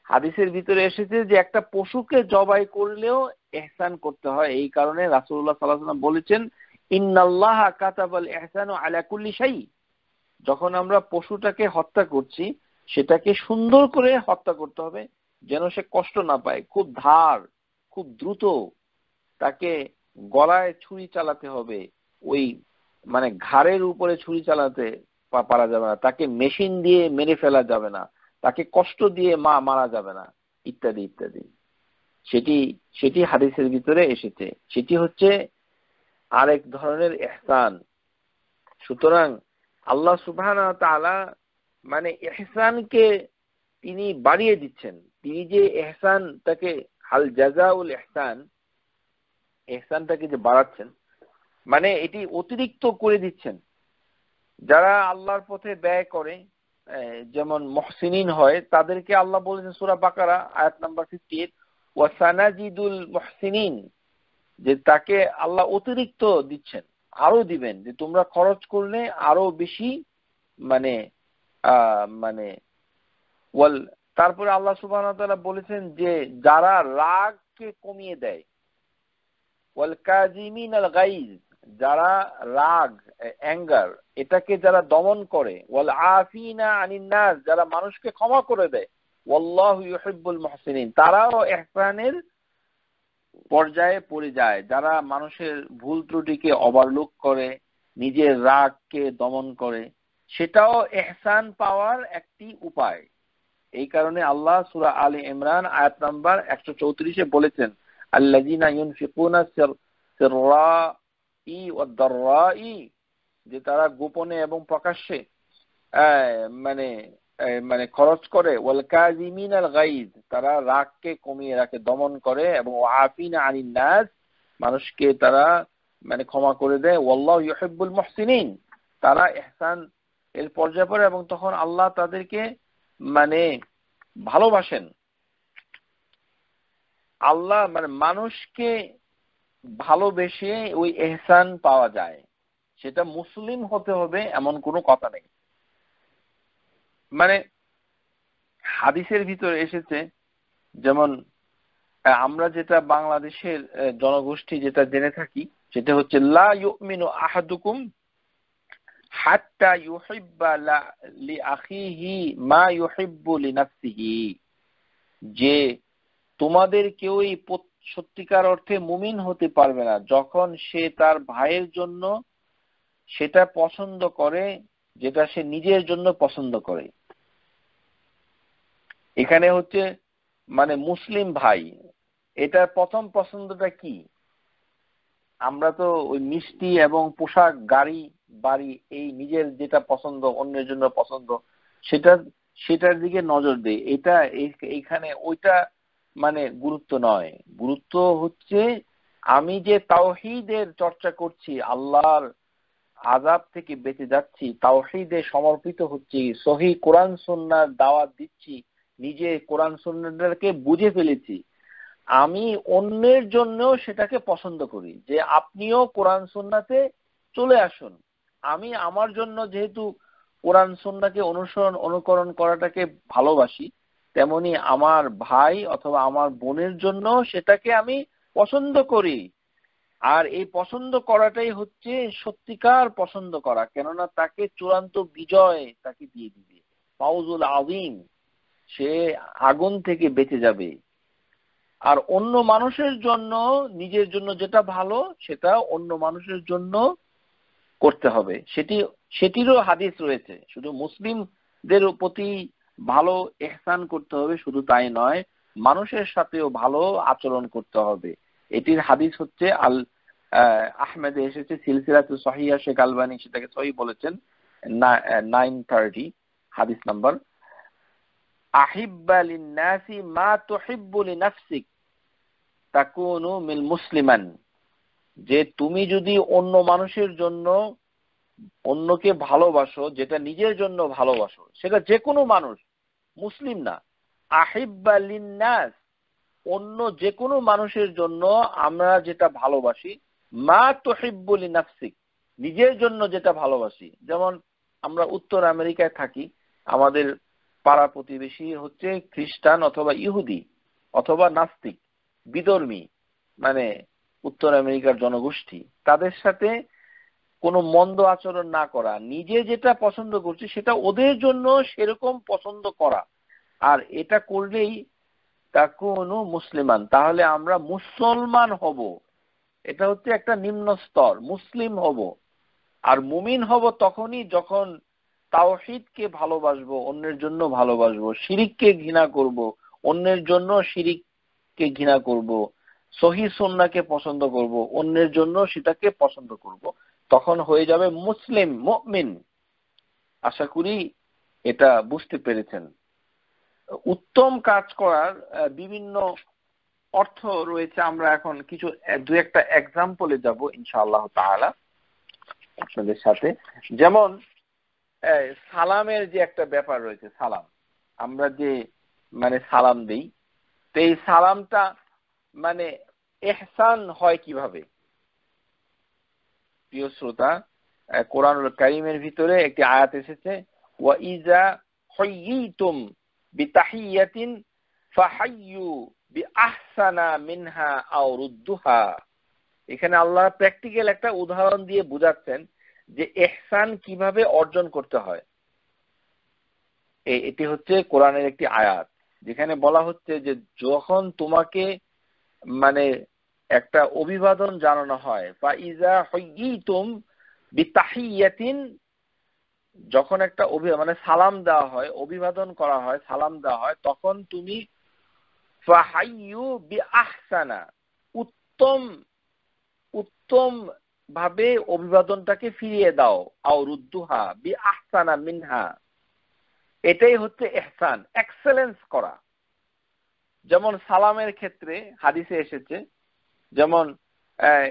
হাদিসের ভিতরে এসেছে যে একটা পশুকে জবাই করলেও এহসান করতে হয়। এই কারণে রাসুল্লাহ সাল্লাহ বলেছেন, ইন্নাল্লাহ কাতাবাল এহসান আলাকুল্লি সাই যখন আমরা পশুটাকে হত্যা করছি, সেটাকে সুন্দর করে হত্যা করতে হবে যেন সে কষ্ট না পায়। খুব ধার, খুব দ্রুত তাকে গলায় ছুরি চালাতে হবে। ওই মানে ঘাড়ের উপরে ছুরি চালাতে পারা যাবে না। তাকে মেশিন দিয়ে মেরে ফেলা যাবে না। তাকে কষ্ট দিয়ে মা মারা যাবে না। ইত্যাদি ইত্যাদি। সেটি সেটি হাদিসের ভিতরে এসেছে। সেটি হচ্ছে আরেক ধরনের এহসান সুতরাং আল্লাহ সুবাহ মানে এহসানকে তিনি বাড়িয়ে দিচ্ছেন। তিনি যে এহসান তাকে হাল জাজাউল এহসান এহসানটাকে যে বাড়াচ্ছেন মানে এটি অতিরিক্ত করে দিচ্ছেন। যারা আল্লাহর পথে ব্যয় করে যেমন মহসিনিন হয়, তাদেরকে আল্লাহ বলেছেন সুরা বাকারা, আয়াত নাম্বার ফিফটি এইট ওয়াসানাজিদুল মহসিনিন যে তাকে আল্লাহ অতিরিক্ত দিচ্ছেন আরও দিবেন, যে তোমরা খরচ করলে আরও বেশি মানে মানে ওয়াল, তারপরে আল্লাহ সুবাহ বলেছেন যে যারা রাগকে কমিয়ে দেয়, ওয়াল কাজিমিন আল গাইজ যারা রাগ অ্যাঙ্গার এটাকে যারা দমন করে আফিনা আনিন্নাস যারা মানুষকে ক্ষমা করে দেয়, ওয়াল্লাহু ইউহিব্বুল তারাও ইহসানের পর্যায়ে পড়ে যায়। যারা মানুষের ভুল ত্রুটিকে ওভারলুক করে, নিজের রাগকে দমন করে, সেটাও এহসান পাওয়ার একটি উপায়। এই কারণে আল্লাহ সুরা আলী ইমরান আয়াত নাম্বার একশো চৌত্রিশে বলেছেন আল্লাজিনা যে তারা গোপনে এবং প্রকাশ্যে মানে মানে খরচ করে, ওয়াল কাজিমিন আল গাইজ, তারা রাগকে কমিয়ে রাখে, দমন করে, এবং আফিন আনিন মানুষকে তারা মানে ক্ষমা করে দেয়, ওয়াল্লাহ ইউহিব্বুল মুহসিনিন, তারা ইহসান এর পর্যায়ে পড়ে, এবং তখন আল্লাহ তাদেরকে মানে ভালোবাসেন। আল্লাহ মানে মানুষকে ভালোবেসে ওই এহসান পাওয়া যায়। সেটা মুসলিম হতে হবে এমন কোনো কথা নেই। মানে হাদিসের ভিতরে এসেছে, যেমন আমরা যেটা বাংলাদেশের জনগোষ্ঠী যেটা জেনে থাকি, সেটা হচ্ছে, লা ইউমিনু আহাদুকুম হাত্তা ইউহিব্বা লি আখিহি মা ইউহিব্বু লিনাফসিহি যে তোমাদের কেউই সত্যিকার অর্থে মুমিন হতে পারবে না। যখন সে তার ভাইয়ের জন্য সেটা পছন্দ করে, যেটা সে নিজের জন্য পছন্দ করে। এখানে হচ্ছে মানে মুসলিম ভাই, এটার প্রথম পছন্দটা কি? আমরা তো ওই মিষ্টি এবং পোশাক, গাড়ি, বাড়ি, এই নিজের যেটা পছন্দ, অন্যের জন্য পছন্দ সেটা সেটার দিকে নজর দেয়। এটা এখানে ওইটা মানে গুরুত্ব নয়। গুরুত্ব হচ্ছে আমি যে তাওহিদের চর্চা করছি, আল্লাহর আজাব থেকে বেঁচে যাচ্ছি, তাওহিদে সমর্পিত হচ্ছি, সহি কোরআন সন্ন্যার দাওয়াত দিচ্ছি, নিজে কোরআন সন্ন্যাটাকে বুঝে ফেলেছি। আমি অন্যের জন্যও সেটাকে পছন্দ করি, যে আপনিও কোরআন সন্নাতে চলে আসুন। আমি আমার জন্য যেহেতু কোরআন সন্নাকে অনুসরণ, অনুকরণ করাটাকে ভালোবাসি তেমনি আমার ভাই অথবা আমার বোনের জন্য সেটাকে আমি পছন্দ করি। আর এই পছন্দ করাটাই হচ্ছে সত্যিকার পছন্দ করা, কেননা তাকে চূড়ান্ত বিজয় তাকে দিয়ে দিবে। ফাউজুল আজিম সে আগুন থেকে বেঁচে যাবে। আর অন্য মানুষের জন্য, নিজের জন্য যেটা ভালো, সেটা অন্য মানুষের জন্য করতে হবে। সেটি, সেটিরও হাদিস রয়েছে। শুধু মুসলিমদের প্রতি ভালো এহসান করতে হবে, শুধু তাই নয়, মানুষের সাথেও ভালো আচরণ করতে হবে। এটির হাদিস হচ্ছে আল আহমেদে এসেছে সিলসিলাতু সহিয়া শেখ আলবানি সেটাকে সহি বলেছেন নাইন থার্টি হাদিস নাম্বার। আহিব্বা লিন্নাসি মা তুহিব্বু লিনাফসিক তাকুনু মিল মুসলিমান। যে তুমি যদি অন্য মানুষের জন্য অন্যকে ভালোবাসো, যেটা নিজের জন্য ভালোবাসো, সেটা যে কোনো মানুষ মুসলিম না। আহিব্বা লিন্নাস, অন্য যে কোনো মানুষের জন্য আমরা যেটা ভালোবাসি, মা তোহিব্বুলি নাফসিক নিজের জন্য যেটা ভালোবাসি। যেমন আমরা উত্তর আমেরিকায় থাকি, আমাদের পাড়া প্রতিবেশী হচ্ছে খ্রিস্টান অথবা ইহুদি অথবা নাস্তিক, বিধর্মী মানে উত্তর আমেরিকার জনগোষ্ঠী। তাদের সাথে কোনো মন্দ আচরণ না করা, নিজে যেটা পছন্দ করছে সেটা ওদের জন্য সেরকম পছন্দ করা। আর এটা করলেই তা কোনো মুসলিমান, তাহলে আমরা মুসলমান হব। এটা হচ্ছে একটা নিম্ন স্তর, মুসলিম হব। আর মুমিন হব তখনই যখন তাওহিদকে ভালোবাসবো, অন্যের জন্য ভালোবাসবো, শিরিককে ঘৃণা করব, অন্যের জন্য শিরিককে ঘৃণা করব, সহি সন্নাকে পছন্দ করব, অন্যের জন্য সেটাকে পছন্দ করব। তখন হয়ে যাবে মুসলিম, মুমিন। আশা করি এটা বুঝতে পেরেছেন। উত্তম কাজ করার বিভিন্ন অর্থ রয়েছে। আমরা এখন কিছু দু একটা এক্সাম্পলে যাব, ইনশাআল্লাহ তাআলা আপনাদের সাথে। যেমন সালামের যে একটা ব্যাপার রয়েছে, সালাম। আমরা যে মানে সালাম দেই, তো এই সালামটা মানে এহসান হয় কীভাবে? প্রিয় শ্রোতা কোরআনুল কারিমের ভিতরে একটি আয়াত এসেছে এখানে আল্লাহ প্র্যাকটিক্যাল একটা উদাহরণ দিয়ে বুঝাচ্ছেন যে এহসান কীভাবে অর্জন করতে হয়। এটি হচ্ছে কোরআনের একটি আয়াত, যেখানে বলা হচ্ছে যে যখন তোমাকে মানে একটা অভিবাদন জানানো হয়। বা ইজা হইতুম বিতাহিয়াতিন, যখন একটা মানে সালাম দেওয়া হয়, অভিবাদন করা হয়, সালাম দেওয়া হয়, তখন তুমি আহসানা উত্তম উত্তম ভাবে অভিবাদনটাকে ফিরিয়ে দাও। আও রুদ্দুহা বি আহসানা মিনহা। এটাই হচ্ছে এহসান এক্সেলেন্স করা। যেমন সালামের ক্ষেত্রে হাদিসে এসেছে যেমন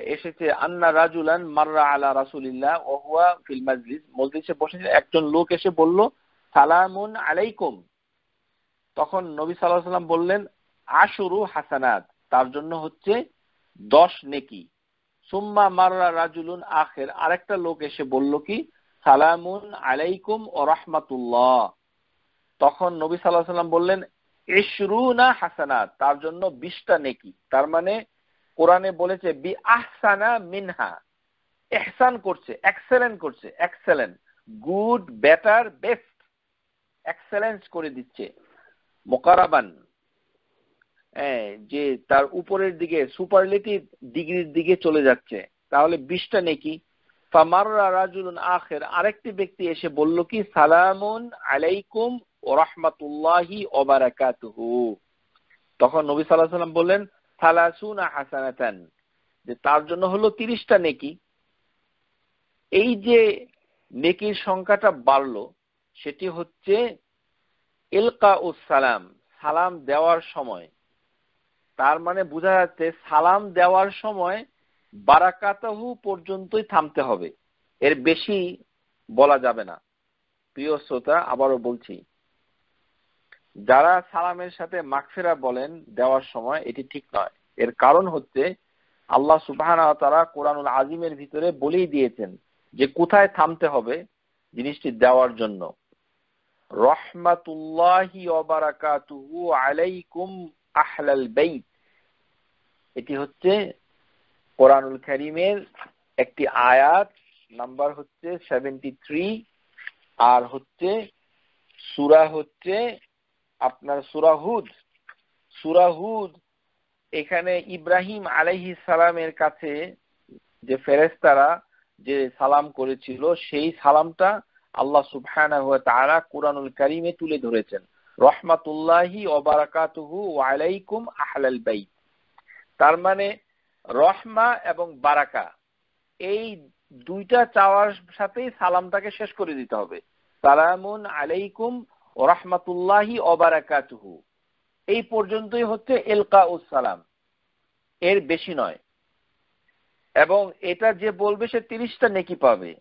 এসেছে, আন্না রাজুলান মাররা আলা রাসুলিল্লাহ ওহুয়া ফিল মাজলিস। মজলিসে বসেছে একজন লোক এসে বলল, সালামুন আলাইকুম। তখন নবী সাল্লাহ সাল্লাম বললেন, আশুরু হাসানাত। তার জন্য হচ্ছে, দশ নেকি। সুম্মা মাররা রাজুলুন আখের। আরেকটা লোক এসে বলল কি, সালামুন আলাইকুম ও রহমাতুল্লাহ। তখন নবী সাল্লাহ সাল্লাম বললেন, ইশরুনা হাসানাত। তার জন্য বিশটা নেকি। তার মানে কোরআনে বলেছে, বি আহসানা মিনহা। এহসান করছে এক্সেলেন্ট করছে excellent good better best excellence করে দিচ্ছে। মোকারাবান। যে তার উপরের দিকে সুপারলেটিভ ডিগ্রির দিকে চলে যাচ্ছে। তাহলে বিশটা নেকি? ফামাররা রাজুলুন আখের। আরেকটি ব্যক্তি এসে বলল কি, সালামুন আলাইকুম ও রহমাতুল্লাহি ওবারাকাতুহু। তখন নবী সাল্লাহ সাল্লাম বললেন হাসানাতান, যে তার জন্য হলো তিরিশটা নেকি। এই যে নেকির সংখ্যাটা বাড়লো, সেটি হচ্ছে এলকা ও সালাম সালাম দেওয়ার সময়। তার মানে বোঝা যাচ্ছে সালাম দেওয়ার সময় বারাকাতাহু পর্যন্তই থামতে হবে। এর বেশি বলা যাবে না। প্রিয় শ্রোতা, আবারও বলছি যারা সালামের সাথে মাকফেরা বলেন দেওয়ার সময় এটি ঠিক নয়। এর কারণ হচ্ছে আল্লাহ সুবাহ তারা কোরআনুল আজিমের ভিতরে বলেই দিয়েছেন যে কোথায় থামতে হবে জিনিসটি দেওয়ার জন্য। রহমাতুল্লাহি আলাইকুম আহলাল বেইত। এটি হচ্ছে কোরআনুল করিমের একটি আয়াত, নাম্বার হচ্ছে সেভেন্টি আর হচ্ছে সুরা হচ্ছে আপনার সুরাহুদ সুরাহুদ এখানে ইব্রাহিম আলাইহি সালামের কাছে যে ফেরেস্তারা যে সালাম করেছিল, সেই সালামটা আল্লাহ সুবহানাহু ওয়া তাআলা কোরআনুল কারীমে তুলে ধরেছেন। রহমাতুল্লাহি ওবারাকাতুহু ওয়ালাইকুম আহলাল বাইত। তার মানে রহমা এবং বারাকা, এই দুইটা চাওয়ার সাথেই সালামটাকে শেষ করে দিতে হবে। সালামুন আলাইকুম ও রহমাতুল্লাহি ওবারাকাতুহু এই পর্যন্তই হচ্ছে এলকা সালাম। এর বেশি নয়। এবং এটা যে বলবে সে তিরিশটা নেকি পাবে।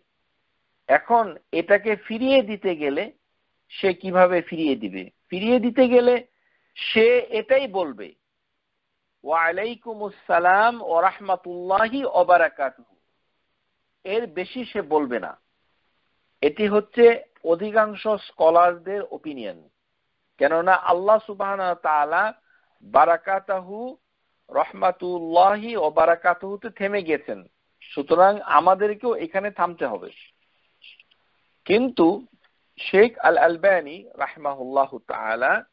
এখন এটাকে ফিরিয়ে দিতে গেলে সে কীভাবে ফিরিয়ে দিবে? ফিরিয়ে দিতে গেলে সে এটাই বলবে ওয়ালাইকুম আসসালাম ও রাহমাতুল্লাহি অবারাকাতুহু এর বেশি সে বলবে না। এটি হচ্ছে অধিকাংশ স্কলারদের ওপিনিয়ন কেননা আল্লাহ সুবাহ তাআলা বারাকাতাহু, রহমাতুল্লাহি ও বারাকাতুহুতে থেমে গেছেন সুতরাং আমাদেরকেও এখানে থামতে হবে। কিন্তু শেখ আল আলবানি রাহমাহুল্লাহ তাআলা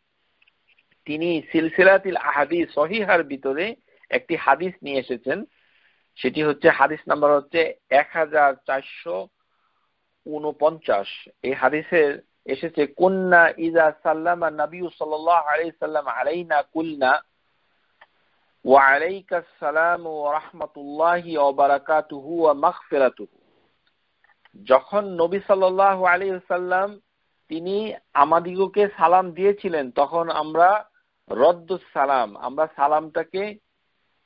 তিনি সিলসিলাতিল আহাদি সহিহার ভিতরে একটি হাদিস নিয়ে এসেছেন। সেটি হচ্ছে হাদিস নাম্বার হচ্ছে এক হাজার চারশো উনপঞ্চাশ এই হাদিসের এসেছে কুন্না ইজা সাল্লামা নবী সাল্লাহ আলাই সাল্লাম আলাইনা কুলনা وعليك السلام ورحمة الله وبركاته ومغفرته যখন নবী সাল্লাহ আলী সাল্লাম তিনি আমাদিগকে সালাম দিয়েছিলেন তখন আমরা রদ্দুস সালাম আমরা সালামটাকে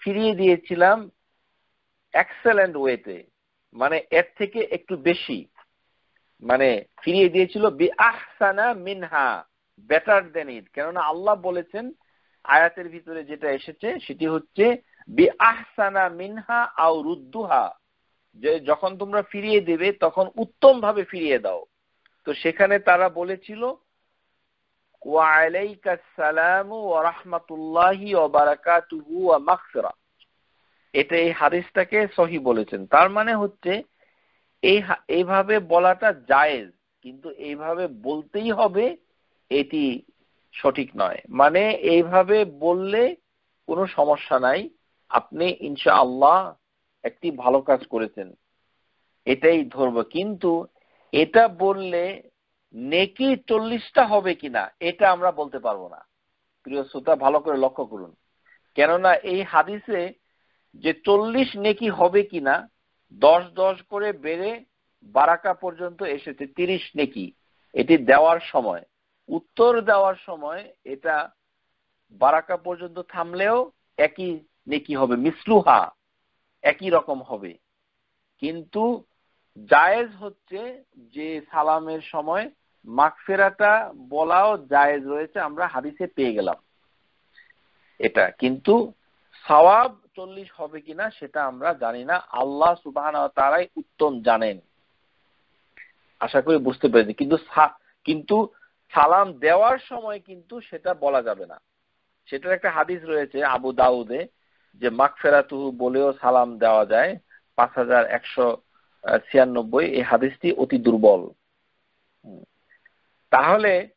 ফিরিয়ে দিয়েছিলাম এক্সেলেন্ট ওয়েতে মানে এর থেকে একটু বেশি মানে ফিরিয়ে দিয়েছিল বি আহসানা মিনহা বেটার দেন ইট কেননা আল্লাহ বলেছেন, আয়াতের ভিতরে যেটা এসেছে, সেটি হচ্ছে বি আহসানা মিনহা আও রুদ্দুহা। যে যখন তোমরা ফিরিয়ে দেবে, তখন উত্তম ভাবে ফিরিয়ে দাও। তো সেখানে তারা বলেছিল এটা এই হাদিসটাকে সহি বলেছেন। তার মানে হচ্ছে এই এইভাবে বলাটা জায়েজ, কিন্তু এইভাবে বলতেই হবে এটি সঠিক নয়। মানে এইভাবে বললে কোনো সমস্যা নাই। আপনি ইনশা আল্লাহ একটি ভালো কাজ করেছেন। এটাই ধরব। কিন্তু এটা বললে নেকি চল্লিশটা হবে কিনা, এটা আমরা বলতে পারব না। প্রিয় শ্রোতা, ভালো করে লক্ষ্য করুন। কেননা এই হাদিসে যে চল্লিশ নেকি হবে কিনা দশ দশ করে বেড়ে বারাকা পর্যন্ত এসেছে তিরিশ নেকি। এটি দেওয়ার সময়। উত্তর দেওয়ার সময় এটা বারাকা পর্যন্ত থামলেও একই নেকি হবে, মিসলুহা একই রকম হবে। কিন্তু জায়েজ হচ্ছে যে সালামের সময় মাগফেরাটা বলাও জায়েজ রয়েছে, আমরা হাদিসে পেয়ে গেলাম। এটা কিন্তু সওয়াব চল্লিশ হবে কিনা সেটা আমরা জানি না। আল্লাহ সুবাহ তারাই উত্তম জানেন। আশা করি বুঝতে পেরেছি। কিন্তু কিন্তু সালাম দেওয়ার সময় কিন্তু সেটা বলা যাবে না। সেটার একটা হাদিস রয়েছে আবু দাউদে, যে মাকফেরাতুহু বলেও সালাম দেওয়া যায়। পাঁচ হাজার একশো ছিয়ানব্বই, এই হাদিসটি অতি দুর্বল। তাহলে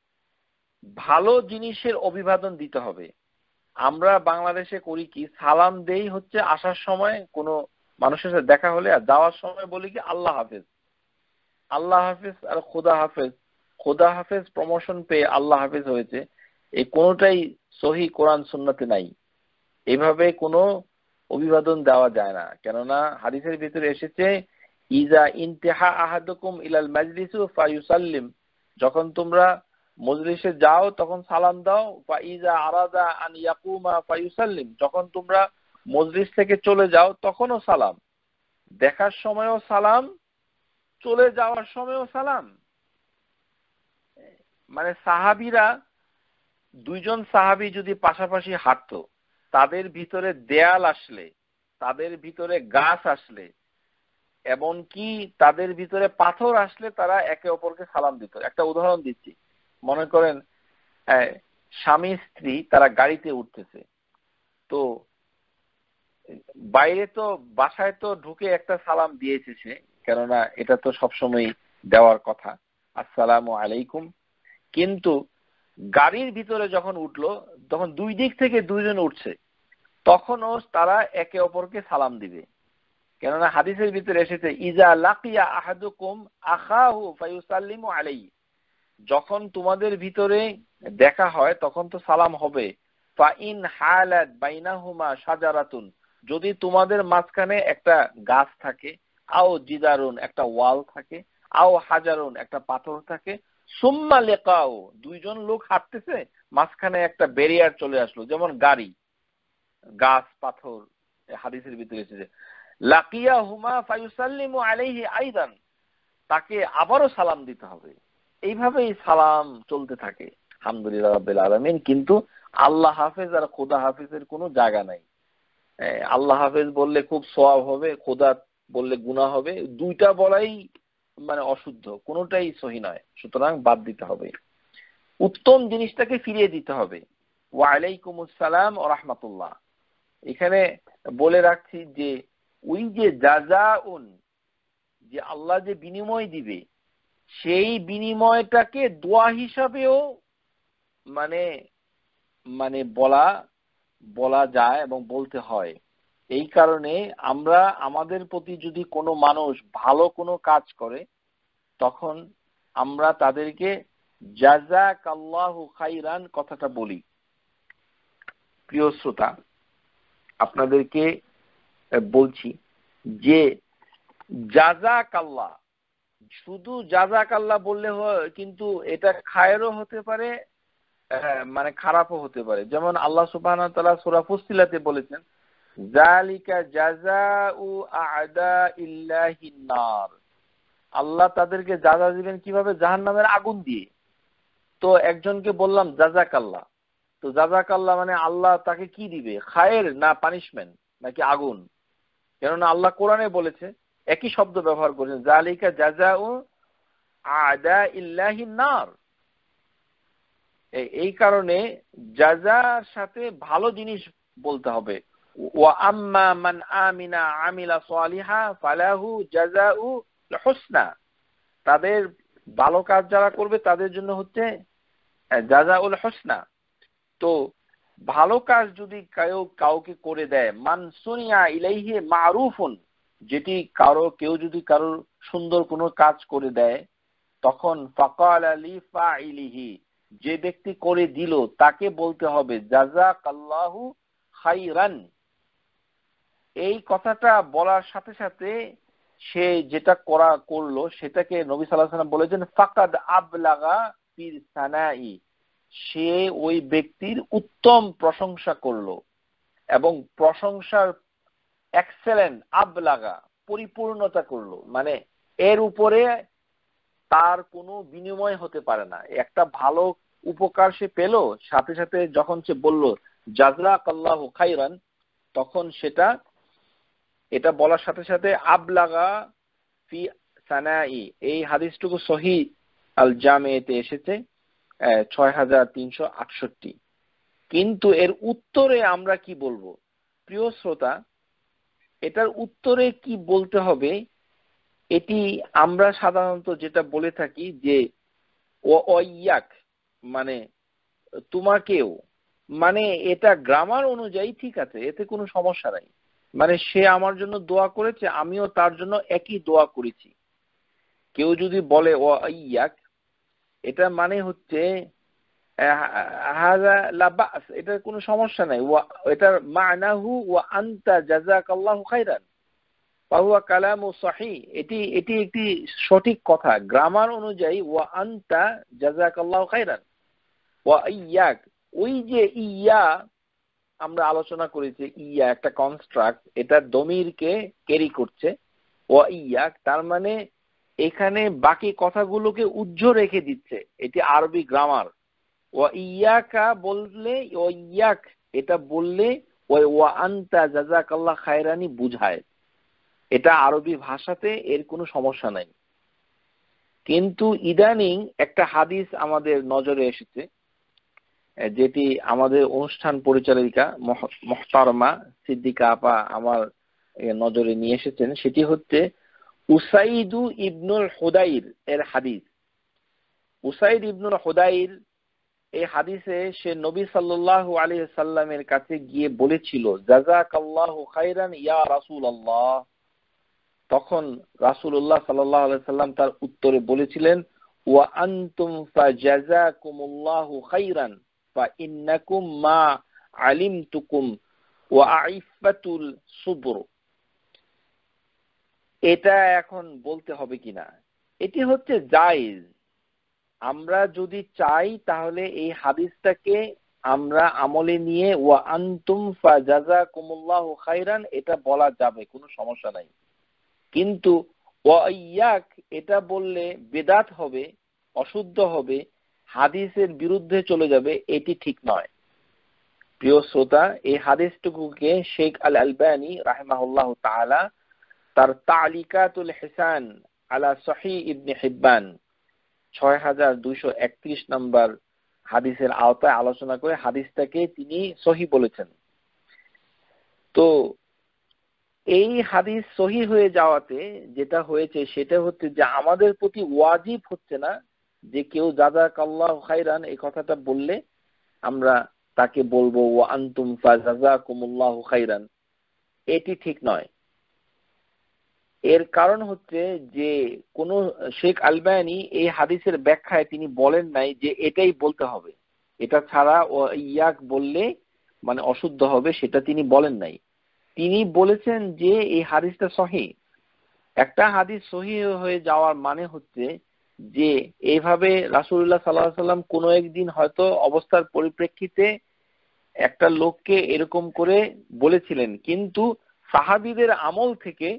ভালো জিনিসের অভিবাদন দিতে হবে। আমরা বাংলাদেশে করি কি? সালাম দেই হচ্ছে আসার সময় কোনো মানুষের সাথে দেখা হলে আর যাওয়ার সময় বলি কি, আল্লাহ হাফেজ। আল্লাহ হাফেজ আর খোদা হাফেজ। খোদা হাফেজ প্রমোশন পেয়ে আল্লাহ হাফেজ হয়েছে। এই কোনোটাই সহি কোরআন সুন্নাতে নাই। এভাবে কোনো অভিবাদন দেওয়া যায় না। কেননা হাদিসের ভিতরে এসেছে, ইজা ইন্তেহা আহাদুকুম ইলাল মাজলিসু ফায়ুসাল্লিম। যখন তোমরা মজলিসে যাও, তখন সালাম দাও ইজা আরাদা আন ইয়াকুমা ফায়ুসাল্লিম। যখন তোমরা মজলিস থেকে চলে যাও, তখনও সালাম। দেখার সময়ও সালাম, চলে যাওয়ার সময়ও সালাম। মানে সাহাবিরা, দুইজন সাহাবি যদি পাশাপাশি হাঁটতো, তাদের ভিতরে দেয়াল আসলে, তাদের ভিতরে গাছ আসলে, এমনকি তাদের ভিতরে পাথর আসলে তারা একে অপরকে সালাম দিত। একটা উদাহরণ দিচ্ছি। মনে করেন স্বামী, স্ত্রী তারা গাড়িতে উঠতেছে। তো বাইরে তো, বাসায় তো ঢুকে একটা সালাম দিয়েছে সে, কেননা এটা তো সবসময় দেওয়ার কথা। আসসালাম আলাইকুম। কিন্তু গাড়ির ভিতরে যখন উঠল, তখন দুই দিক থেকে দুইজন উঠছে। তখনও তারা একে অপরকে সালাম দিবে। কেননা হাদিসের ভিতরে এসেছে, ইজা লাকিয়া আহাদুকুম আখাহু ফায়ুসাল্লিমু আলাইহি। যখন তোমাদের ভিতরে দেখা হয়, তখন তো সালাম হবে। সাজারাতুন। যদি তোমাদের মাঝখানে একটা গাছ থাকে, আও জিদারুন একটা ওয়াল থাকে, আও হাজারুন একটা পাথর থাকে, সুম্মা লেকাও দুইজন লোক হাঁটতেছে, মাঝখানে একটা ব্যারিয়ার চলে আসলো, যেমন গাড়ি, গাছ, পাথর হাদিসের ভিতরে এসেছে। লাকিয়া হুমা ফায়ুসাল্লিমু আলাইহি আইদান, তাকে আবারও সালাম দিতে হবে। এইভাবেই সালাম চলতে থাকে। আলহামদুলিল্লাহ রাব্বিল আলামিন। কিন্তু আল্লাহ হাফেজ আর খোদা হাফেজের কোনো জায়গা নাই। আল্লাহ হাফেজ বললে খুব সওয়াব হবে, খোদা বললে গুনাহ হবে। দুইটা বলাই মানে অশুদ্ধ, কোনোটাই সহি নয়। সুতরাং বাদ দিতে হবে। উত্তম জিনিসটাকে ফিরিয়ে দিতে হবে। ওয়ালাইকুম আসসালাম ও রাহমাতুল্লাহ। এখানে বলে রাখছি যে, ওই যে জাজাউন, যে আল্লাহ যে বিনিময় দিবে সেই বিনিময়টাকে দোয়া হিসাবেও মানে মানে বলা বলা যায় এবং বলতে হয়। এই কারণে আমরা, আমাদের প্রতি যদি কোনো মানুষ ভালো কোনো কাজ করে, তখন আমরা তাদেরকে জাজাক আল্লাহ খাইরান কথাটা বলি। প্রিয় শ্রোতা, আপনাদেরকে বলছি যে জাজাক আল্লাহ শুধু জাজাক আল্লাহ বললে কিন্তু এটা খায়েরও হতে পারে মানে খারাপও হতে পারে। যেমন আল্লাহ সুবাহ তালা সুরা ফুস্তিলাতে বলেছেন জালিকা জাজাউ আদা ইল্লাহিন্নার আল্লাহ তাদেরকে জাজা দিবেন কীভাবে? জাহান্নামের আগুন দিয়ে। তো একজনকে বললাম, জাজাক আল্লাহ। তো জাজাক আল্লাহ মানে আল্লাহ তাকে কি দিবে? খায়ের না পানিশমেন্ট নাকি আগুন? কেননা আল্লাহ কোরআনে বলেছে একই শব্দ ব্যবহার করেছেন। জালিকা জাজাউ আদা ইল্লাহিন্নার এই কারণে জাজার সাথে ভালো জিনিস বলতে হবে। ওয়াম্মা মান আমিনা আমিলা সালিহা ফালাহু জাজাউ হুসনা। তাদের ভালো কাজ যারা করবে তাদের জন্য হচ্ছে জাজাউল হোসনা। তো ভালো কাজ যদি কেউ কাউকে করে দেয় মানসুনিয়া ইলাইহে মারুফুন যেটি কারও, কেউ যদি কারোর সুন্দর কোনো কাজ করে দেয়, তখন ফকাল আলী ফাইলিহি যে ব্যক্তি করে দিল, তাকে বলতে হবে জাজাক আল্লাহু খাইরান। এই কথাটা বলার সাথে সাথে সে যেটা করা, করল, সেটাকে নবী সাল্লাহ বলেছেন, ফাকাদ আবলাগা ফির সানাই সে ওই ব্যক্তির উত্তম প্রশংসা করল। এবং প্রশংসার এক্সেলেন্ট আবলাগা পরিপূর্ণতা করল। মানে এর উপরে তার কোনো বিনিময় হতে পারে না। একটা ভালো উপকার সে পেল, সাথে সাথে যখন সে বলল জাজরাক আল্লাহ খাইরান তখন সেটা, এটা বলার সাথে সাথে, আবলাগা ফি সানাই এই হাদিসটুকু সহি আল জামেতে এসেছে ছয় হাজার তিনশো আটষট্টি। কিন্তু এর উত্তরে আমরা কি বলব? প্রিয় শ্রোতা এটার উত্তরে কি বলতে হবে? এটি আমরা সাধারণত যেটা বলে থাকি যে অয়াক মানে তোমাকেও মানে এটা গ্রামার অনুযায়ী ঠিক আছে, এতে কোনো সমস্যা নাই। মানে সে আমার জন্য দোয়া করেছে, আমিও তার জন্য একই দোয়া করেছি। কেউ যদি বলে ও ইয়াক এটা মানে হচ্ছে এটার কোনো সমস্যা নাই। এটার মানাহু আন্তা খাইরান কালাম এটি এটি একটি সঠিক কথা। গ্রামার অনুযায়ী আন্তা খাইরান ইয়াক। ওই যে ইয়া, আমরা আলোচনা করেছি, ইয়া একটা কনস্ট্রাক্ট এটা দমিরকে ক্যারি করছে। ও ইয়াক, তার মানে এখানে বাকি কথাগুলোকে উজ্জ্ব রেখে দিচ্ছে। এটি আরবি গ্রামার ও ইয়াকা বললে ও ইয়াক, এটা বললে ওই ও আন্তা জাজাকাল্লাহ খায়রানি বুঝায়। এটা আরবি ভাষাতে এর কোনো সমস্যা নাই। কিন্তু ইদানিং একটা হাদিস আমাদের নজরে এসেছে যেটি আমাদের অনুষ্ঠান পরিচালিকা মহতারমা সিদ্দিকা আপা আমার নজরে নিয়ে এসেছেন, সেটি হচ্ছে উসাইদু ইবনুল হুদাইর এর হাদিস। উসাইদ ইবনুল হুদাইর এই হাদিসে সে নবী সাল্লাহ আলী সাল্লামের কাছে গিয়ে বলেছিল খাইরান ইয়া রাসুল তখন রাসুল্লাহ সাল্লাহ আলাই সাল্লাম তার উত্তরে বলেছিলেন এটা এখন বলতে হবে কিনা? এটি হচ্ছে জায়েজ। আমরা যদি চাই, তাহলে এই হাদিসটাকে আমরা আমলে নিয়ে, ওয়া আনতুম ফাজাযাকুমুল্লাহু খাইরান এটা বলা যাবে, কোনো সমস্যা নাই। কিন্তু ওয়াইয়াক এটা বললে বেদাত হবে, অশুদ্ধ হবে, হাদিসের বিরুদ্ধে চলে যাবে, এটি ঠিক নয়। প্রিয় শ্রোতা, এই হাদিসটুকুকে শেখ আল আলবানি রাহেমাহুল্লাহ তাআলা তার তালিকাতুল হেসান আলা সহি ইবনে হিব্বান ছয় হাদিসের আওতায় আলোচনা করে হাদিসটাকে তিনি সহি বলেছেন। তো এই হাদিস সহি হয়ে যাওয়াতে যেটা হয়েছে সেটা হচ্ছে যে আমাদের প্রতি ওয়াজিব হচ্ছে না যে কেউ জাজাক আল্লাহ খাইরান এই কথাটা বললে আমরা তাকে বলব, ওয়া আন্তুম ফাজাজাকুমুল্লাহু খাইরান এটি ঠিক নয়। এর কারণ হচ্ছে যে কোন শেখ আলবায়ানি এই হাদিসের ব্যাখ্যায় তিনি বলেন নাই যে এটাই বলতে হবে। এটা ছাড়া ইয়াক বললে মানে অশুদ্ধ হবে সেটা তিনি বলেন নাই। তিনি বলেছেন যে এই হাদিসটা সহি। একটা হাদিস সহি হয়ে যাওয়ার মানে হচ্ছে যে এইভাবে রাসুল্লাহ সাল্লাহ সাল্লাম কোনো একদিন হয়তো অবস্থার পরিপ্রেক্ষিতে একটা লোককে এরকম করে বলেছিলেন। কিন্তু সাহাবিদের আমল থেকে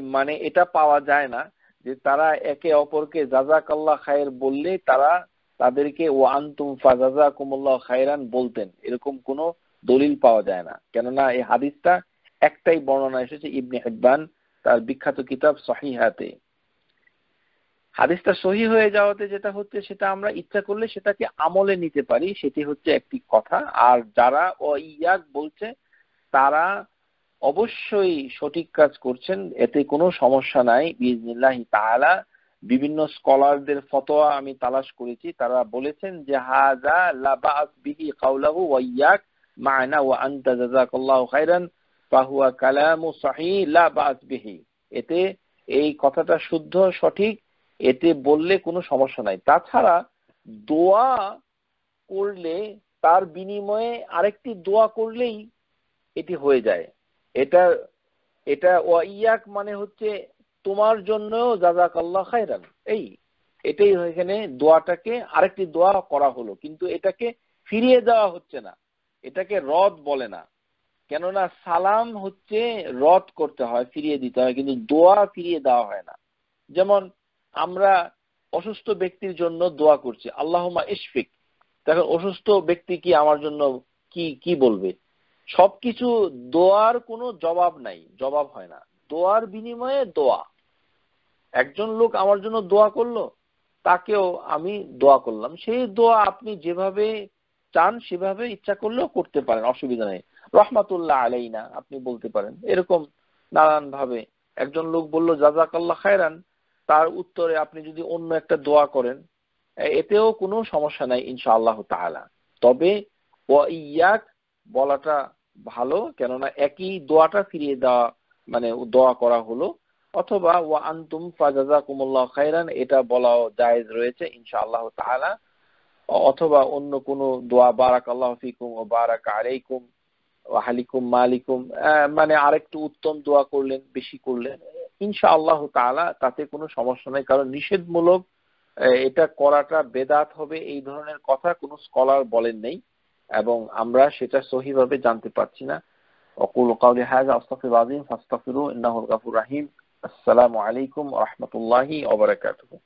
মানে এটা পাওয়া যায় না যে তারা একে অপরকে জাজাকাল্লাহ খায়ের বললে তারা তাদেরকে ও আন্তুম ফাজাজা কুমুল্লাহ খায়রান বলতেন। এরকম কোনো দলিল পাওয়া যায় না। কেননা এই হাদিসটা একটাই বর্ণনা এসেছে ইবনে হেব্বান, তার বিখ্যাত কিতাব সহিহাতে। হাদিসটা সহি হয়ে যাওয়াতে যেটা হচ্ছে, সেটা আমরা ইচ্ছা করলে সেটাকে আমলে নিতে পারি, সেটি হচ্ছে একটি কথা। আর যারা ও ইয়াক বলছে, তারা অবশ্যই সঠিক কাজ করছেন, এতে কোনো সমস্যা নাই। বিজনিল্লাহি তাআলা, বিভিন্ন স্কলারদের ফতোয়া আমি তালাশ করেছি। তারা বলেছেন যে হাজা লাবাস বিহি কাউলাহু ওয়াইয়াক মা'না ওয়া আনতা জাযাকাল্লাহু খাইরান ফাহুয়া কালামু সহিহ লা বাস বিহি। এতে এই কথাটা শুদ্ধ, সঠিক, এতে বললে কোনো সমস্যা নাই। তাছাড়া দোয়া করলে, তার বিনিময়ে আরেকটি দোয়া করলেই এটি হয়ে যায়। এটা এটা ওয়াইয়াক মানে হচ্ছে তোমার জন্য জাজাক আল্লাহ খায়রান। এই, এটাই এখানে দোয়াটাকে আরেকটি দোয়া করা হলো, কিন্তু এটাকে ফিরিয়ে দেওয়া হচ্ছে না। এটাকে রদ বলে না। কেননা সালাম হচ্ছে রদ করতে হয়, ফিরিয়ে দিতে হয়, কিন্তু দোয়া ফিরিয়ে দেওয়া হয় না। যেমন আমরা অসুস্থ ব্যক্তির জন্য দোয়া করছি আল্লাহমা ইশফিক। দেখো, অসুস্থ ব্যক্তি কি আমার জন্য কি কি বলবে? সবকিছু দোয়ার কোনো জবাব নাই, জবাব হয় না। দোয়ার বিনিময়ে দোয়া। একজন লোক আমার জন্য দোয়া করল, তাকেও আমি দোয়া করলাম। সেই দোয়া আপনি যেভাবে চান, সেভাবে ইচ্ছা করলেও করতে পারেন, অসুবিধা নেই। রহমাতুল্লাহ আলাইনা, আপনি বলতে পারেন। এরকম নানান ভাবে একজন লোক বলল, জাজাকাল্লাহ খায়রান। তার উত্তরে আপনি যদি অন্য একটা দোয়া করেন, এতেও কোনো সমস্যা নাই ইনশাআল্লাহ তাআলা। তবে ও ইয়াক বলাটা ভালো, কেননা একই দোয়াটা ফিরিয়ে দেওয়া মানে দোয়া করা হলো, অথবা ওয়া আনতুম ফাজাজাকুমুল্লাহ খাইরান এটা বলাও জায়েজ রয়েছে, ইনশাআল্লাহ তাআলা। অথবা অন্য কোনো দোয়া বারাক আল্লাহ ফিকুম ও বারাক আলাইকুম হালিকুম মালিকুম মানে আরেকটু উত্তম দোয়া করলেন, বেশি করলেন ইনশা আল্লাহ তাআলা, তাতে কোনো সমস্যা নাই, কারণ নিষেধমূলক এটা করাটা বেদাত হবে, এই ধরনের কথা কোনো স্কলার বলেন নেই। এবং আমরা সেটা সহিভাবে জানতে পারছি না। অকুল কাউলি হাজ আস্তাফির আসসালামু আলাইকুম রহমতুল্লাহি ওবরাকাতুহু